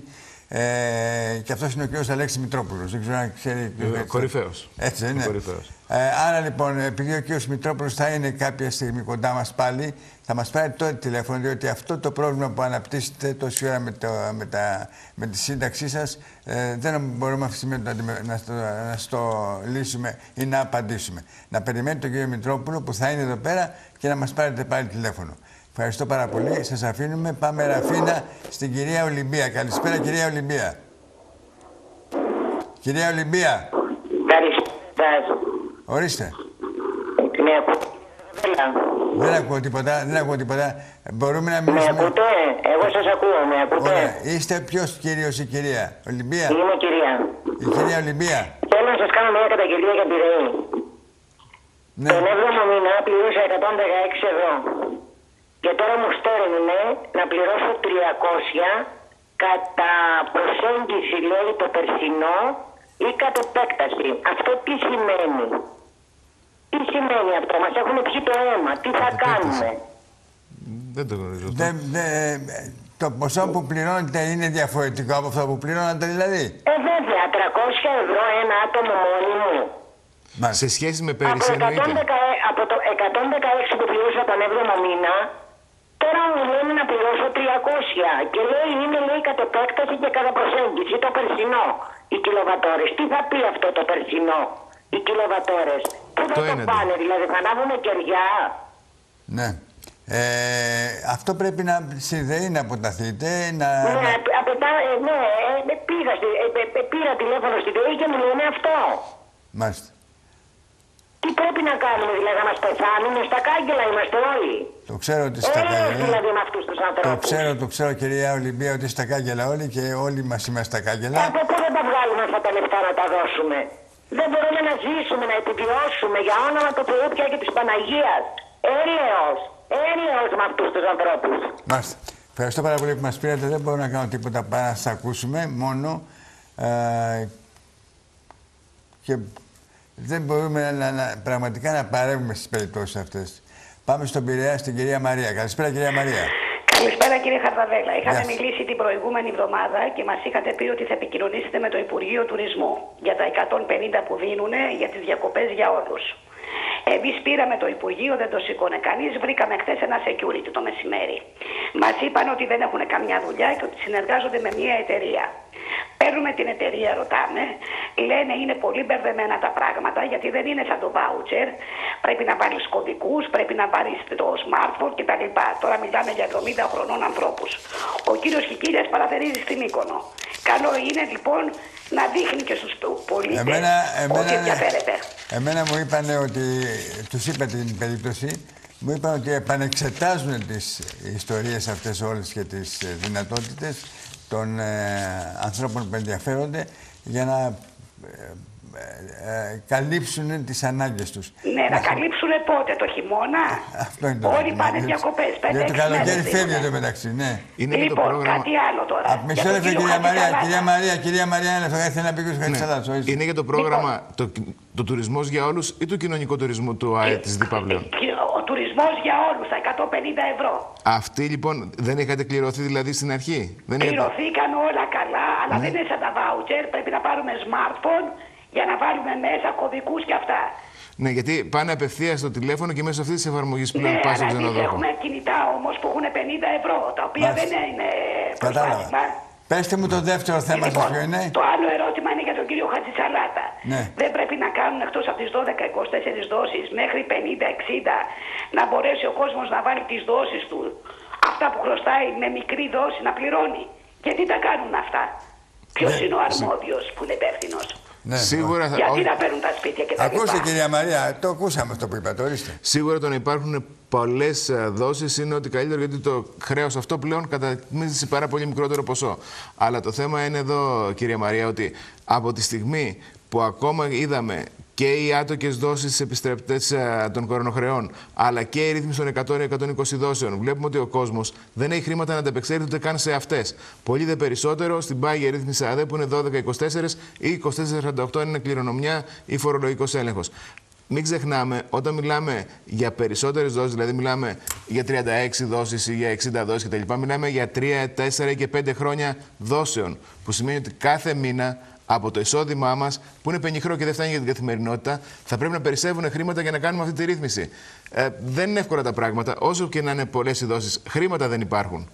Ε, και αυτός είναι ο κ. Αλέξης Μητρόπουλος. Δεν ξέρω αν ξέρει. Ε, Κορυφαίος. Έτσι δεν είναι. Κορυφαίος. Ε, άρα λοιπόν, επειδή ο κ. Μητρόπουλος θα είναι κάποια στιγμή κοντά μας πάλι, θα μας πάρει τότε τηλέφωνο, διότι αυτό το πρόβλημα που αναπτύσσετε τόση ώρα με, το, με, τα, με τη σύνταξή σας, ε, δεν μπορούμε αυτή τη στιγμή να, αντιμε- να, στο, να στο λύσουμε ή να απαντήσουμε. Να περιμένετε τον κ. Μητρόπουλο που θα είναι εδώ πέρα και να μας πάρετε πάλι τηλέφωνο. Ευχαριστώ πάρα πολύ. Σας αφήνουμε. Πάμε Ραφίνα στην κυρία Ολυμπία. Καλησπέρα, κυρία Ολυμπία. Κυρία Ολυμπία, Καλησπέρα. ορίστε. Με ακούτε. Δεν ακούω τίποτα, δεν ακούω τίποτα. Μπορούμε να Με μιλήσουμε. ακούτε; Εγώ σας ακούω. Με ακούτε; Ωραία. Είστε ποιος κύριο ή κυρία. Ολυμπία; Είμαι κυρία. Η κυρία Ολυμπία. Θέλω να σας κάνω μια καταγγελία για τη ΔΕΗ. Ναι. Τον 7ο μήνα πλήρωσα 116 ευρώ. Και τώρα μου στέλνουν να πληρώσω 300 κατά προσέγγιση λέει το περσινό ή κατ' επέκταση. Αυτό τι σημαίνει; Τι σημαίνει αυτό; Μας έχουν πιει το αίμα. Τι θα κάνουμε; Δεν το γνωρίζω. αυτό. Δεν- δεν- το ποσό που πληρώνετε είναι διαφορετικό από αυτό που πληρώνατε δηλαδή. Ε, βέβαια, 300 ευρώ ένα άτομο μόνιμο. Μάλιστα. Σε σχέση με Από, πέρυσι, 116, εννοείται. από το 116 που πληρώσα τον 7ο μήνα, τώρα μου λένε να πληρώσω 300. Και λέει είναι λέει κατ' επέκταση και κατά προσέγγιση το περσινό. Οι κιλοβατόρες. Τι θα πει αυτό το περσινό. Οι κιλοβατόρες; Πού θα Το το έναντι. πάνε, δηλαδή θα ανάβουμε κεριά; Ναι. Ε, αυτό πρέπει να συνδέει, να αποταθείτε, να... Ναι, να- απ- από τα, ε, ναι, ε, πήγα, στη- ε, ε, ε, πήρα τηλέφωνο στη ΔΕΗ και μου λένε αυτό. Μάλιστα. Τι πρέπει να κάνουμε, δηλαδή να μας πεθάνουμε, στα κάγκελα είμαστε όλοι. Το ξέρω ότι στα Έλεος κάγκελα... δηλαδή με αυτούς τους Το ανθρώπους. ξέρω, το ξέρω κυρία Ολυμπία ότι στα κάγκελα όλοι και όλοι μας είμαστε στα Ε, κάγκελα. Από πού δεν τα βγάλουμε αυτά τα λεφτά να τα δώσουμε; Δεν μπορούμε να ζήσουμε, να επιβιώσουμε για όνομα του Θεού πια και της Παναγίας. Έλεος, έλεος με αυτούς τους ανθρώπους. Μάλιστα. Ευχαριστώ πάρα πολύ που μας πήρατε. Δεν μπορώ να κάνω τίποτα παρά να σας ακούσουμε. Μόνο ε, και δεν μπορούμε να, να- πραγματικά να παρεύουμε στις περιπτώσεις αυτές. Πάμε στον Πειραιά, στην κυρία Μαρία. Καλησπέρα κυρία Μαρία. Καλησπέρα κύριε Χαρδαβέλα. Είχαμε Γεια σας. μιλήσει την προηγούμενη εβδομάδα και μας είχατε πει ότι θα επικοινωνήσετε με το Υπουργείο Τουρισμού για τα 150 που δίνουν για τις διακοπές για όλους. Εμείς πήραμε το Υπουργείο, δεν το σήκωνε κανείς. Βρήκαμε χθες ένα security το μεσημέρι. Μας είπαν ότι δεν έχουν καμιά δουλειά και ότι συνεργάζονται με μια εταιρεία. Παίρνουμε την εταιρεία, ρωτάμε. Λένε είναι πολύ μπερδεμένα τα πράγματα γιατί δεν είναι σαν το voucher. Πρέπει να βάλει κωδικούς, πρέπει να βάλει το smartphone κτλ. Τώρα μιλάμε για 70 χρονών ανθρώπους. Ο κύριος Κικίλιας παραθερίζει στην Μύκονο. Καλό είναι λοιπόν να δείχνει και στους πολίτες Εμένα, ότι εμένα, ενδιαφέρεται. εμένα μου είπαν ότι, τους είπα την περίπτωση, μου είπαν ότι επανεξετάζουν τις ιστορίες αυτές όλες και τις ε, δυνατότητες των ε, ανθρώπων που ενδιαφέρονται για να ε, ε, ε, καλύψουν τις ανάγκες τους. Ναι, να καλύψουν πότε, το χειμώνα; Αυτό είναι το Όλοι ζήτημα. πάνε Γιατί- διακοπέ. Γιατί το καλοκαίρι φεύγει εδώ μεταξύ, ναι. Είναι και το Λοιπόν, πρόγραμμα. κάτι άλλο τώρα. Α, Μισό Για τον λεπτό, κύριο κυρία Μαρία. Χατζησαλάτα. Κυρία Μαρία, κυρία Μαρία, ένα λεπτό. Ήθελα να πει και ο Χατζησαλάτος, ορίστε. Είναι και το πρόγραμμα το, το τουρισμός για όλους ή το κοινωνικό τουρισμό του ΑΕ της Διπαυλίων; Και Ο τουρισμός για όλους, τα 150 ευρώ. Αυτοί λοιπόν δεν είχατε κληρωθεί δηλαδή στην αρχή; Δεν είχατε... Πληρωθήκαν όλα καλά, αλλά Ναι. δεν είναι σαν τα voucher. Πρέπει να πάρουμε smartphone για να βάλουμε μέσα κωδικούς και αυτά. Ναι, γιατί πάνε απευθείας στο τηλέφωνο και μέσω αυτής της εφαρμογής Ναι, πλέον πας στον αλλά εμείς ξενοδόχο. έχουμε κινητά όμως που έχουν 50 ευρώ, τα οποία Μάλιστα. δεν είναι Κατάλαβα. προσβάσιμα. Πέστε μου το δεύτερο θέμα σας Λοιπόν, ποιο είναι. Το άλλο ερώτημα είναι για τον κύριο Χατζησαλάτα. Ναι. Δεν πρέπει να κάνουν εκτός από τις 12-24 δόσεις μέχρι 50-60 να μπορέσει ο κόσμος να βάλει τις δόσεις του. Αυτά που χρωστάει με μικρή δόση να πληρώνει. Γιατί τα κάνουν αυτά; Ποιος Ναι, είναι ο αρμόδιος που είναι υπεύθυνος; Ναι. Σίγουρα, θα, Γιατί όχι- να παίρνουν τα σπίτια και τα Ακούστε λοιπά. κυρία Μαρία, το ακούσαμε αυτό που είπατε, ορίστε. σίγουρα το να υπάρχουν πολλές δόσεις είναι ότι καλύτερο γιατί το χρέος αυτό πλέον κατατμίζει σε πάρα πολύ μικρότερο ποσό. Αλλά το θέμα είναι εδώ, κυρία Μαρία, ότι από τη στιγμή που ακόμα είδαμε και οι άτοκες δόσεις στι επιστρεπτέ των κορονοχρεών, αλλά και η ρύθμιση των 100-120 δόσεων, βλέπουμε ότι ο κόσμος δεν έχει χρήματα να ανταπεξέλθει ούτε καν σε αυτές. Πολύ δε περισσότερο στην πάγια ρύθμιση ΑΔΕ που είναι 12-24 ή 24-48 είναι κληρονομιά ή φορολογικός έλεγχος. μην ξεχνάμε, όταν μιλάμε για περισσότερες δόσεις, δηλαδή μιλάμε για 36 δόσεις ή για 60 δόσεις κτλ., μιλάμε για 3, 4 και 5 χρόνια δόσεων. Που σημαίνει ότι κάθε μήνα από το εισόδημά μας, που είναι πενιχρό και δεν φτάνει για την καθημερινότητα, θα πρέπει να περισσεύουν χρήματα για να κάνουμε αυτή τη ρύθμιση. Ε, δεν είναι εύκολα τα πράγματα, όσο και να είναι πολλές οι δόσεις. Χρήματα δεν υπάρχουν.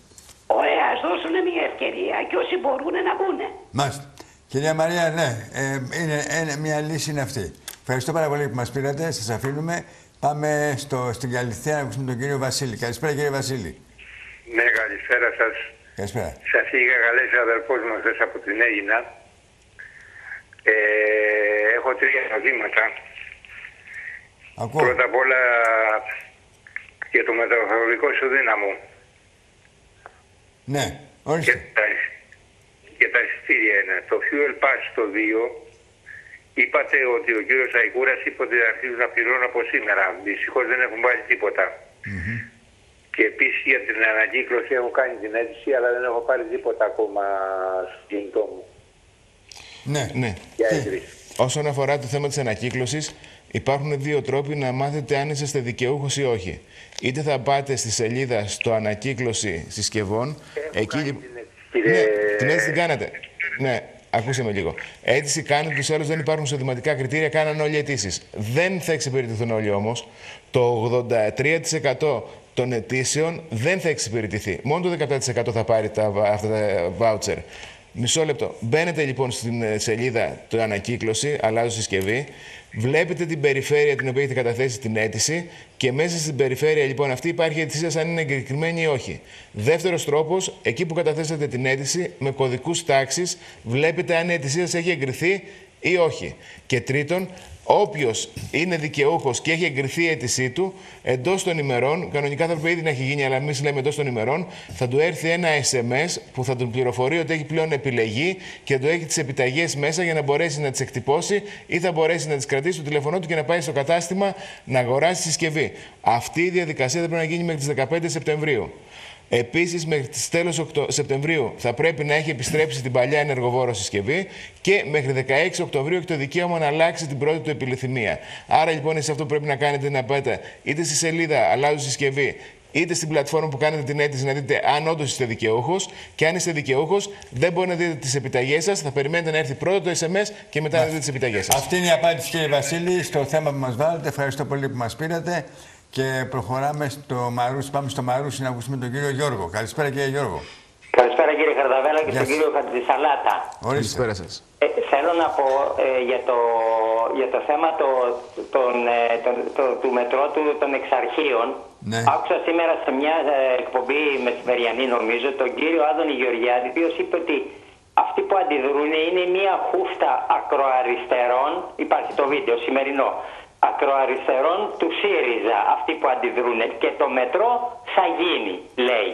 Ωραία, ας δώσουν μια ευκαιρία και όσοι μπορούν να μπουν. Μάλιστα. Κυρία Μαρία, ναι, ε, είναι, είναι, μια λύση είναι αυτή. Ευχαριστώ πάρα πολύ που μας πήρατε. Σας αφήνουμε. Πάμε στο, στην Καλυθέα να ακούσουμε τον κύριο Βασίλη. Καλησπέρα, κύριε Βασίλη. Ναι, καλησπέρα σας. Καλησπέρα. Σας είχα καλέσει αδερφό μου χθες από την Έγινα. Ε, έχω τρία ερωτήματα. Ακούω. Πρώτα απ' όλα για το μεταφορικό σου δύναμο Ναι, και ορίστε. τα, και τα εισιτήρια είναι. Το Fuel Pass το 2 είπατε ότι ο κύριος Αϊκούρας είπε ότι αρχίζουν να πληρώνουν από σήμερα. Δυστυχώς δεν έχουν βάλει τίποτα. Και επίσης για την ανακύκλωση έχω κάνει την αίτηση, αλλά δεν έχω πάρει τίποτα ακόμα στο κινητό μου Ναι. Ναι. για Τι; έγκριση. Όσον αφορά το θέμα της ανακύκλωσης, υπάρχουν δύο τρόποι να μάθετε αν είσαστε δικαιούχος ή όχι. Είτε θα πάτε στη σελίδα στο ανακύκλωση συσκευών. Έχω κάνει λι- την αίτηση, κύριε... Ναι, την αίτηση την κάνατε. Ναι, ακούστε με λίγο. Αίτηση κάνετε, τους άλλους δεν υπάρχουν εισοδηματικά κριτήρια, κάνανε όλοι αιτήσεις. Δεν θα εξυπηρετηθούν όλοι όμως. Το 83% των αιτήσεων δεν θα εξυπηρετηθεί. Μόνο το 17% θα πάρει τα, βα- αυτά τα voucher. Μισό λεπτό. Μπαίνετε λοιπόν στην ε, σελίδα του ανακύκλωση, αλλάζω συσκευή. Βλέπετε την περιφέρεια την οποία έχετε καταθέσει την αίτηση και μέσα στην περιφέρεια λοιπόν αυτή υπάρχει η αίτησή σας αν είναι εγκεκριμένη ή όχι. Δεύτερος τρόπος, εκεί που καταθέσατε την αίτηση με κωδικούς τάξης βλέπετε αν η αίτησή σας έχει εγκριθεί ή όχι. Και τρίτον, όποιος είναι δικαιούχος και έχει εγκριθεί η αίτησή του, εντός των ημερών, κανονικά θα πρέπει ήδη να έχει γίνει, αλλά εμείς λέμε εντός των ημερών, θα του έρθει ένα SMS που θα τον πληροφορεί ότι έχει πλέον επιλεγεί και θα του έχει τις επιταγές μέσα για να μπορέσει να τις εκτυπώσει ή θα μπορέσει να τις κρατήσει στο τηλεφωνό του και να πάει στο κατάστημα να αγοράσει τη συσκευή. Αυτή η διαδικασία θα πρέπει να γίνει μέχρι τις 15 Σεπτεμβρίου. Επίσης, μέχρι τις τέλος Σεπτεμβρίου θα πρέπει να έχει επιστρέψει την παλιά ενεργοβόρο συσκευή και μέχρι 16 Οκτωβρίου έχει το δικαίωμα να αλλάξει την πρώτη του επιληθυμία. Άρα λοιπόν, εσεί αυτό που πρέπει να κάνετε είναι να πάτε είτε στη σελίδα Αλλάζω συσκευή, είτε στην πλατφόρμα που κάνετε την αίτηση να δείτε αν όντως είστε δικαιούχος. Και αν είστε δικαιούχος, δεν μπορεί να δείτε τις επιταγές σας. Θα περιμένετε να έρθει πρώτα το SMS και μετά να δείτε τις επιταγές σας. Αυτή είναι η απάντηση, κύριε Βασίλη, στο θέμα που μας βάλετε. Ευχαριστώ πολύ που μας πήρατε. Και προχωράμε στο Μαρούσι. Πάμε στο Μαρούσι να ακούσουμε τον κύριο Γιώργο. Καλησπέρα, κύριε Γιώργο. Καλησπέρα κύριε Χαρδαβέλα και Γεια στον σας. κύριο Χατζησαλάτα. Ορίστε. Καλησπέρα σας. Ε, θέλω να πω ε, για, το, για το θέμα το, των, ε, των- το- του μετρό του, των εξαρχείων. Ναι. Άκουσα σήμερα σε μια ε, εκπομπή μεσημεριανή νομίζω τον κύριο Άδωνη Γεωργιάδη, ο οποίος είπε ότι αυτοί που αντιδρούν είναι μια χούφτα ακροαριστερών, υπάρχει το βίντεο σημερινό, ακροαριστερών του ΣΥΡΙΖΑ, αυτοί που αντιδρούν και το μετρό θα γίνει, λέει.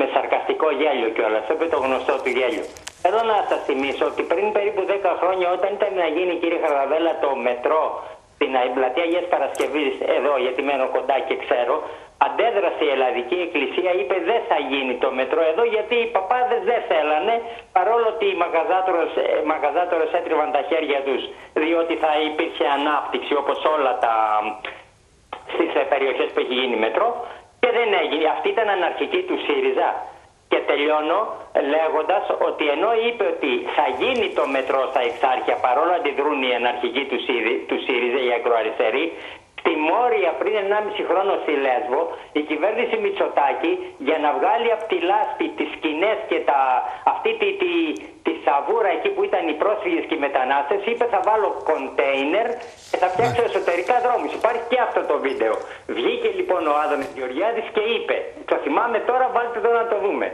Με σαρκαστικό γέλιο κιόλας. Το είπε το γνωστό του γέλιο. Θέλω να σας θυμίσω ότι πριν περίπου 10 χρόνια, όταν ήταν να γίνει, κύριε Χαρδαβέλα, το μετρό στην πλατεία Αγίας Παρασκευής, εδώ γιατί μένω κοντά και ξέρω, αντέδρασε η Ελλαδική Εκκλησία, είπε δεν θα γίνει το μετρό εδώ γιατί οι παπάδες δεν θέλανε, παρόλο ότι οι μαγαζάτορες, ε, μαγαζάτορες έτριβαν τα χέρια τους, διότι θα υπήρχε ανάπτυξη όπως όλα τα στις ε, περιοχές που έχει γίνει μετρό και δεν έγινε. Αυτή ήταν αναρχική του ΣΥΡΙΖΑ. Και τελειώνω λέγοντας ότι ενώ είπε ότι θα γίνει το μετρό στα εξάρχεια παρόλο αντιδρούν οι αναρχικοί του, ΣΥΡΙ- του ΣΥΡΙΖΑ, οι ακροαριστεροί, στη Μόρια πριν 1,5 χρόνο στη Λέσβο, η κυβέρνηση Μητσοτάκη για να βγάλει από τη λάσπη τις σκηνές και τα, αυτή τη, τη, τη σαβούρα εκεί που ήταν οι πρόσφυγες και οι μετανάστες, είπε θα βάλω κοντέινερ και θα φτιάξω εσωτερικά δρόμους. Υπάρχει και αυτό το βίντεο. Βγήκε λοιπόν ο Άδωνης Γεωργιάδης και είπε, το θυμάμαι τώρα, βάλτε το να το δούμε.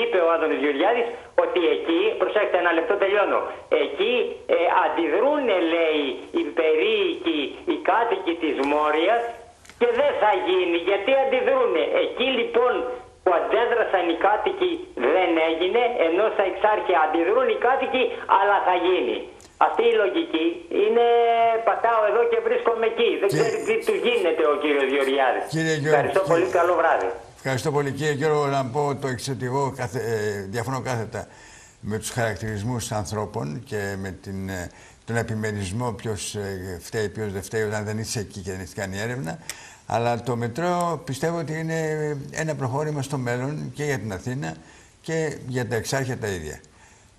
Είπε ο Άδωνης Γεωργιάδης ότι εκεί, προσέξτε ένα λεπτό τελειώνω, εκεί ε, αντιδρούν λέει οι περίοικοι, οι κάτοικοι της Μόριας και δεν θα γίνει γιατί αντιδρούν. Εκεί λοιπόν που αντέδρασαν οι κάτοικοι δεν έγινε, ενώ στα εξάρχεια αντιδρούν οι κάτοικοι αλλά θα γίνει. Αυτή η λογική είναι πατάω εδώ και βρίσκομαι εκεί. Δεν Και- ξέρει τι του γίνεται ο κύριος Γεωργιάδης. Κύριε Γεωργ- Ευχαριστώ κύριε- πολύ, καλό βράδυ. Ευχαριστώ πολύ κύριε Γιώργο να πω το εξής ότι εγώ καθε, ε, διαφωνώ κάθετα με τους χαρακτηρισμούς ανθρώπων και με την ε, τον επιμερισμό ποιος ε, φταίει, ποιος δεν φταίει, όταν δεν είσαι εκεί και δεν έχει κάνει έρευνα. Αλλά το μετρό πιστεύω ότι είναι ένα προχώρημα στο μέλλον και για την Αθήνα και για τα εξάρχεια τα ίδια.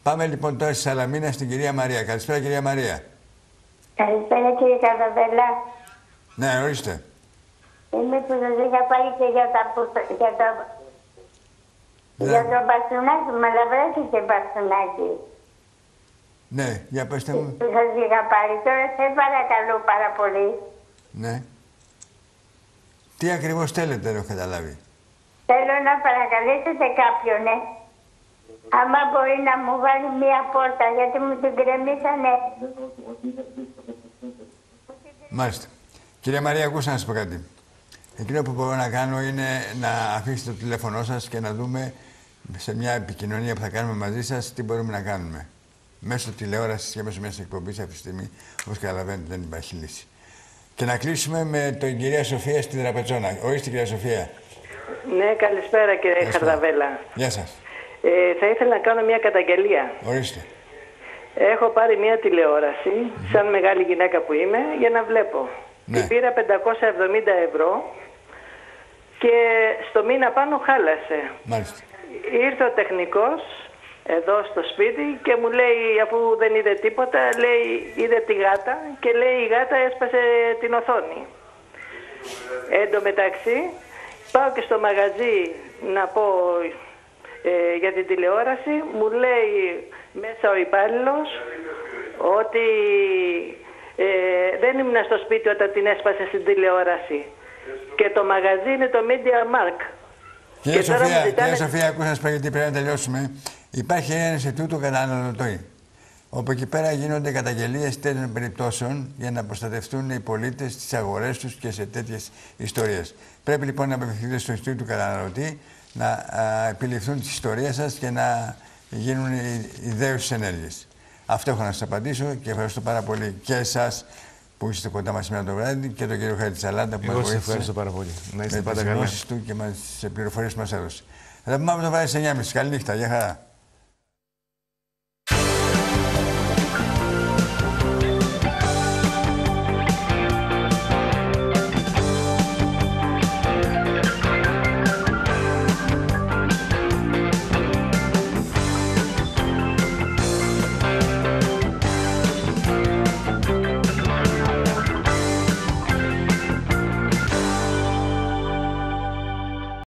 Πάμε λοιπόν τώρα στη Σαλαμίνα στην κυρία Μαρία. Καλησπέρα κυρία Μαρία. Καλησπέρα κύριε Καρδαβέλα. Ναι, ορίστε. Είμαι που σας είχα πάει και για, τα, που- για, το, Ναι. για το μπαστούνάκι, με βρέθηκε μπαστούνάκι. Ναι, για πέστε μου. Που σας είχα πάρει. Τώρα σε παρακαλώ πάρα πολύ. Ναι. Τι ακριβώς θέλετε, δεν έχω καταλάβει; Θέλω να παρακαλέσετε κάποιον, ναι. Άμα μπορεί να μου βάλει μία πόρτα, γιατί μου την κρεμίσανε. Μάλιστα. Κυρία Μαρία, ακούστε να σας πω κάτι. Εκείνο που μπορώ να κάνω είναι να αφήσετε το τηλέφωνό σας και να δούμε σε μια επικοινωνία που θα κάνουμε μαζί σας τι μπορούμε να κάνουμε. Μέσω τηλεόρασης και μέσω μιας εκπομπής αυτή τη στιγμή, όπως καταλαβαίνετε, δεν υπάρχει λύση. Και να κλείσουμε με την κυρία Σοφία στην Τραπεζόνα. Ορίστε, κυρία Σοφία. Ναι, καλησπέρα κύριε Καλησπέρα. Χαρδαβέλα. Γεια σας. Ε, θα ήθελα να κάνω μια καταγγελία. Ορίστε. Έχω πάρει μια τηλεόραση, σαν μεγάλη γυναίκα που είμαι, για να βλέπω. Ναι. Την πήρα 570 ευρώ και στο μήνα πάνω χάλασε. Μάλιστα. Ήρθε ο τεχνικός εδώ στο σπίτι και μου λέει, αφού δεν είδε τίποτα, λέει, είδε τη γάτα και λέει η γάτα έσπασε την οθόνη. Εν τω μεταξύ, πάω και στο μαγαζί να πω ε, για την τηλεόραση, μου λέει μέσα ο υπάλληλος ότι ε, δεν ήμουν στο σπίτι όταν την έσπασε στην τηλεόραση. Και το μαγαζί είναι το Media Mark. Κυρία Και τώρα μου Σοφία, ζητάνε- κυρία Σοφία, ακούστε να σας πω γιατί πρέπει να τελειώσουμε. Υπάρχει ένα Ινστιτούτο Καταναλωτή, όπου εκεί πέρα γίνονται καταγγελίες τέτοιων περιπτώσεων για να προστατευτούν οι πολίτες στις αγορές τους και σε τέτοιες ιστορίες. Πρέπει λοιπόν να απευθυνθείτε στο Ινστιτούτο του Καταναλωτή, να α, επιληφθούν τις ιστορίες σας και να γίνουν οι ιδέες ενέργειες. Αυτό έχω να σας απαντήσω και ευχαριστώ πάρα πολύ και εσάς που είστε κοντά μας σήμερα το βράδυ και τον κύριο Χαριτσαλάντα που Εγώ μας σας βοήθησε ευχαριστώ πάρα πολύ. Να είστε με πάντα τις καλά. γνώσεις του και με τις πληροφορίες που μας έδωσε. Θα τα πούμε το βράδυ σε 9.30. Καλή νύχτα. Γεια χαρά.